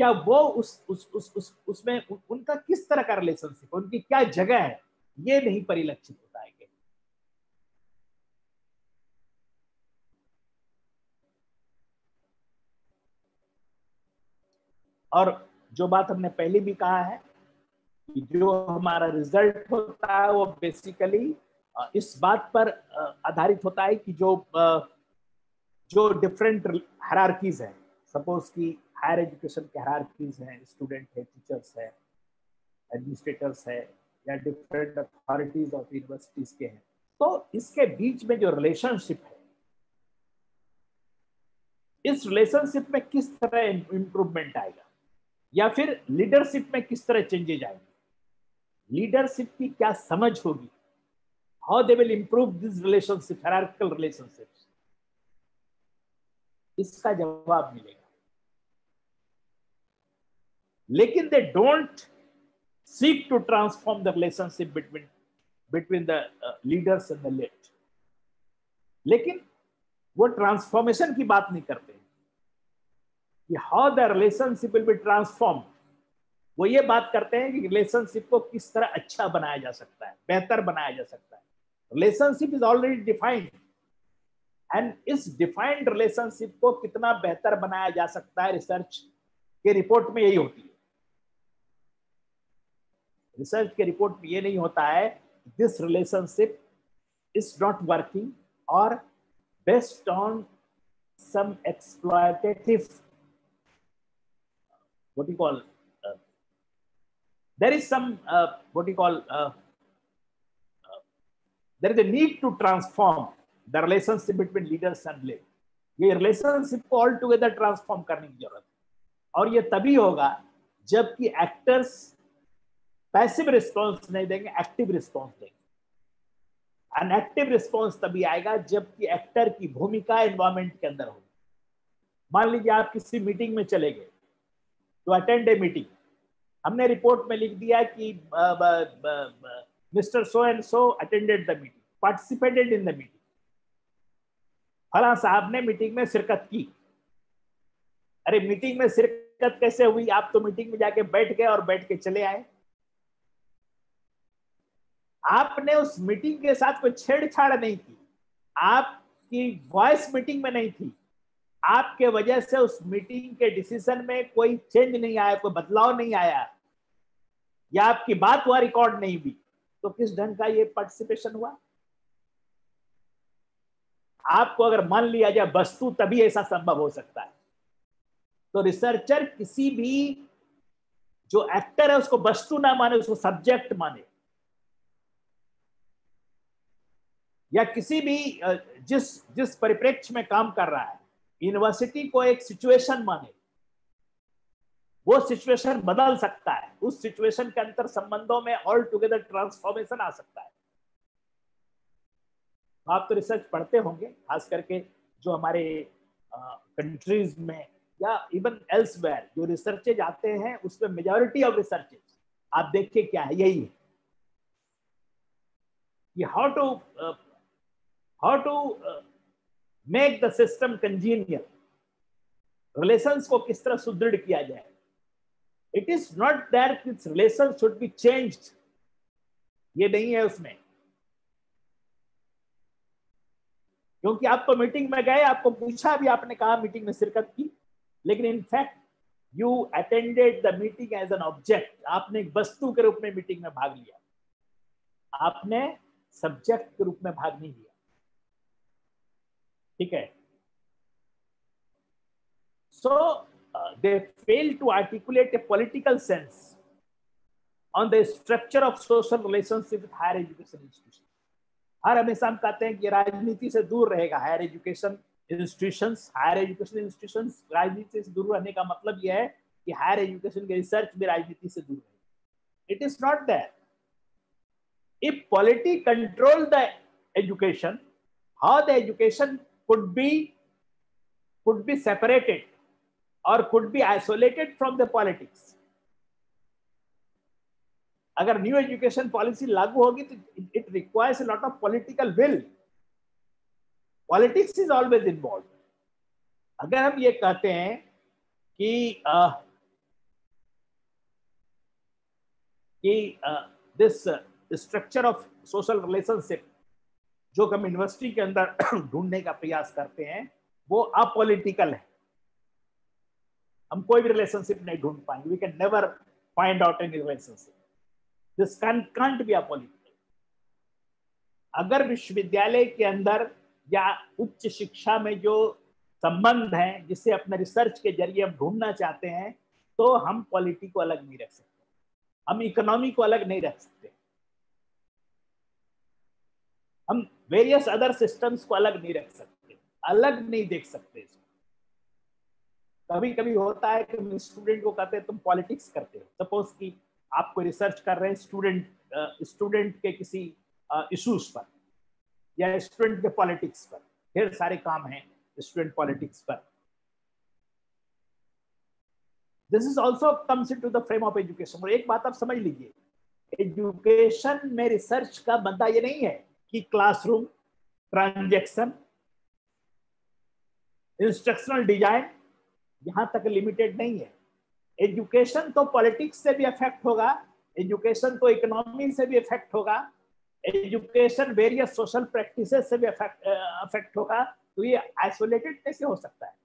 [SPEAKER 4] या वो उस उस उस, उस उसमें उन, उनका किस तरह का रिलेशनशिप उनकी क्या जगह है ये नहीं परिलक्षित होता है और जो बात हमने पहले भी कहा है जो हमारा रिजल्ट होता है वो बेसिकली इस बात पर आधारित होता है कि जो जो डिफरेंट हरारकीज हैं सपोज कि हायर एजुकेशन के हरारकीज हैं स्टूडेंट है टीचर्स है एडमिनिस्ट्रेटर्स है या डिफरेंट अथॉरिटीज ऑफ यूनिवर्सिटीज के हैं तो इसके बीच में जो रिलेशनशिप है इस रिलेशनशिप में किस तरह इंप्रूवमेंट आएगा या फिर लीडरशिप में किस तरह चेंजेज आएंगे लीडरशिप की क्या समझ होगी how they will improve this relationship hierarchical relationship इसका जवाब मिलेगा लेकिन they don't seek to transform the relationship between between the leaders and the led लेकिन वो ट्रांसफॉर्मेशन की बात नहीं करते how the relationship will be transformed वो ये बात करते हैं कि रिलेशनशिप को किस तरह अच्छा बनाया जा सकता है बेहतर बनाया जा सकता है relationship is already defined and इस डिफाइंड रिलेशनशिप को कितना बेहतर बनाया जा सकता है रिसर्च के रिपोर्ट में यही होती है रिसर्च के रिपोर्ट में ये नहीं होता है this relationship is not working और based on some exploitative what you call there is some uh, what you call uh, uh, there is a need to transform the relationship between leaders and led ये रिलेशनशिप को ऑल टुगेदर ट्रांसफॉर्म करने की जरूरत और ये तभी होगा जबकि एक्टर्स पैसिव रिस्पॉन्स नहीं देंगे एक्टिव रिस्पॉन्स देंगे एंड एक्टिव रिस्पॉन्स तभी आएगा जबकि एक्टर की भूमिका एनवायरमेंट के अंदर होगी मान लीजिए आप किसी मीटिंग में चले गए टू अटेंड ए मीटिंग हमने रिपोर्ट में लिख दिया कि mister so and so attended the meeting participated in the meeting फला साहब ने मीटिंग में शिरकत की अरे मीटिंग में शिरकत कैसे हुई आप तो मीटिंग में जाके बैठ गए और बैठ के चले आए आपने उस मीटिंग के साथ कोई छेड़छाड़ नहीं की आपकी वॉइस मीटिंग में नहीं थी आपके वजह से उस मीटिंग के डिसीजन में कोई चेंज नहीं आया कोई बदलाव नहीं आया या आपकी बात हुआ रिकॉर्ड नहीं हुई तो किस ढंग का ये पार्टिसिपेशन हुआ आपको अगर मान लिया जाए वस्तु तभी ऐसा संभव हो सकता है तो रिसर्चर किसी भी जो एक्टर है उसको वस्तु ना माने उसको सब्जेक्ट माने या किसी भी जिस जिस परिप्रेक्ष्य में काम कर रहा है यूनिवर्सिटी को एक सिचुएशन माने वो सिचुएशन बदल सकता है उस सिचुएशन के अंतर संबंधों में ऑल टुगेदर ट्रांसफॉर्मेशन आ सकता है तो आप तो रिसर्च पढ़ते होंगे खास करके जो हमारे कंट्रीज में या इवन एल्सवेयर जो रिसर्चेज आते हैं उसमें मेजोरिटी ऑफ रिसर्चेज आप देखिए क्या है यही है कि how to how to make the system congenial relations को किस तरह सुदृढ़ किया जाए it is not that it's relation should be changed ये नहीं है उसमें क्योंकि आप तो मीटिंग में गए आपको पूछा भी आपने कहा मीटिंग में शिरकत की लेकिन in fact you attended the meeting as an object आपने एक वस्तु के रूप में मीटिंग में भाग लिया आपने सब्जेक्ट के रूप में भाग नहीं लिया ठीक है so they fail to articulate a political sense on the structure of social relationship with higher education institutions. हर हमेशा हम कहते हैं कि राजनीति से दूर रहेगा higher education institution higher education institution राजनीति से दूर रहने का मतलब यह है कि हायर एजुकेशन के रिसर्च भी राजनीति से दूर रहेगी it is not that if polity control the education how the education could be could be separated और could be isolated from the politics अगर न्यू एजुकेशन पॉलिसी लागू होगी तो it requires lot of political will politics is always involve अगर हम ये कहते हैं कि आ, कि this structure of social relationship जो हम यूनिवर्सिटी के अंदर ढूंढने का प्रयास करते हैं वो अपॉलिटिकल है हम कोई भी रिलेशनशिप नहीं ढूंढ पाएंगे we can never find out any relationship this can can't be apolitical अगर विश्वविद्यालय के अंदर या उच्च शिक्षा में जो संबंध है जिसे अपने रिसर्च के जरिए हम ढूंढना चाहते हैं तो हम पॉलिटी को अलग नहीं रख सकते हम इकोनॉमी को अलग नहीं रख सकते हम वेरियस अदर सिस्टम्स को अलग नहीं रख सकते अलग नहीं देख सकते इसको कभी कभी होता है कि स्टूडेंट को कहते हैं तुम पॉलिटिक्स करते हो सपोज कि आप कोई रिसर्च कर रहे हैं स्टूडेंट स्टूडेंट के किसी इशूज पर या स्टूडेंट के पॉलिटिक्स पर ढेर सारे काम हैं स्टूडेंट पॉलिटिक्स पर this is also comes into the frame of education और एक बात आप समझ लीजिए एजुकेशन में रिसर्च का बंदा ये नहीं है कि क्लासरूम ट्रांजेक्शन इंस्ट्रक्शनल डिजाइन यहां तक लिमिटेड नहीं है एजुकेशन तो पॉलिटिक्स से भी अफेक्ट होगा एजुकेशन तो इकोनॉमी से भी अफेक्ट होगा एजुकेशन वेरियस सोशल प्रैक्टिस से भी अफेक्ट होगा तो ये आइसोलेटेड कैसे हो सकता है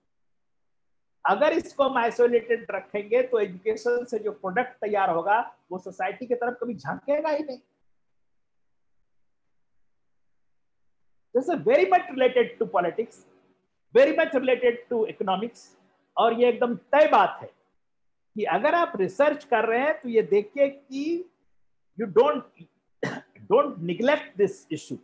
[SPEAKER 4] अगर इसको हम आइसोलेटेड रखेंगे तो एजुकेशन से जो प्रोडक्ट तैयार होगा वो सोसाइटी की तरफ कभी झांकेगा ही नहीं very much related to politics very much related to economics और ये एकदम तय बात है कि अगर आप रिसर्च कर रहे हैं तो ये देखिए कि you don't don't neglect this issue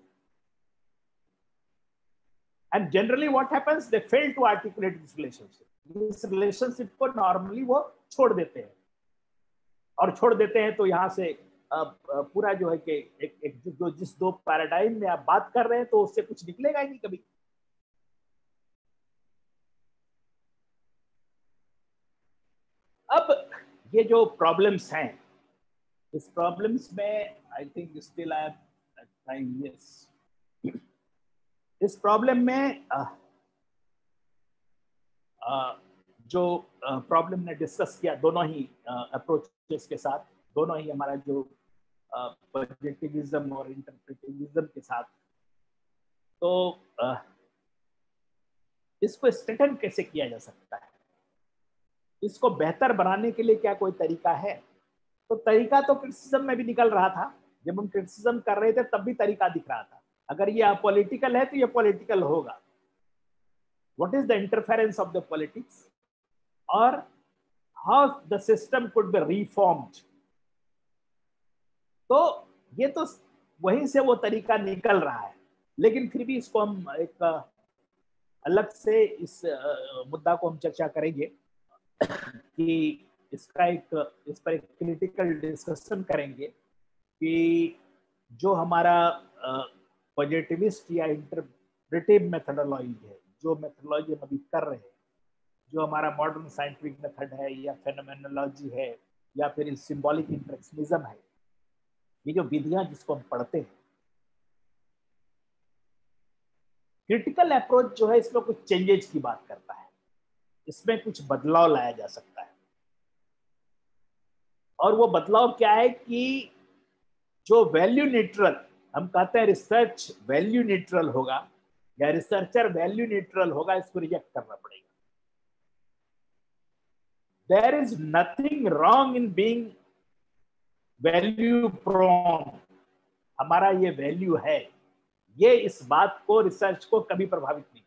[SPEAKER 4] and generally what happens they fail to articulate this relationship इस रिलेशनशिप को नॉर्मली वो छोड़ देते हैं और छोड़ देते हैं तो यहां से पूरा जो है कि एक, एक जो जिस दो पैराडाइम में आप बात कर रहे हैं तो उससे कुछ निकलेगा ही नहीं कभी ये जो प्रॉब्लम्स हैं इस प्रॉब्लम्स में I think still I time yes इस प्रॉब्लम में आ, आ, जो प्रॉब्लम ने डिस्कस किया दोनों ही अप्रोचेस के साथ दोनों ही हमारा जो पॉजिटिविज्म और इंटरप्रिटिविज्म के साथ तो आ, इसको स्ट्रेटन कैसे किया जा सकता है इसको बेहतर बनाने के लिए क्या कोई तरीका है तो तरीका तो क्रिटिसिज्म में भी निकल रहा था जब हम क्रिटिसिज्म कर रहे थे तब भी तरीका दिख रहा था अगर ये अपॉलिटिकल है तो ये पॉलिटिकल होगा what is the interference of the politics और how the system could be reformed तो ये तो वहीं से वो तरीका निकल रहा है लेकिन फिर भी इसको हम एक अलग से इस मुद्दा को हम चर्चा करेंगे कि इसका एक इस पर एक क्रिटिकल डिस्कशन करेंगे कि जो हमारा पॉजिटिविस्ट या इंटरप्रिटिव मेथडोलॉजी है जो मेथडोलॉजी हम अभी कर रहे हैं जो हमारा मॉडर्न साइंटिफिक मेथड है या फेनोमेनोलॉजी है या फिर सिंबॉलिक इंट्रेक्शनिज्म है ये जो विधियां जिसको हम पढ़ते हैं क्रिटिकल अप्रोच जो है इसमें कुछ चेंजेज की बात करता है इसमें कुछ बदलाव लाया जा सकता है और वो बदलाव क्या है कि जो वैल्यू न्यूट्रल हम कहते हैं रिसर्च वैल्यू न्यूट्रल होगा या रिसर्चर वैल्यू न्यूट्रल होगा इसको रिजेक्ट करना पड़ेगा there is nothing wrong in being value prone हमारा ये वैल्यू है ये इस बात को रिसर्च को कभी प्रभावित नहीं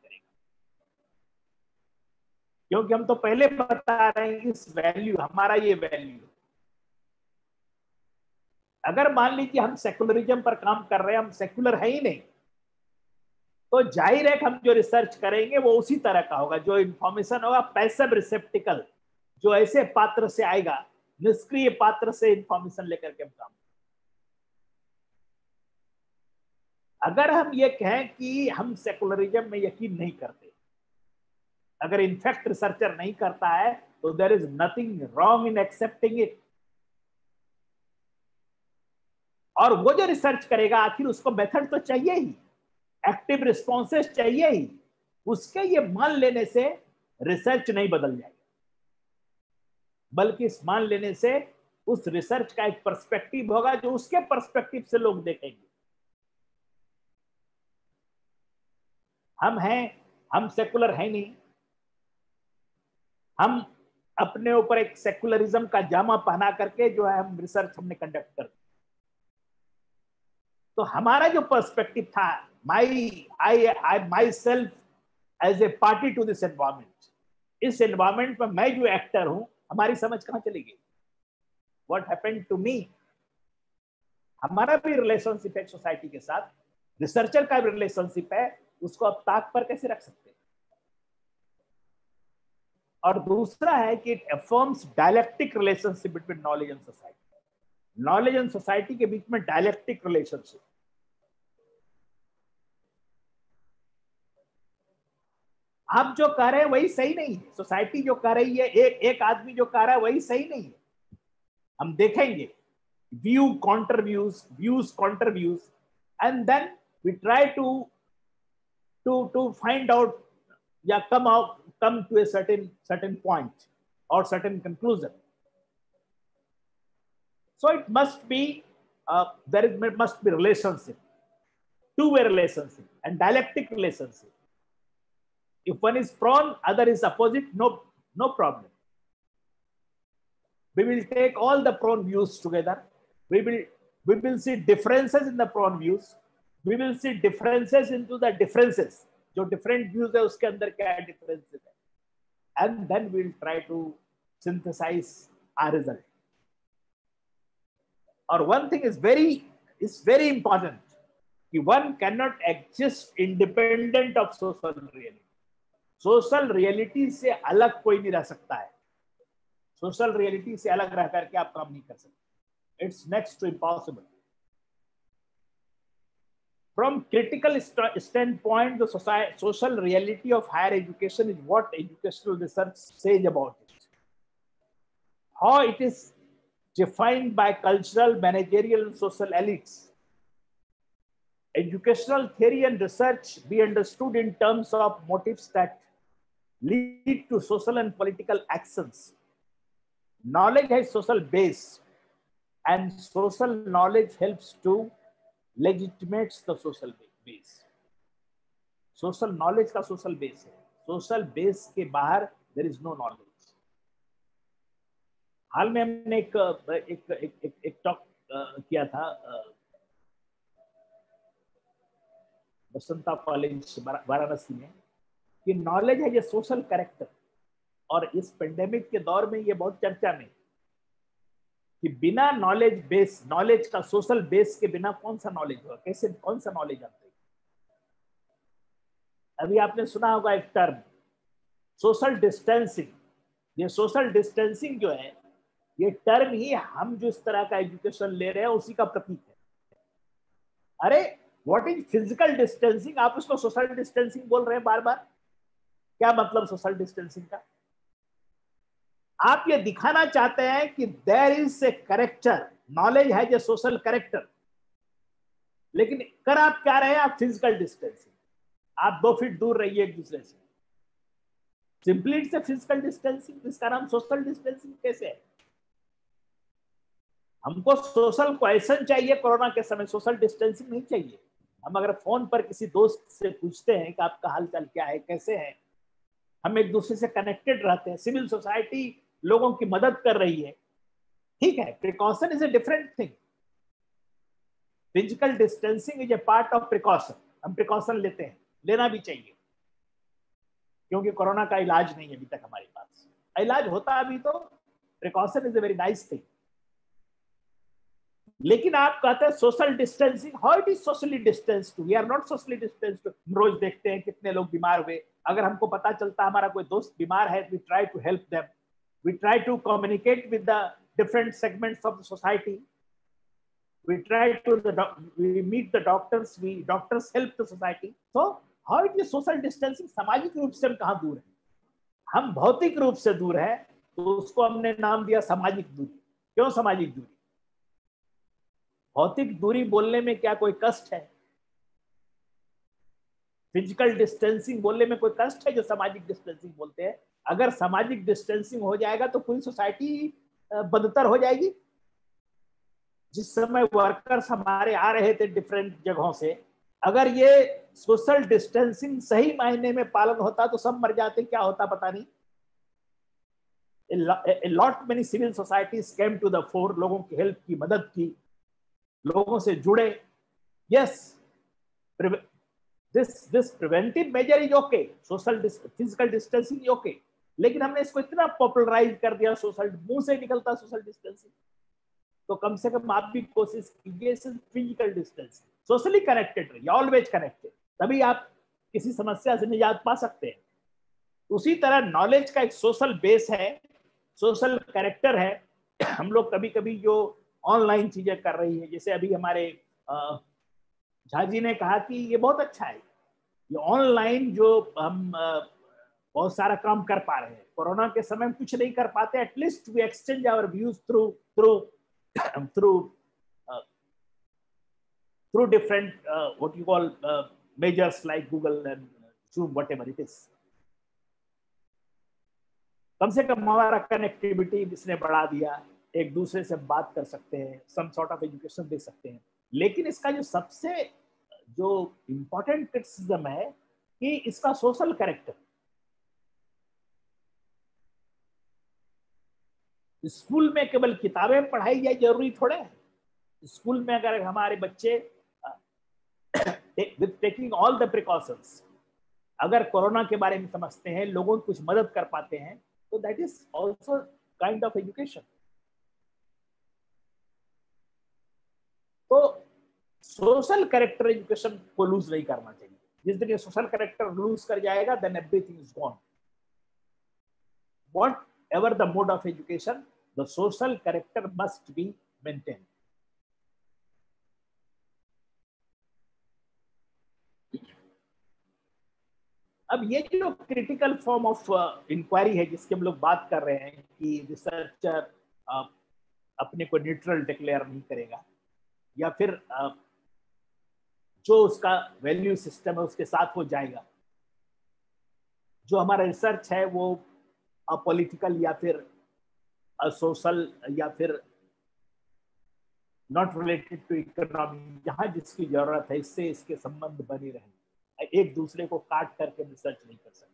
[SPEAKER 4] क्योंकि हम तो पहले बता रहे हैं इस वैल्यू हमारा ये वैल्यू अगर मान लीजिए हम सेकुलरिज्म पर काम कर रहे हैं हम सेकुलर है ही नहीं तो जाहिर है हम जो रिसर्च करेंगे वो उसी तरह का होगा जो इंफॉर्मेशन होगा पैसिव रिसेप्टिकल जो ऐसे पात्र से आएगा निष्क्रिय पात्र से इंफॉर्मेशन लेकर के हम काम अगर हम ये कहें कि हम सेकुलरिज्म में यकीन नहीं करते अगर इनफेक्ट रिसर्चर नहीं करता है तो there is nothing wrong in accepting it और वो जो रिसर्च करेगा आखिर उसको मेथड तो चाहिए ही एक्टिव रिस्पॉन्सेस चाहिए ही उसके ये मान लेने से रिसर्च नहीं बदल जाएगा बल्कि इस मान लेने से उस रिसर्च का एक पर्सपेक्टिव होगा जो उसके पर्सपेक्टिव से लोग देखेंगे हम हैं हम सेकुलर है नहीं हम अपने ऊपर एक सेक्युलरिज्म का जामा पहना करके जो है हम रिसर्च हमने कंडक्ट कर तो हमारा जो पर्सपेक्टिव था my I I myself as a party to this environment इस एनवायरमेंट में मैं जो एक्टर हूं हमारी समझ कहां चली गई वॉट हैपेंड टू मी हमारा भी रिलेशनशिप है सोसाइटी के साथ रिसर्चर का भी रिलेशनशिप है उसको आप ताक पर कैसे रख सकते हैं और दूसरा है कि it affirms dialectic relationship between knowledge and society knowledge and society के बीच में डायलेक्टिक रिलेशनशिप आप जो कह रहे हैं वही सही नहीं है सोसाइटी जो कह रही है एक एक आदमी जो कह रहा है वही सही नहीं है हम देखेंगे view counter views views counter views and then we try to to to find out या come out come to a certain, certain point or certain conclusion. So it must be, uh, there is, must be relationship, two-way relationship and dialectic relationship. If one is prone, other is opposite, no, no problem. We will take all the prone views together. We will, we will see differences in the prone views. We will see differences into the differences. जो डिफरेंट व्यूज है उसके अंदर क्या है and then we'll try to synthesize our result. Or one thing is very is very important. One cannot exist independent of social reality. social reality se alag koi nahi reh sakta hai social reality se alag reh kar ke aap kaam nahi kar sakte it's next to impossible from critical st standpoint, the society, social reality of higher education is what educational research says about it. How it is defined by cultural, managerial, and social elites. Educational theory and research be understood in terms of motives that lead to social and political actions. Knowledge has social base and social knowledge helps to legitimates the social base social knowledge का सोशल बेस है सोशल बेस के बाहर देर इज नो नॉलेज हाल में हमने एक एक एक एक टॉक किया था बसंता कॉलेज वाराणसी में कि नॉलेज है ये सोशल करेक्टर और इस पेंडेमिक के दौर में ये बहुत चर्चा में कि बिना नॉलेज बेस नॉलेज का सोशल बेस के बिना कौन सा नॉलेज होगा कैसे कौन सा नॉलेज आप अभी आपने सुना होगा एक टर्म सोशल डिस्टेंसिंग ये सोशल डिस्टेंसिंग जो है ये टर्म ही हम जो इस तरह का एजुकेशन ले रहे हैं उसी का प्रतीक है अरे व्हाट इज फिजिकल डिस्टेंसिंग आप उसको सोशल डिस्टेंसिंग बोल रहे हैं बार बार क्या मतलब सोशल डिस्टेंसिंग का आप ये दिखाना चाहते हैं कि there is a character knowledge है जो सोशल करेक्टर लेकिन कर आप क्या रहे आप फिजिकल डिस्टेंसिंग आप दो फीट दूर रहिए एक दूसरे से सिंपली इट्स फिजिकल डिस्टेंसिंग इसका नाम सोशल डिस्टेंसिंग कैसे है हमको सोशल क्वेश्चन चाहिए कोरोना के समय सोशल डिस्टेंसिंग नहीं चाहिए हम अगर फोन पर किसी दोस्त से पूछते हैं कि आपका हाल चाल क्या है कैसे है हम एक दूसरे से कनेक्टेड रहते हैं सिविल सोसाइटी लोगों की मदद कर रही है ठीक है precaution is a different thing physical distancing is a part of precaution हम प्रिकॉशन लेते हैं लेना भी चाहिए क्योंकि कोरोना का इलाज नहीं है अभी तक हमारे पास इलाज होता अभी तो precaution is a very nice thing लेकिन आप कहते हैं social distancing how it is socially distance to we are not socially distance रोज देखते हैं कितने लोग बीमार हुए अगर हमको पता चलता हमारा कोई दोस्त बीमार है we try to help them We try to communicate with the different segments of the society. We try to the we meet the doctors. We doctors help the society. So how it is social distancing samajik roop se hum kahan dur hai hum bhautik roop se dur hai to usko humne naam diya samajik duri kyon samajik duri bhautik duri bolne mein kya koi kasht hai physical distancing बोलने में कोई कष्ट है जो सामाजिक डिस्टेंसिंग बोलते हैं अगर सामाजिक डिस्टेंसिंग हो जाएगा तो पूरी सोसाइटी बदतर हो जाएगी जिस समय वर्कर्स हमारे आ रहे थे डिफरेंट जगहों से अगर ये सोशल डिस्टेंसिंग सही मायने में पालन होता तो सब मर जाते क्या होता पता नहीं lot many civil societies came to the fore लोगों की हेल्प की मदद की लोगों से जुड़े yes this this preventive measure is okay social physical distancing okay लेकिन हमने इसको इतना पॉपुलराइज कर दिया सोशल मुंह से निकलता सोशल डिस्टेंसिंग तो कम से कम आप भी कोशिश कीजिए फिजिकल डिस्टेंस सोशली कनेक्टेड रहिए ऑलवेज कनेक्टेड तभी आप किसी समस्या से निजात पा सकते हैं उसी तरह नॉलेज का एक सोशल बेस है सोशल कैरेक्टर है हम लोग कभी कभी जो ऑनलाइन चीजें कर रही है जैसे अभी हमारे झाजी ने कहा कि ये बहुत अच्छा है ये ऑनलाइन जो हम बहुत सारा काम कर पा रहे हैं कोरोना के समय में कुछ नहीं कर पाते at least we exchange our views through through through through different uh, you call measures like Google like Google कम से कम हमारा कनेक्टिविटी इसने बढ़ा दिया एक दूसरे से बात कर सकते हैं सम सॉर्ट ऑफ एजुकेशन दे सकते हैं लेकिन इसका जो सबसे जो इम्पोर्टेंट क्रिटिसिज्म है कि इसका सोशल करेक्टर स्कूल में केवल किताबें पढ़ाई जाए जरूरी थोड़े है स्कूल में अगर हमारे बच्चे with taking all the precautions अगर कोरोना के बारे में समझते हैं लोगों की कुछ मदद कर पाते हैं तो that is also kind of education तो सोशल कैरेक्टर एजुकेशन को लूज नहीं करना चाहिए जिस दिन सोशल कैरेक्टर लूज कर जाएगा then everything is gone whatever the mode of education the social character must be maintained अब ये जो क्रिटिकल फॉर्म ऑफ इंक्वायरी है जिसकी हम लोग बात कर रहे हैं कि रिसर्चर uh, अपने को न्यूट्रल डिक्लेयर नहीं करेगा या फिर uh, जो उसका वैल्यू सिस्टम है उसके साथ हो जाएगा जो हमारा रिसर्च है वो अपोलिटिकल या फिर सोशल या फिर नॉट रिलेटेड टू इकोनॉमी जहाँ जिसकी जरूरत है इससे इसके संबंध बने रहें एक दूसरे को काट करके रिसर्च नहीं कर सकते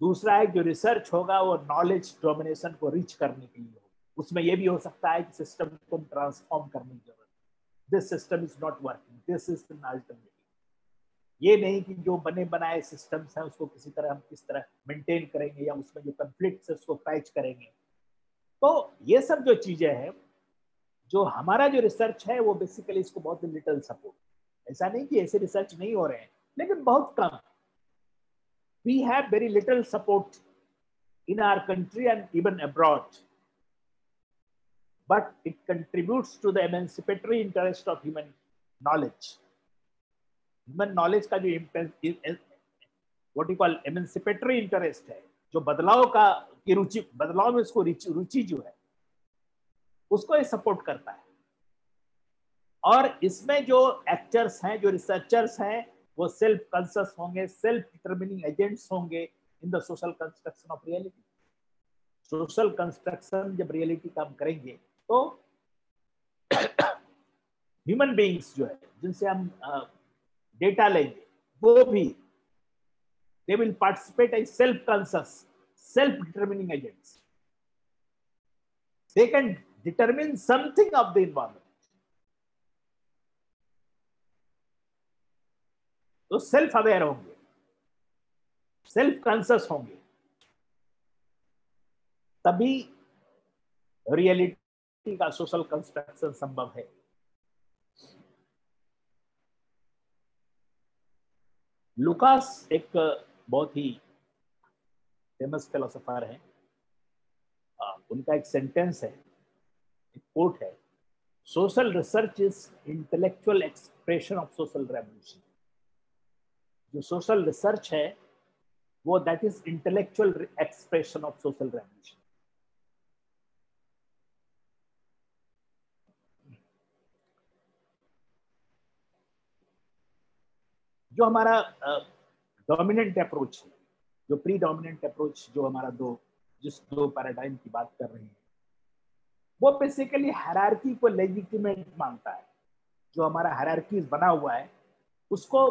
[SPEAKER 4] दूसरा है जो रिसर्च होगा वो नॉलेज डोमिनेशन को रीच करने के लिए होगा उसमें यह भी हो सकता है कि सिस्टम को ट्रांसफॉर्म करने की जरूरत this system is not working this is an alternative ये नहीं कि जो बने बनाए सिस्टम्स हैं उसको किसी तरह हम किस तरह मेंटेन करेंगे या उसमें जो कन्फ्लिक्ट है उसको पैच करेंगे तो ये सब जो चीजें हैं जो हमारा जो रिसर्च है वो बेसिकली इसको बहुत लिटिल सपोर्ट ऐसा नहीं कि ऐसे रिसर्च नहीं हो रहे हैं लेकिन बहुत कम we have very little support in our country and even abroad but it contribute to the interest of human knowledge human knowledge का जो what you call emancipatory interest है जो बदलाव का की रुचि बदलाव में उसको रुचि जो है उसको ये सपोर्ट करता है और इसमें जो एक्टर्स हैं जो रिसर्चर्स हैं वो सेल्फ कॉन्सियस होंगे सेल्फ डिटर्मिनिंग एजेंट्स होंगे in the social construction of reality social construction जब रियलिटी का हम करेंगे तो ह्यूमन बीइंग्स जो है जिनसे हम डेटा लेंगे वो भी they will participate as self-conscious, self-determining agents. They can determine something of the environment. so self aware honge self conscious honge tabhi reality ka social construction sambhav hai Lucas एक बहुत ही फेमस फिलोसफर हैं उनका एक सेंटेंस है एक कोट है social research is intellectual expression of social revolution जो सोशल रिसर्च है वो that is intellectual expression of social revolution जो हमारा डोमिनेंट अप्रोच जो प्री डोमिनेंट अप्रोच जो हमारा दो जिस दो पैराडाइम की बात कर रहे हैं वो बेसिकली हरारकी को लेजिटिमेट मानता है जो हमारा हरारकी बना हुआ है उसको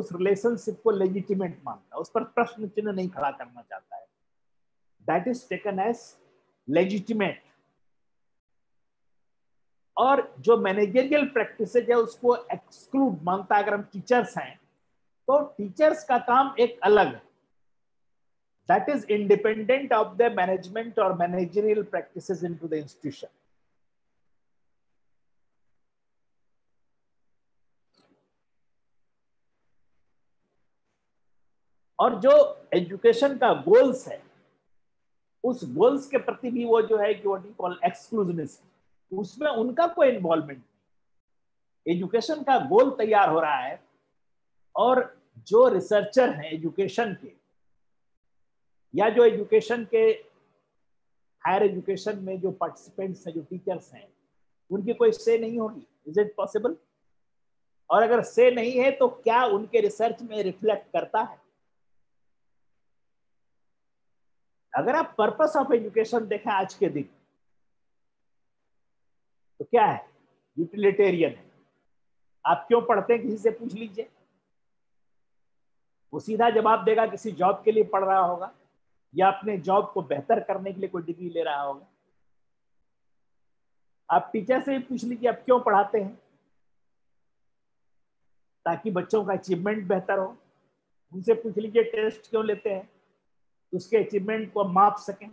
[SPEAKER 4] उस रिलेशनशिप को लेजिटिमेट मानता है उस पर प्रश्न चिन्ह नहीं खड़ा करना चाहता है that is taken as legitimate और जो मैनेजरियल प्रैक्टिस है उसको एक्सक्लूड मानता है अगर हम टीचर्स हैं तो टीचर्स का काम एक अलग है that is independent of the management और managerial practice into the institution और जो एजुकेशन का गोल्स है उस गोल्स के प्रति भी वो जो है कि व्हाट यू कॉल एक्सक्लूसिवनेस उसमें उनका कोई इन्वॉल्वमेंट नहीं एजुकेशन का गोल तैयार हो रहा है और जो रिसर्चर हैं एजुकेशन के या जो एजुकेशन के हायर एजुकेशन में जो पार्टिसिपेंट्स हैं जो टीचर्स हैं उनकी कोई से नहीं होगी इज इट पॉसिबल और अगर से नहीं है तो क्या उनके रिसर्च में रिफ्लेक्ट करता है अगर आप पर्पस ऑफ एजुकेशन देखें आज के दिन तो क्या है यूटिलिटेरियन है आप क्यों पढ़ते हैं किसी से पूछ लीजिए वो सीधा जवाब देगा किसी जॉब के लिए पढ़ रहा होगा या अपने जॉब को बेहतर करने के लिए कोई डिग्री ले रहा होगा आप टीचर से भी पूछ लीजिए आप क्यों पढ़ाते हैं ताकि बच्चों का अचीवमेंट बेहतर हो उनसे पूछ लीजिए टेस्ट क्यों लेते हैं उसके अचीवमेंट को माप सकें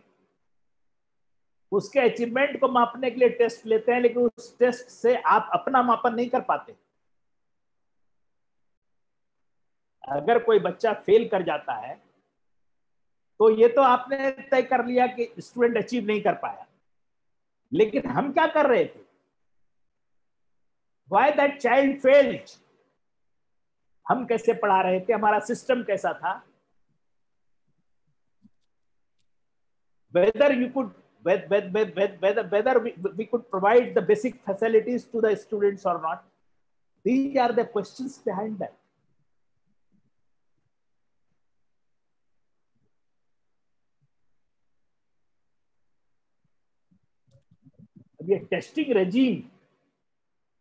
[SPEAKER 4] उसके अचीवमेंट को मापने के लिए टेस्ट लेते हैं लेकिन उस टेस्ट से आप अपना मापन नहीं कर पाते अगर कोई बच्चा फेल कर जाता है तो ये तो आपने तय कर लिया कि स्टूडेंट अचीव नहीं कर पाया लेकिन हम क्या कर रहे थे वाई दैट चाइल्ड फेल्ड हम कैसे पढ़ा रहे थे हमारा सिस्टम कैसा था whether you could whether whether whether we, we could provide the basic facilities to the students or not these are the questions behind that अब ये टेस्टिंग रेजीम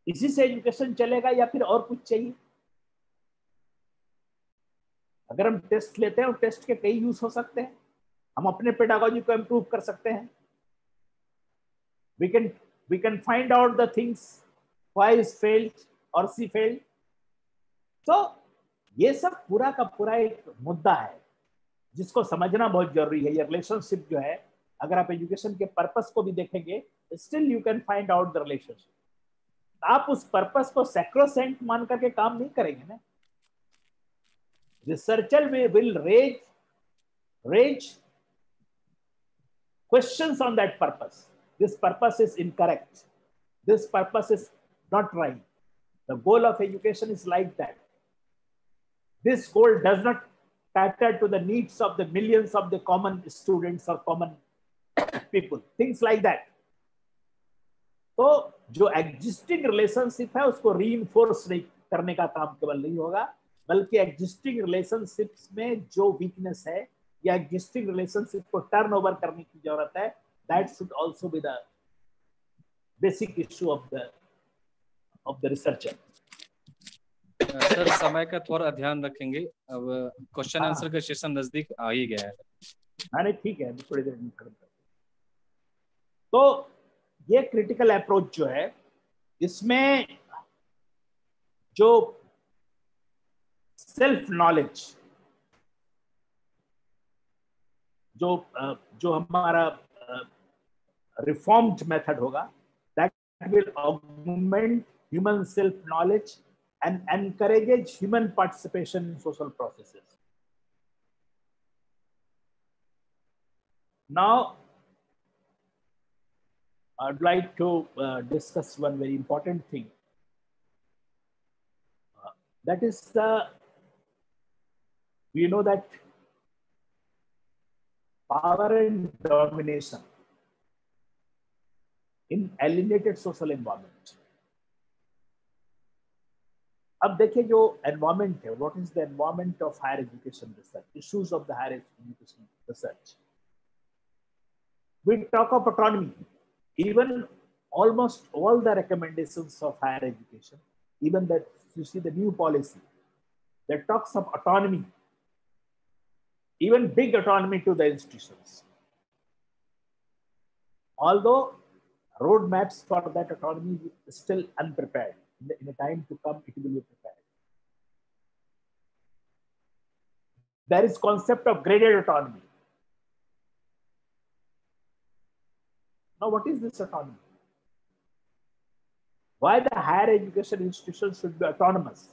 [SPEAKER 4] इसी से एजुकेशन चलेगा या फिर और कुछ चाहिए अगर हम टेस्ट लेते हैं और टेस्ट के कई यूज हो सकते हैं हम अपने पेडागोजी को इम्प्रूव कर सकते हैं we can we can find out the things wise failed और सी फेल्ड तो ये सब पूरा का पूरा एक मुद्दा है जिसको समझना बहुत जरूरी है ये रिलेशनशिप जो है अगर आप एजुकेशन के पर्पस को भी देखेंगे Still, you can find out the relationship. आप उस पर्पस को सेक्रोसेंट मान करके काम नहीं करेंगे ना researcher questions on that purpose. This purpose is incorrect. This purpose is not right. The goal of education is like that. This goal does not cater to the needs of the millions of the common students or common people, things like that. तो जो एग्जिस्टिंग रिलेशनशिप है उसको री नहीं करने का काम केवल नहीं होगा बल्कि एग्जिस्टिंग रिलेशनशिप में जो वीकनेस है या एग्जिस्टिंग रिलेशनशिप को टर्न ओवर करने की जरूरत है that should also be the basic issue of
[SPEAKER 1] the of the researcher sir समय का थोड़ा ध्यान रखेंगे अब क्वेश्चन आंसर का सेशन नजदीक आ ही गया है
[SPEAKER 4] अरे हाँ, ठीक है थोड़ी देर में तो ये क्रिटिकल अप्रोच जो है इसमें जो सेल्फ नॉलेज जो जो हमारा रिफॉर्म्ड मेथड होगा that will augment human self knowledge and encourages human participation in social processes now I'd like to uh, discuss one very important thing. Uh, that is we know that power and domination in alienated social environment. अब देखिए जो एनवायरमेंट है what is the environment of higher education research issues of the higher education research we talk of even almost all the recommendations of higher education, even that you see the new policy that talks of autonomy, even big autonomy to the institutions. Although roadmaps for that autonomy is still unprepared, in the, in the time to come it will be prepared. There is concept of graded autonomy. Now, what is this autonomy? Why the higher education institutions should be autonomous?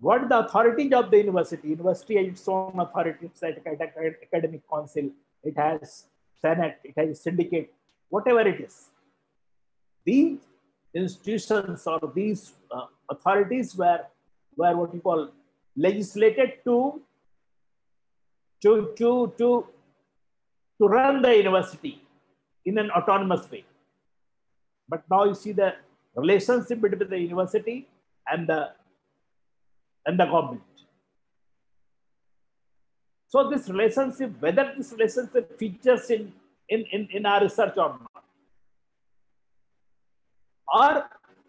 [SPEAKER 4] What the authorities of the university? University has its own authorities, like academic council, it has senate, it has syndicate, whatever it is. These institutions or these uh, authorities were, were what you call legislated to to to to to run the university in an autonomous way. But now you see the relationship between the university and the and the government. So this relationship, whether this relationship features in in, in, in our research or not, or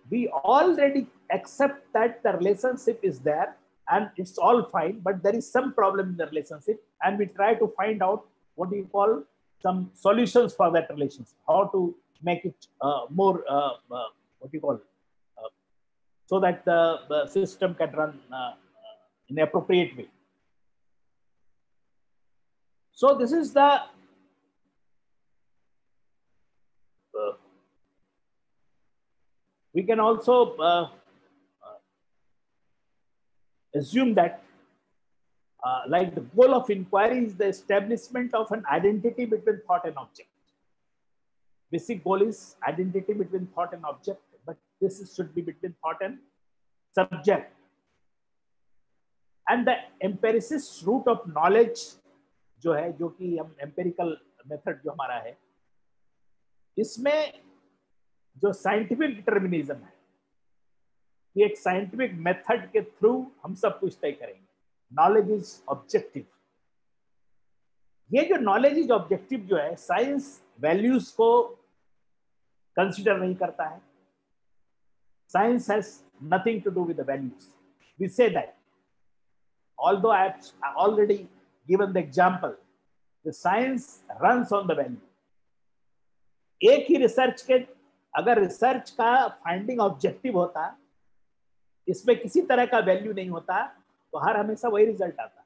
[SPEAKER 4] we already accept that the relationship is there and it's all fine, but there is some problem in the relationship, and we try to find out what we call some solutions for that relationship, how to make it uh, more, uh, uh, what do you call it, uh, so that the, the, system can run uh, uh, in appropriate way. So this is the we can also assume that uh, like the goal of inquiry is the establishment of an identity between thought and object. Basic goal is identity between thought and object, but this is, should be between thought and subject. and the empiricist root of knowledge जो है जो कि हम एम्पेरिकल मेथड जो हमारा है इसमें जो साइंटिफिक डिटर्मिनिज्म है ये एक साइंटिफिक मेथड के थ्रू हम सब कुछ तय करेंगे नॉलेज इज ऑब्जेक्टिव ये जो नॉलेज इज ऑब्जेक्टिव जो है साइंस वैल्यूज को कंसिडर नहीं करता है science has nothing to do with the values we say that although i have already the the example the science runs on the एक ही रिसर्च के अगर रिसर्च का फाइंडिंग ऑब्जेक्टिव होता है इसमें किसी तरह का वैल्यू नहीं होता तो हर हमेशा वही रिजल्ट आता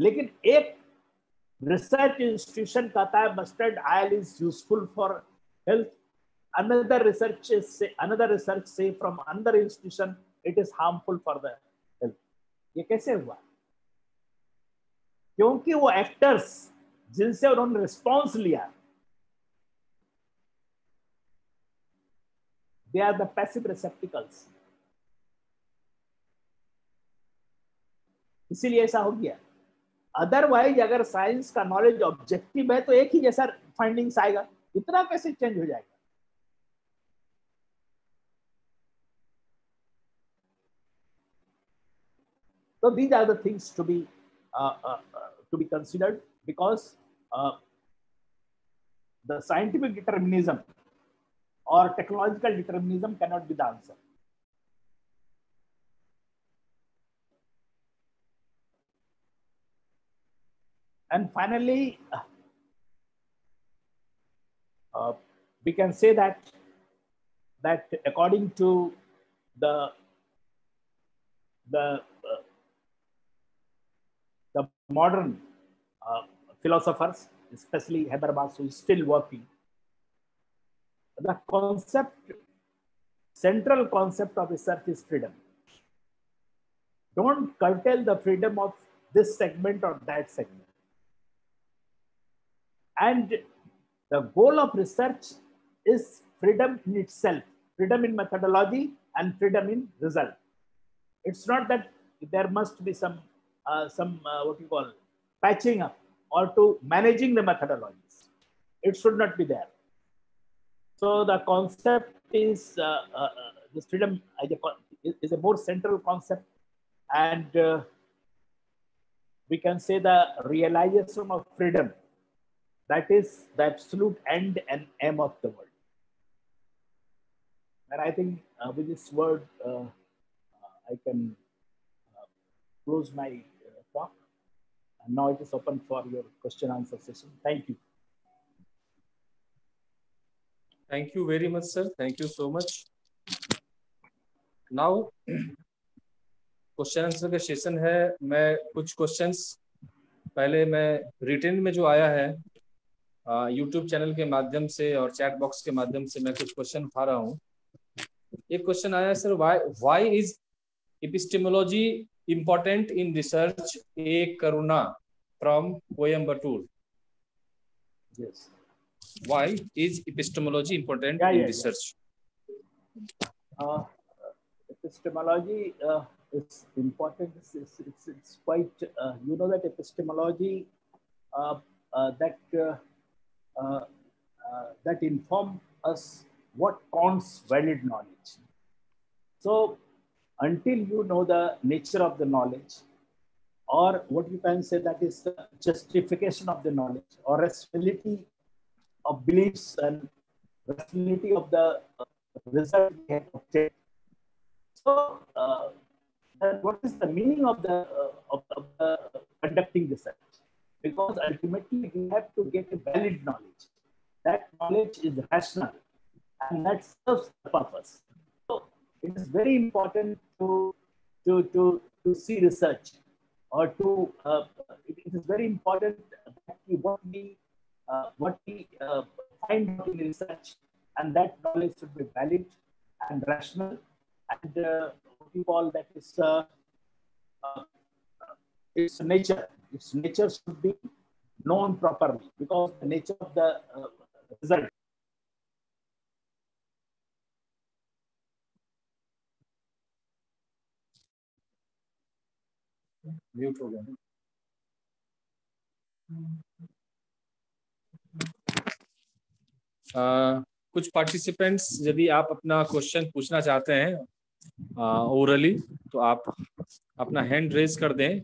[SPEAKER 4] लेकिन एक रिसर्च इंस्टीट्यूशन कहता है mustard oil is useful for health another research से अनदर रिसर्च से from another institution it is harmful for the health ये कैसे हुआ क्योंकि वो एक्टर्स जिनसे उन्होंने रिस्पॉन्स लिया They are the passive receptacles. इसीलिए ऐसा हो गया अदरवाइज अगर साइंस का नॉलेज ऑब्जेक्टिव है तो एक ही जैसा फाइंडिंग्स आएगा इतना कैसे चेंज हो जाएगा So these are the things to be uh, uh, uh, to be considered because the scientific determinism or technological determinism cannot be the answer. And finally, uh, we can say that that according to the the uh, the modern uh, philosophers, especially Habermas, who is still working the concept, central concept of research is freedom. Don't curtail the freedom of this segment or that segment. And the goal of research is freedom in itself, freedom in methodology and freedom in result. It's not that there must be some, uh, some uh, what you call, patching up or to managing the methodologies. It should not be there. So the concept is uh, uh, uh this freedom is a more central concept, and uh, we can say the realization of freedom. That is the absolute end and aim of the world. And I think uh, with this word, uh, I can close my talk.
[SPEAKER 1] And now it is open for your question answer session. Thank you. Thank you very much, sir. Thank you so much. Now, question answer का सेशन है मैं कुछ क्वेश्चंस पहले मैं रिटर्न में जो आया है यूट्यूब चैनल के माध्यम से और चैट बॉक्स के माध्यम से मैं कुछ क्वेश्चन उठा रहा हूँ एक क्वेश्चन आया है sir why why is epistemology important in research A Karuna from Coimbatore yes why is epistemology important yeah, in yeah, research?
[SPEAKER 4] Yeah. Uh, epistemology uh, is important. It's, it's, it's, it's quite, uh, you know, that epistemology uh, uh, that uh, that inform us what counts valid knowledge. So until you know the nature of the knowledge, or what you can say that is the justification of the knowledge or rationality of beliefs and rationality of the uh, result we have obtained. So, uh, what is the meaning of the uh, of, of the conducting research? Because ultimately we have to get a valid knowledge. That knowledge is rational, and that serves the purpose. So, it is very important to to to to see research, or to uh, it is very important that what we uh, what we uh, find in research, and that knowledge should be valid and rational, and uh, what call that is uh, its nature. Its nature should be known properly because the nature of the result
[SPEAKER 2] mute हो
[SPEAKER 1] कुछ पार्टिसिपेंट्स यदि आप अपना क्वेश्चन पूछना चाहते हैं ओरली तो आप अपना हैंड रेज कर दें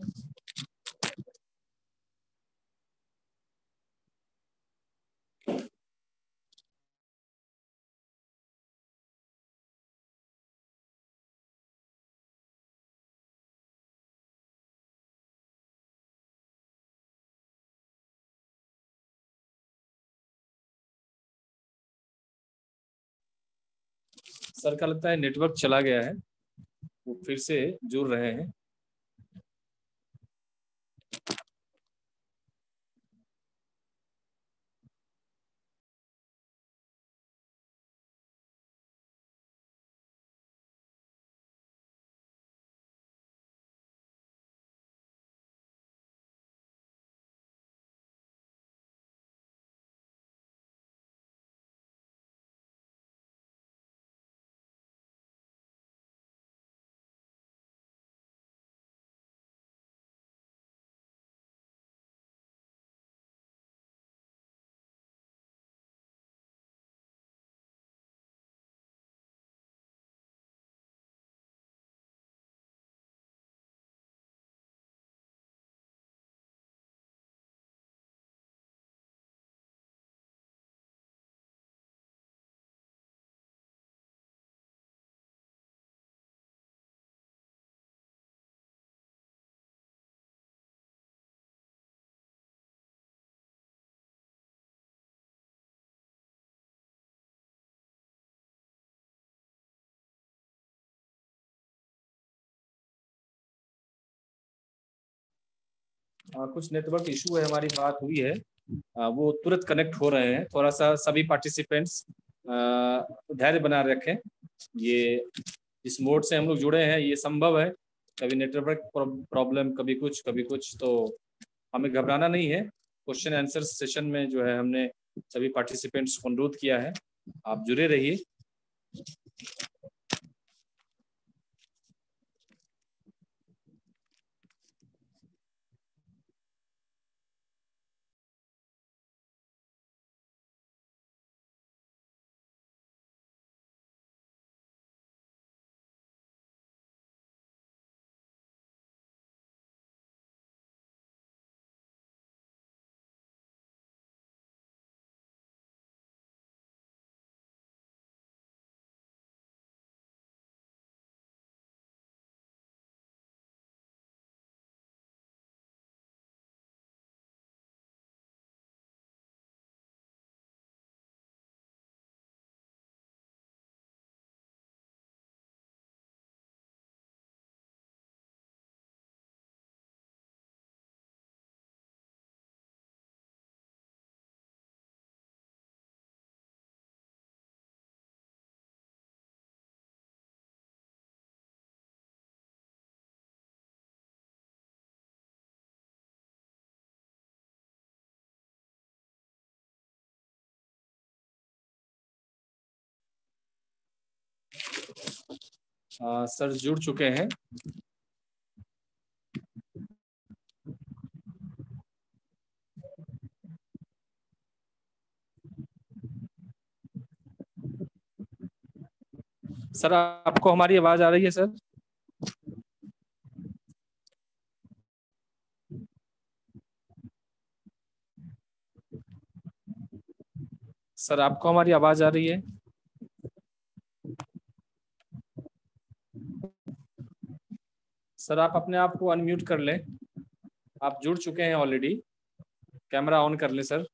[SPEAKER 2] सर का लगता है नेटवर्क चला गया है वो फिर से जुड़ रहे हैं कुछ
[SPEAKER 1] नेटवर्क इशू है हमारी बात हुई है वो तुरंत कनेक्ट हो रहे हैं थोड़ा सा सभी पार्टिसिपेंट्स धैर्य बना रखें ये इस मोड से हम लोग जुड़े हैं ये संभव है कभी नेटवर्क प्रॉब्लम कभी कुछ कभी कुछ तो हमें घबराना नहीं है क्वेश्चन आंसर सेशन में जो है हमने सभी पार्टिसिपेंट्स को अनुरोध किया है आप जुड़े रहिए सर जुड़ चुके हैं सर आपको हमारी आवाज आ रही है सर सर आपको हमारी आवाज आ रही है सर आप अपने आप को अनम्यूट कर लें आप जुड़ चुके हैं ऑलरेडी कैमरा ऑन कर लें सर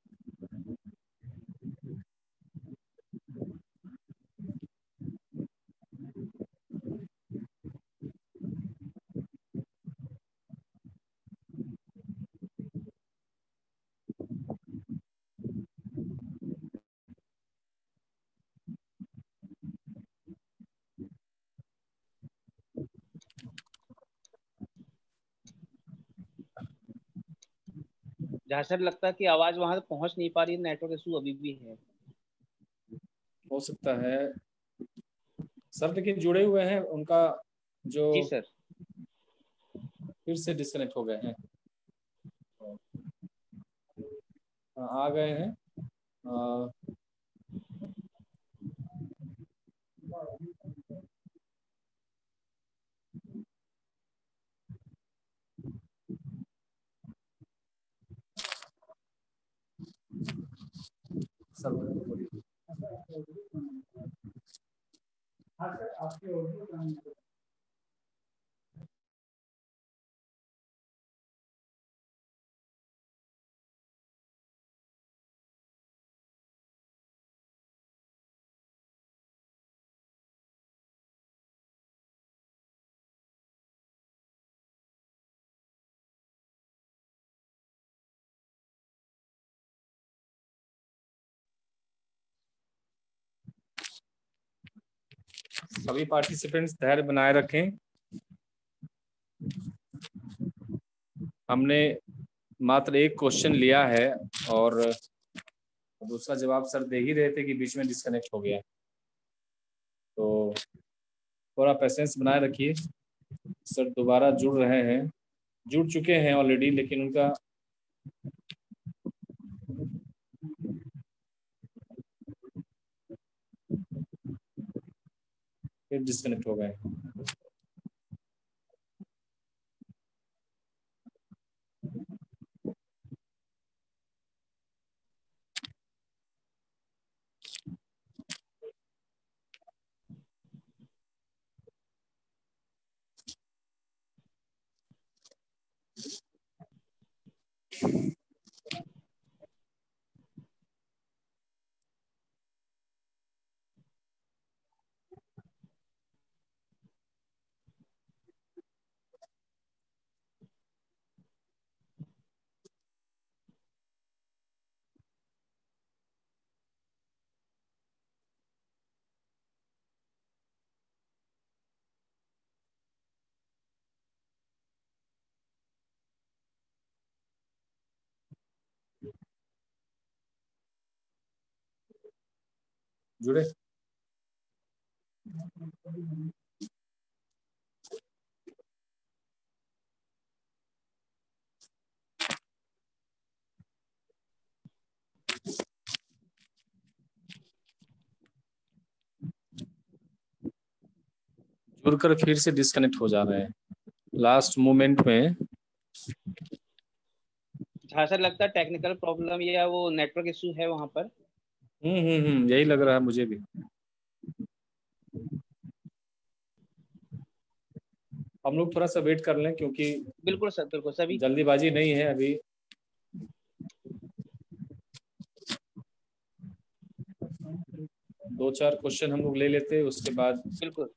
[SPEAKER 3] जहाँ सर लगता है कि आवाज वहां तक पहुंच नहीं पा रही नेटवर्क इशू अभी भी है
[SPEAKER 1] हो सकता है सर लेकिन जुड़े हुए हैं उनका जो जी सर फिर से डिस्कनेक्ट हो गए हैं आ गए हैं
[SPEAKER 2] 有这种。सभी पार्टिसिपेंट्स धैर्य बनाए रखें
[SPEAKER 1] हमने मात्र एक क्वेश्चन लिया है और दूसरा जवाब सर दे ही रहे थे कि बीच में डिस्कनेक्ट हो गया तो थोड़ा पेशेंस बनाए रखिए सर दोबारा जुड़ रहे हैं जुड़ चुके हैं ऑलरेडी लेकिन उनका we're just going to go away. जुड़े जुड़कर फिर से डिस्कनेक्ट हो जा रहे हैं लास्ट मोमेंट में
[SPEAKER 3] हाँ सर लगता है टेक्निकल प्रॉब्लम या वो नेटवर्क इशू है वहां पर
[SPEAKER 1] हम्म हम्म हम्म यही लग रहा है मुझे भी हम लोग थोड़ा सा वेट कर लें क्योंकि बिल्कुल सर बिल्कुल सभी जल्दीबाजी नहीं है अभी दो चार क्वेश्चन हम लोग ले लेते उसके बाद बिल्कुल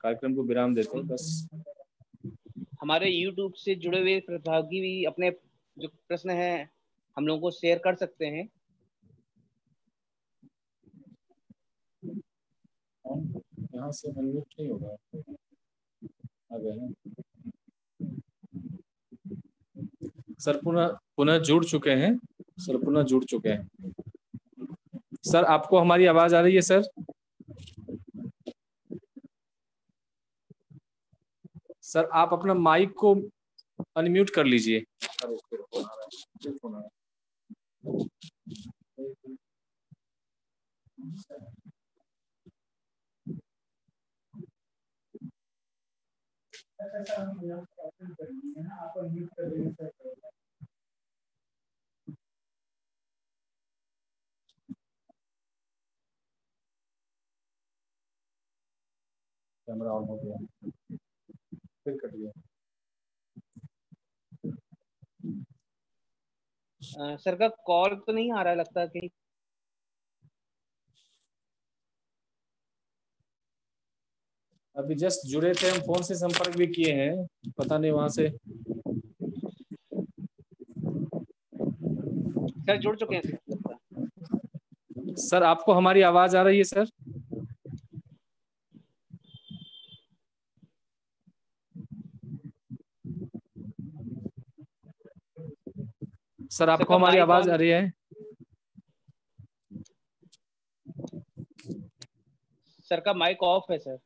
[SPEAKER 1] कार्यक्रम को विराम देते बस
[SPEAKER 3] हमारे YouTube से जुड़े हुए प्रतिभागी भी अपने जो प्रश्न है हम लोगों को शेयर कर सकते हैं
[SPEAKER 2] यहाँ से अनम्यूट नहीं होगा आ गए
[SPEAKER 1] सर पुनः पुनः जुड़ चुके हैं सर पुनः जुड़ चुके हैं सर आपको हमारी आवाज आ रही है सर सर आप अपना माइक को अनम्यूट कर लीजिए
[SPEAKER 2] कैमरा ऑन हो गया फिर कट गया
[SPEAKER 3] सर का कॉल तो नहीं आ रहा लगता कहीं
[SPEAKER 1] अभी जस्ट जुड़े थे हम फोन से संपर्क भी किए हैं पता नहीं वहां से
[SPEAKER 3] सर जुड़ चुके हैं
[SPEAKER 1] सर आपको हमारी आवाज आ रही है सर सर आपको हमारी आवाज आ रही है
[SPEAKER 3] सर का माइक ऑफ है सर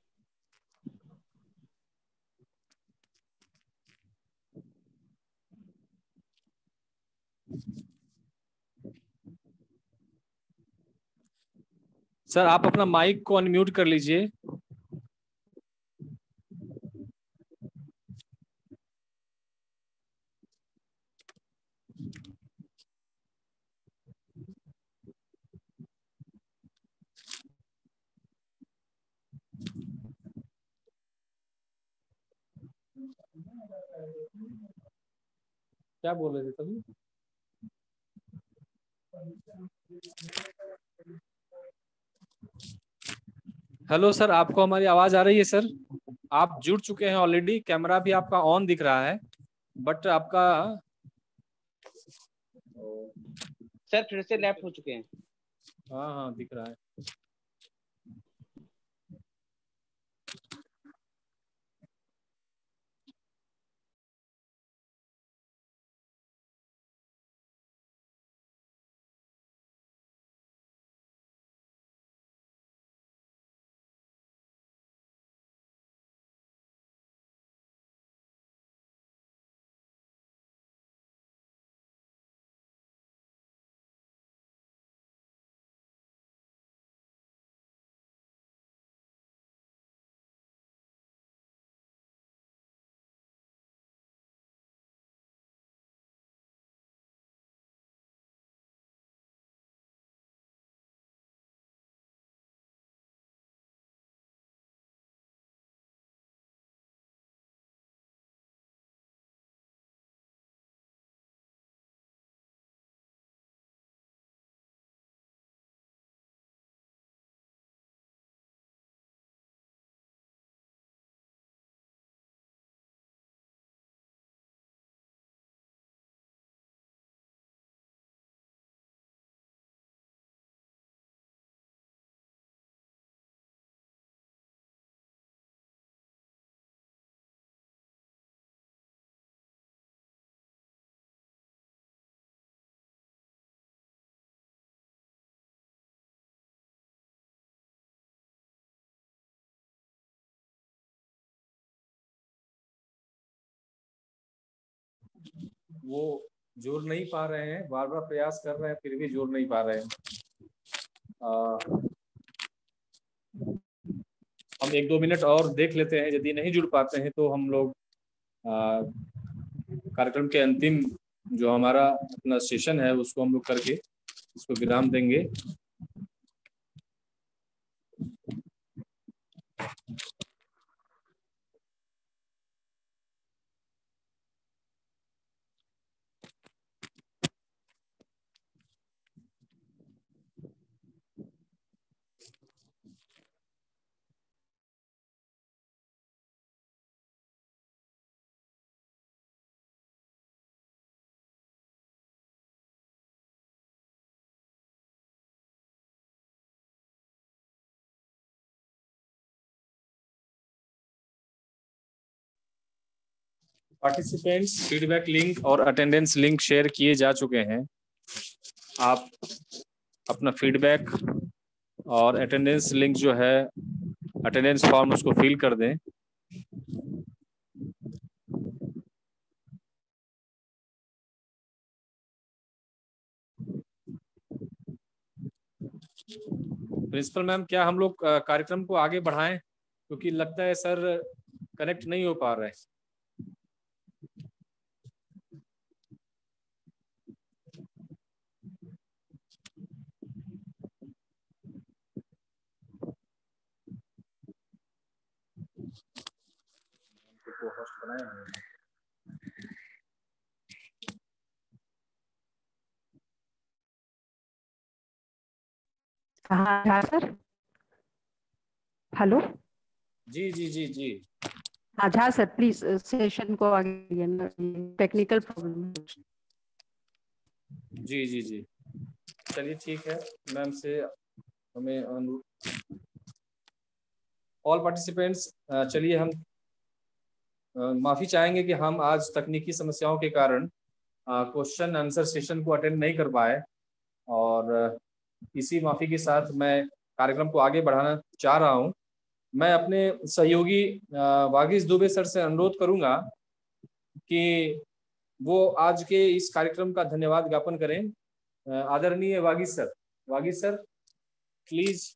[SPEAKER 1] सर आप अपना माइक को अनम्यूट कर लीजिए क्या बोल रहे थे तभी हेलो सर आपको हमारी आवाज आ रही है सर आप जुड़ चुके हैं ऑलरेडी कैमरा भी आपका ऑन दिख रहा है बट आपका सर फिर से लेफ्ट हो चुके हैं हाँ हाँ दिख रहा है
[SPEAKER 2] वो जोड़ नहीं
[SPEAKER 1] पा रहे हैं बार बार प्रयास कर रहे हैं फिर भी जोड़ नहीं पा रहे हैं आ, हम एक दो मिनट और देख लेते हैं यदि नहीं जुड़ पाते हैं तो हम लोग कार्यक्रम के अंतिम जो हमारा अपना सेशन है उसको हम लोग करके इसको विराम देंगे
[SPEAKER 2] पार्टिसिपेंट्स फीडबैक लिंक और अटेंडेंस लिंक शेयर किए जा
[SPEAKER 1] चुके हैं आप अपना फीडबैक और अटेंडेंस लिंक जो है अटेंडेंस फॉर्म उसको फिल कर दें प्रिंसिपल मैम क्या हम लोग कार्यक्रम को आगे बढ़ाएं क्योंकि लगता है सर कनेक्ट नहीं हो पा रहे हैं
[SPEAKER 2] सर हेलो जी जी जी जी
[SPEAKER 6] हाँ Jha sir please session uh, को आगे टेक्निकल प्रॉब्लम
[SPEAKER 1] जी जी जी चलिए ठीक है मैम से हमें ऑल पार्टिसिपेंट्स uh, चलिए हम माफ़ी चाहेंगे कि हम आज तकनीकी समस्याओं के कारण क्वेश्चन आंसर सेशन को अटेंड नहीं कर पाए और इसी माफ़ी के साथ मैं कार्यक्रम को आगे बढ़ाना चाह रहा हूं मैं अपने सहयोगी वागिस दुबे सर से अनुरोध करूंगा कि वो आज के इस कार्यक्रम का धन्यवाद ज्ञापन करें आदरणीय Vagish sir Vagish sir please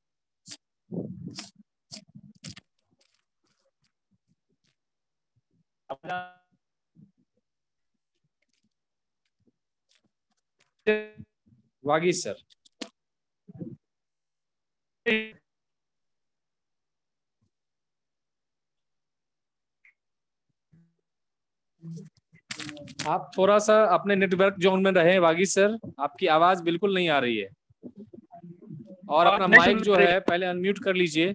[SPEAKER 1] Vagi sir आप थोड़ा सा अपने नेटवर्क जोन में रहे वागी सर आपकी आवाज बिल्कुल नहीं आ रही है और अपना माइक जो है पहले अनम्यूट कर लीजिए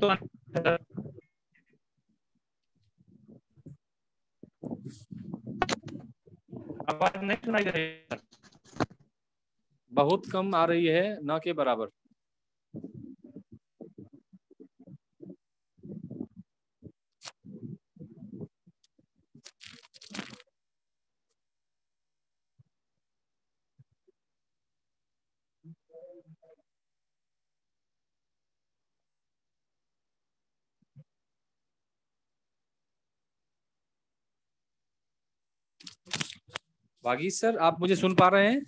[SPEAKER 1] तो आवाज नहीं सुनाई दे रही बहुत कम आ रही है ना के बराबर बागी सर आप मुझे सुन पा रहे हैं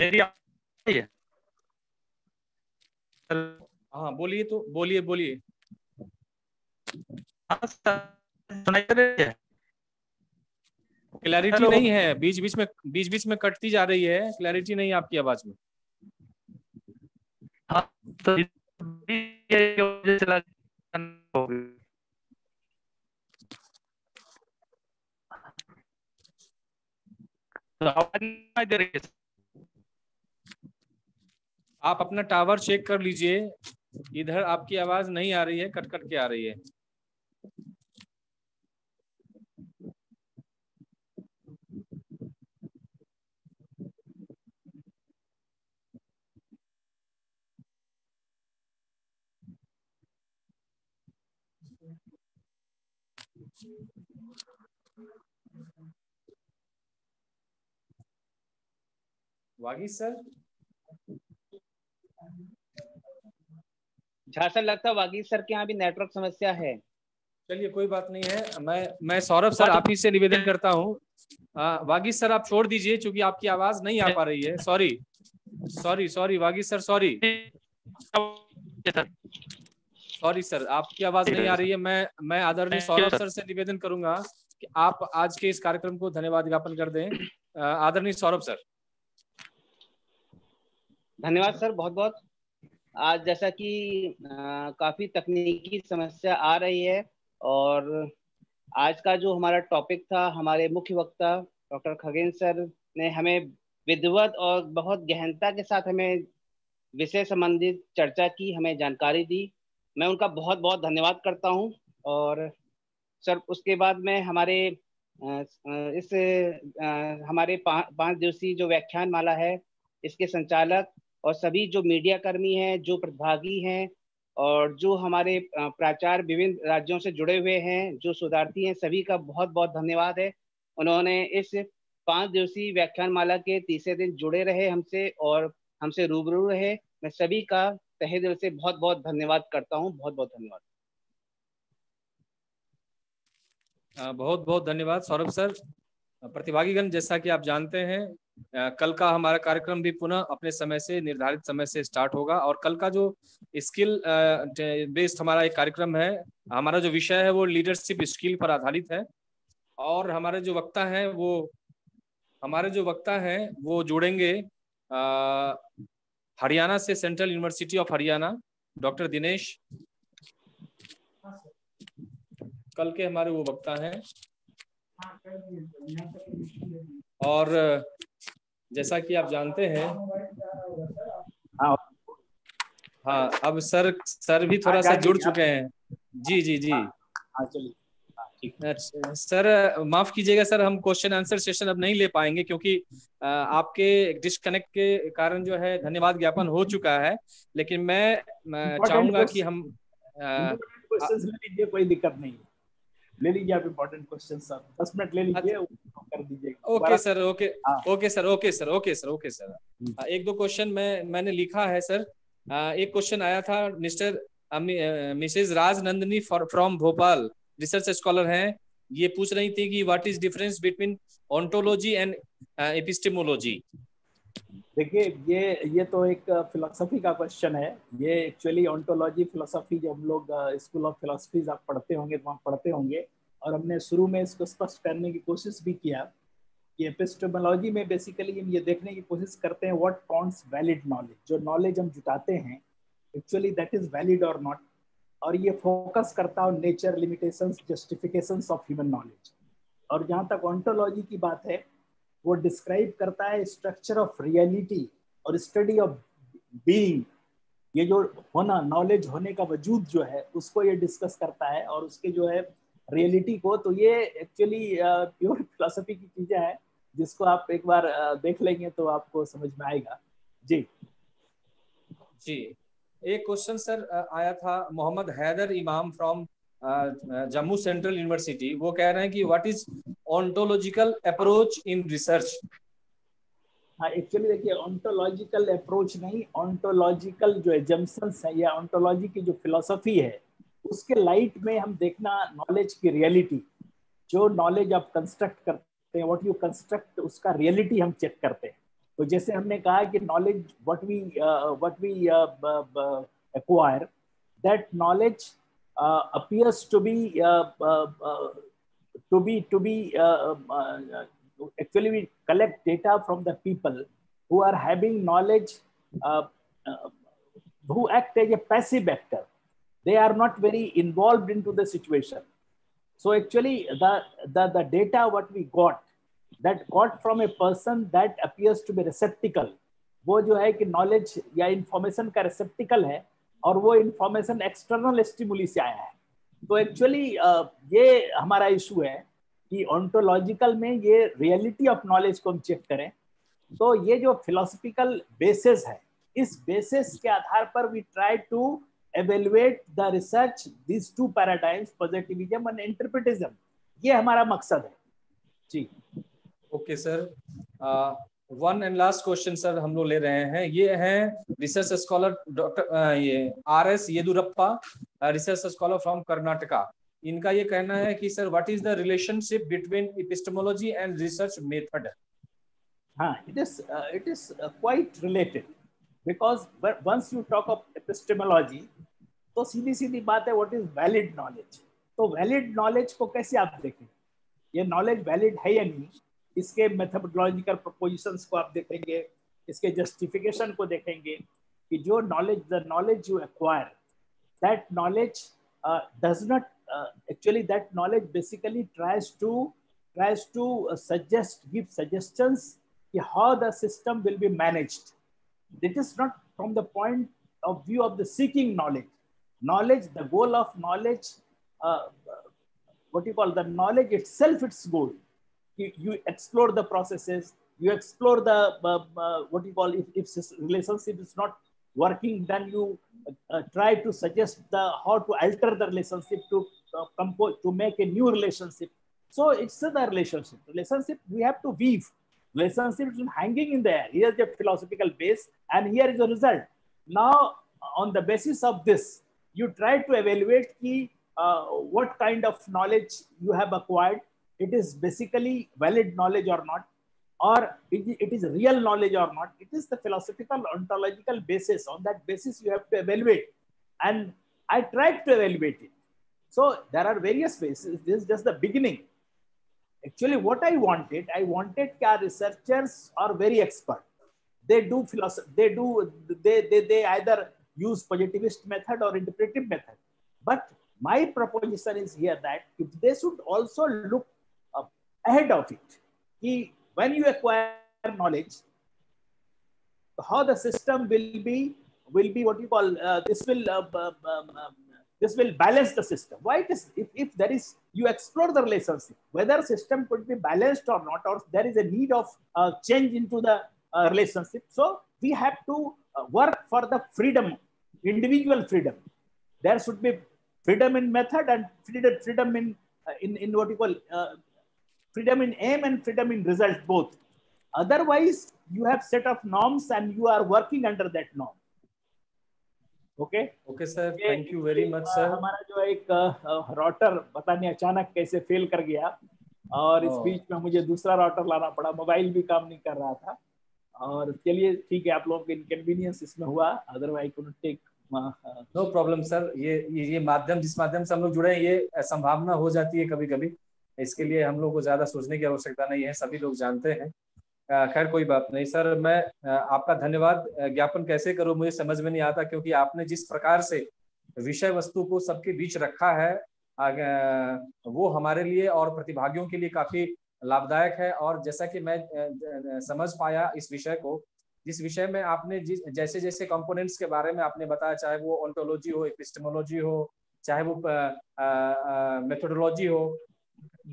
[SPEAKER 1] मेरी हाँ बोलिए तो बोलिए बोलिए क्लैरिटी नहीं है बीच बीच में बीच बीच में कटती जा रही है क्लैरिटी नहीं आपकी आवाज में
[SPEAKER 2] हाँ तो आप
[SPEAKER 1] अपना टावर चेक कर लीजिए इधर आपकी आवाज नहीं आ रही है कट कट के आ रही है वागी सर
[SPEAKER 3] झारसर लगता है वागी सर के यहाँ भी नेटवर्क समस्या है
[SPEAKER 1] चलिए कोई बात नहीं है मैं मैं सौरभ सर आप ही से निवेदन करता हूँ वागी सर आप छोड़ दीजिए क्योंकि आपकी आवाज नहीं आ पा रही है sorry sorry sorry Vagi sir sorry sorry sir आपकी आवाज नहीं आ रही है मैं मैं आदरणीय सौरभ सर से निवेदन करूंगा कि आप आज के इस कार्यक्रम को धन्यवाद ज्ञापन कर दें आदरणीय सौरभ सर धन्यवाद सर
[SPEAKER 3] बहुत बहुत आज जैसा कि काफ़ी तकनीकी समस्या आ रही है और आज का जो हमारा टॉपिक था हमारे मुख्य वक्ता डॉक्टर खगेन सर ने हमें विधिवत और बहुत गहनता के साथ हमें विषय संबंधित चर्चा की हमें जानकारी दी मैं उनका बहुत बहुत धन्यवाद करता हूं और सर उसके बाद में हमारे इस हमारे पाँच दिवसीय जो व्याख्यान माला है इसके संचालक और सभी जो मीडिया कर्मी हैं जो प्रतिभागी हैं और जो हमारे प्राचार विभिन्न राज्यों से जुड़े हुए हैं जो शोधार्थी हैं सभी का बहुत बहुत धन्यवाद है उन्होंने इस पांच दिवसीय व्याख्यान माला के तीसरे दिन जुड़े रहे हमसे और हमसे रूबरू रहे मैं सभी का तहे दिल से बहुत बहुत धन्यवाद करता हूँ बहुत बहुत धन्यवाद
[SPEAKER 1] बहुत बहुत धन्यवाद सौरभ सर प्रतिभागीगण जैसा कि आप जानते हैं कल का हमारा कार्यक्रम भी पुनः अपने समय से निर्धारित समय से स्टार्ट होगा और कल का जो स्किल बेस्ड हमारा एक कार्यक्रम है हमारा जो विषय है वो लीडरशिप स्किल पर आधारित है और हमारे जो वक्ता हैं वो हमारे जो वक्ता हैं वो जोड़ेंगे हरियाणा से central university of Haryana doctor Dinesh कल के हमारे वो वक्ता हैं और जैसा कि आप जानते हैं हाँ, हाँ अब सर सर भी थोड़ा सा जुड़ चुके हैं जी जी जी हाँ, हाँ, अच्छा सर माफ कीजिएगा सर हम क्वेश्चन आंसर सेशन अब नहीं ले पाएंगे क्योंकि आपके डिस्कनेक्ट के कारण जो है धन्यवाद ज्ञापन हो चुका है लेकिन मैं चाहूंगा कि हम आ,
[SPEAKER 2] कोई
[SPEAKER 4] दिक्कत नहीं ले लीजिए आप इम्पोर्टेंट क्वेश्चन सर दस मिनट ले लीजिए अच्छा। कर दीजिएगा
[SPEAKER 1] okay sir okay okay sir okay sir okay sir okay sir एक दो क्वेश्चन मैं मैंने लिखा है सर हाँ, एक क्वेश्चन आया था mister Mrs Raj Nandini from Bhopal research scholar हैं ये पूछ रही थी कि what is difference between ontology and epistemology
[SPEAKER 4] देखिए ये ये तो एक फिलोसफी का क्वेश्चन है ये एक्चुअली ऑन्टोलॉजी फिलोसफी जब लोग स्कूल ऑफ फिलोसफीज आप पढ़ते होंगे तो वहाँ पढ़ते होंगे और हमने शुरू में इसको स्पष्ट करने की कोशिश भी किया कि एपिस्टोमोलॉजी में बेसिकली हम ये देखने की कोशिश करते हैं व्हाट कॉन्ट्स वैलिड नॉलेज जो नॉलेज हम जुटाते हैं एक्चुअली दैट इज वैलिड और नॉट और ये फोकस करता है nature limitation justification of human knowledge और जहाँ तक ऑन्टोलॉजी की बात है वो डिस्क्राइब करता है स्ट्रक्चर ऑफ रियलिटी और स्टडी ऑफ बीइंग ये जो होना नॉलेज होने का वजूद जो है उसको ये डिस्कस करता है और उसके जो है रियलिटी को तो ये एक्चुअली प्योर फिलोसफी की चीजें हैं जिसको आप एक बार देख लेंगे तो आपको समझ में आएगा जी
[SPEAKER 1] जी एक क्वेश्चन सर आया था Mohammad Haider Imam from Jammu central university वो कह रहे हैं कि what is ontological approach in research
[SPEAKER 4] actually देखिए ऑन्टोलॉजिकल अप्रोच नहीं ऑन्टोलॉजिकल जो एजम्पन्स है या ऑन्टोलॉजी की जो फिलोसफी है उसके लाइट में हम देखना नॉलेज की रियलिटी जो नॉलेज आप कंस्ट्रक्ट करते हैं व्हाट यू कंस्ट्रक्ट उसका रियलिटी हम चेक करते हैं तो जैसे हमने कहा कि knowledge what we what we acquire that knowledge uh, appears to be uh, uh, uh to be to be uh, actually we collect data from the people who are having knowledge who act as a passive actor they are not very involved into the situation so actually the, the, the data what we got that got from a person that appears to be receptacle वो जो है कि नॉलेज या इंफॉर्मेशन का रिसेप्टिकल है और वो इंफॉर्मेशन एक्सटर्नल स्टिमुली से आया है तो एक्चुअली ये हमारा इशू है कि ऑन्टोलॉजिकल में ये रियलिटी ऑफ नॉलेज को हम चेक करें तो ये जो फिलोसफिकल बेसिस है इस बेसिस के आधार पर we try to evaluate the research this two paradigms positivism and interpretivism ये हमारा मकसद है
[SPEAKER 1] जी okay sir one and last question sir हम लोग ले रहे हैं ये हैं रिसर्च स्कॉलर डॉक्टर ये R S Yediyurappa research scholar from Karnataka इनका ये कहना है कि sir what is the relationship between epistemology and research method हाँ it is it is quite related because
[SPEAKER 4] once you talk of epistemology तो सीधी सीधी बात है व्हाट इज वैलिड नॉलेज तो वैलिड नॉलेज को कैसे आप देखें ये नॉलेज वैलिड है या नहीं इसके मेथोडोलॉजिकल प्रपोजिशंस को आप देखेंगे इसके जस्टिफिकेशन को देखेंगे कि जो knowledge the knowledge you acquire that knowledge does not actually that knowledge basically tries to tries to suggest give suggestions कि how the system will be managed that is not from the point of view of the seeking knowledge knowledge the goal of knowledge what you call the knowledge it's it's goal you, you explore the processes, you explore the, uh, uh, what you call, if, if relationship is not working, then you uh, uh, try to suggest the, how to alter the relationship to uh, compose, to make a new relationship. So it's the relationship. Relationship, we have to weave. Relationship is hanging in there. Here's the philosophical base, and here is the result. Now, on the basis of this, you try to evaluate key, uh, what kind of knowledge you have acquired, it is basically valid knowledge or not, or it is real knowledge or not. It is the philosophical ontological basis. On that basis, you have to evaluate. And I tried to evaluate it. So there are various bases. This is just the beginning. Actually, what I wanted, I wanted our researchers are very expert. They do philosophy, they do, they, they, they either use positivist method or interpretive method. But my proposition is here that if they should also look ahead of it. He, when you acquire knowledge, how the system will be will be what you call uh, this will uh, um, um, this will balance the system. Why it is if, if there is you explore the relationship whether system could be balanced or not or there is a need of uh, change into the uh, relationship. So we have to uh, work for the freedom, individual freedom. There should be freedom in method and freedom freedom in uh, in in what you call freedom in aim and freedom in result both otherwise you have set of norms and you are working under that norm
[SPEAKER 1] okay okay sir thank you very much sir हमारा जो एक
[SPEAKER 4] रोटर पता नहीं अचानक कैसे फेल कर गया और oh. इस हाँ। बीच में मुझे दूसरा रोटर लाना पड़ा मोबाइल भी काम नहीं कर रहा था और चलिए ठीक है आप लोगों के इनकन्वीनियंस इसमें हुआ
[SPEAKER 1] otherwise could take no problem sir ये ये माध्यम जिस माध्यम से हम लोग जुड़े हैं ये संभावना हो जाती है कभी कभी इसके लिए हम लोग को ज़्यादा सोचने की आवश्यकता नहीं है सभी लोग जानते हैं खैर कोई बात नहीं सर मैं आपका धन्यवाद ज्ञापन कैसे करूं मुझे समझ में नहीं आता क्योंकि आपने जिस प्रकार से विषय वस्तु को सबके बीच रखा है वो हमारे लिए और प्रतिभागियों के लिए काफी लाभदायक है और जैसा कि मैं समझ पाया इस विषय को जिस विषय में आपने जिस जैसे जैसे कंपोनेंट्स के बारे में आपने बताया चाहे वो ऑन्टोलॉजी हो एपिस्टमोलॉजी हो चाहे वो मेथोडोलॉजी हो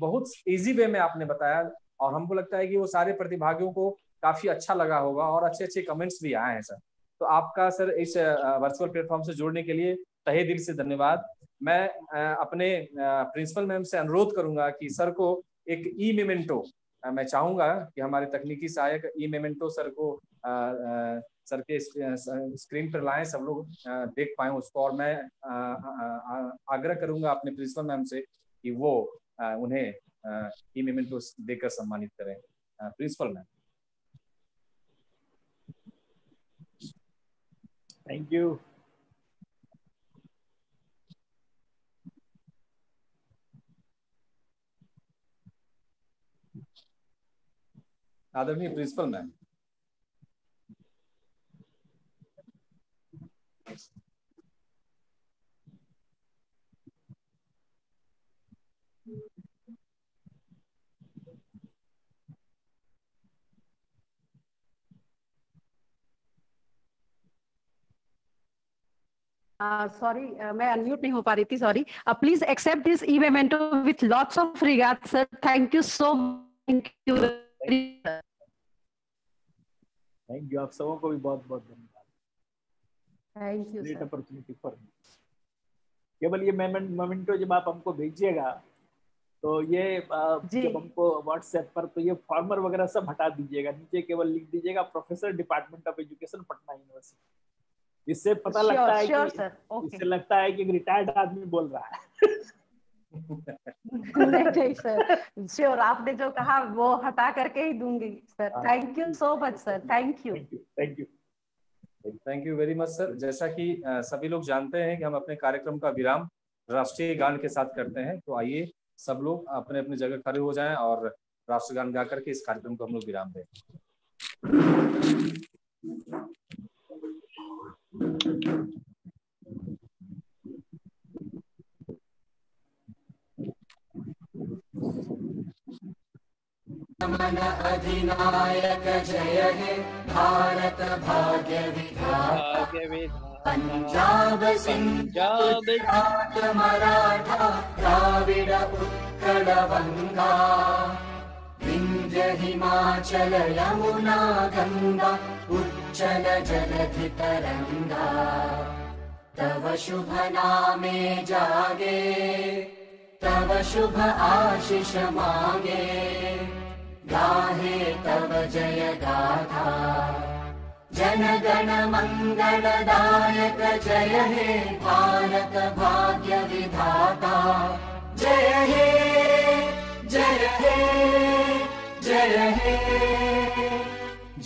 [SPEAKER 1] बहुत इजी वे में आपने बताया और हमको लगता है कि वो सारे प्रतिभागियों को काफी अच्छा लगा होगा और अच्छे अच्छे कमेंट्स भी आए हैं सर तो आपका सर इस वर्चुअल प्लेटफॉर्म से जुड़ने के लिए तहे दिल से धन्यवाद मैं अपने प्रिंसिपल मैम से अनुरोध करूंगा कि सर को एक ई मेमेंटो मैं चाहूंगा कि हमारे तकनीकी सहायक ई मेमेंटो सर को सर के स्क्रीन पर लाएं सब लोग देख पाए उसको और मैं आग्रह करूंगा अपने प्रिंसिपल मैम से कि वो उन्हें टीम मेमेंट को देकर सम्मानित करें प्रिंसिपल मैम थैंक यू आदरणीय principal ma'am
[SPEAKER 6] sorry uh, uh, मैं अनम्यूट नहीं हो पा रही थी sorry please accept this event with lots of regard sir thank you so thank you
[SPEAKER 4] thank you आप सबों को भी बहुत बहुत धन्यवाद thank you great opportunity for me केवल ये मोमेंटो जब आप हमको भेजिएगा तो ये जब हमको व्हाट्सएप पर तो ये फॉर्मर वगैरह सब हटा दीजिएगा नीचे केवल लिख दीजिएगा professor department of education Patna university इससे पता sure, लगता है sure, कि okay. इससे लगता है कि एक रिटायर्ड आदमी बोल रहा है
[SPEAKER 6] नहीं नहीं सर श्योर आपने जो कहा वो हटा करके ही दूंगी sir thank you so much sir thank you
[SPEAKER 1] thank you thank you very much sir जैसा कि सभी लोग जानते हैं कि हम अपने कार्यक्रम का विराम राष्ट्रीय गान के साथ करते हैं तो आइए सब लोग अपने अपने जगह खड़े हो जाएं और राष्ट्रगान गा करके इस कार्यक्रम को हम लोग विराम दें मन
[SPEAKER 7] अधिनायक जय हे भारत भाग्य विधाता पंजाब सिंह मराठा द्राविड उत्कल बंगा हिमाचल यमुना गङ्गा जलधि तरङ्गा तव शुभ नामे जागे तव शुभ मागे
[SPEAKER 6] गाहे
[SPEAKER 7] तव जय गाथा जनगण मङ्गल दानक जय हे भारत भाग्य विधाता
[SPEAKER 2] जय हे जय हे जय हे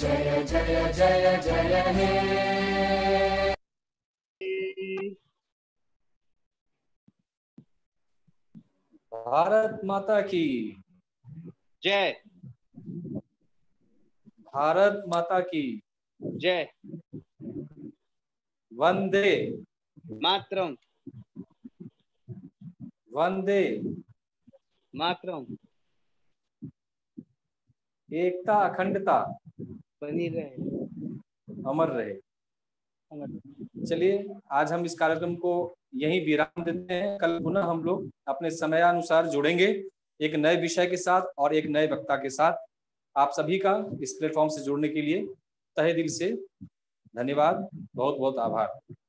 [SPEAKER 2] जय जय जय जय हे
[SPEAKER 1] भारत माता की जय भारत माता की जय वंदे मातरम वंदे मातरम एकता अखंडता बनी रहे अमर रहे चलिए आज हम इस कार्यक्रम को यही विराम देते हैं कल पुनः हम लोग अपने समय अनुसार जुड़ेंगे एक नए विषय के साथ और एक नए वक्ता के साथ आप सभी
[SPEAKER 2] का इस प्लेटफॉर्म से जुड़ने के लिए तहे दिल से धन्यवाद बहुत बहुत आभार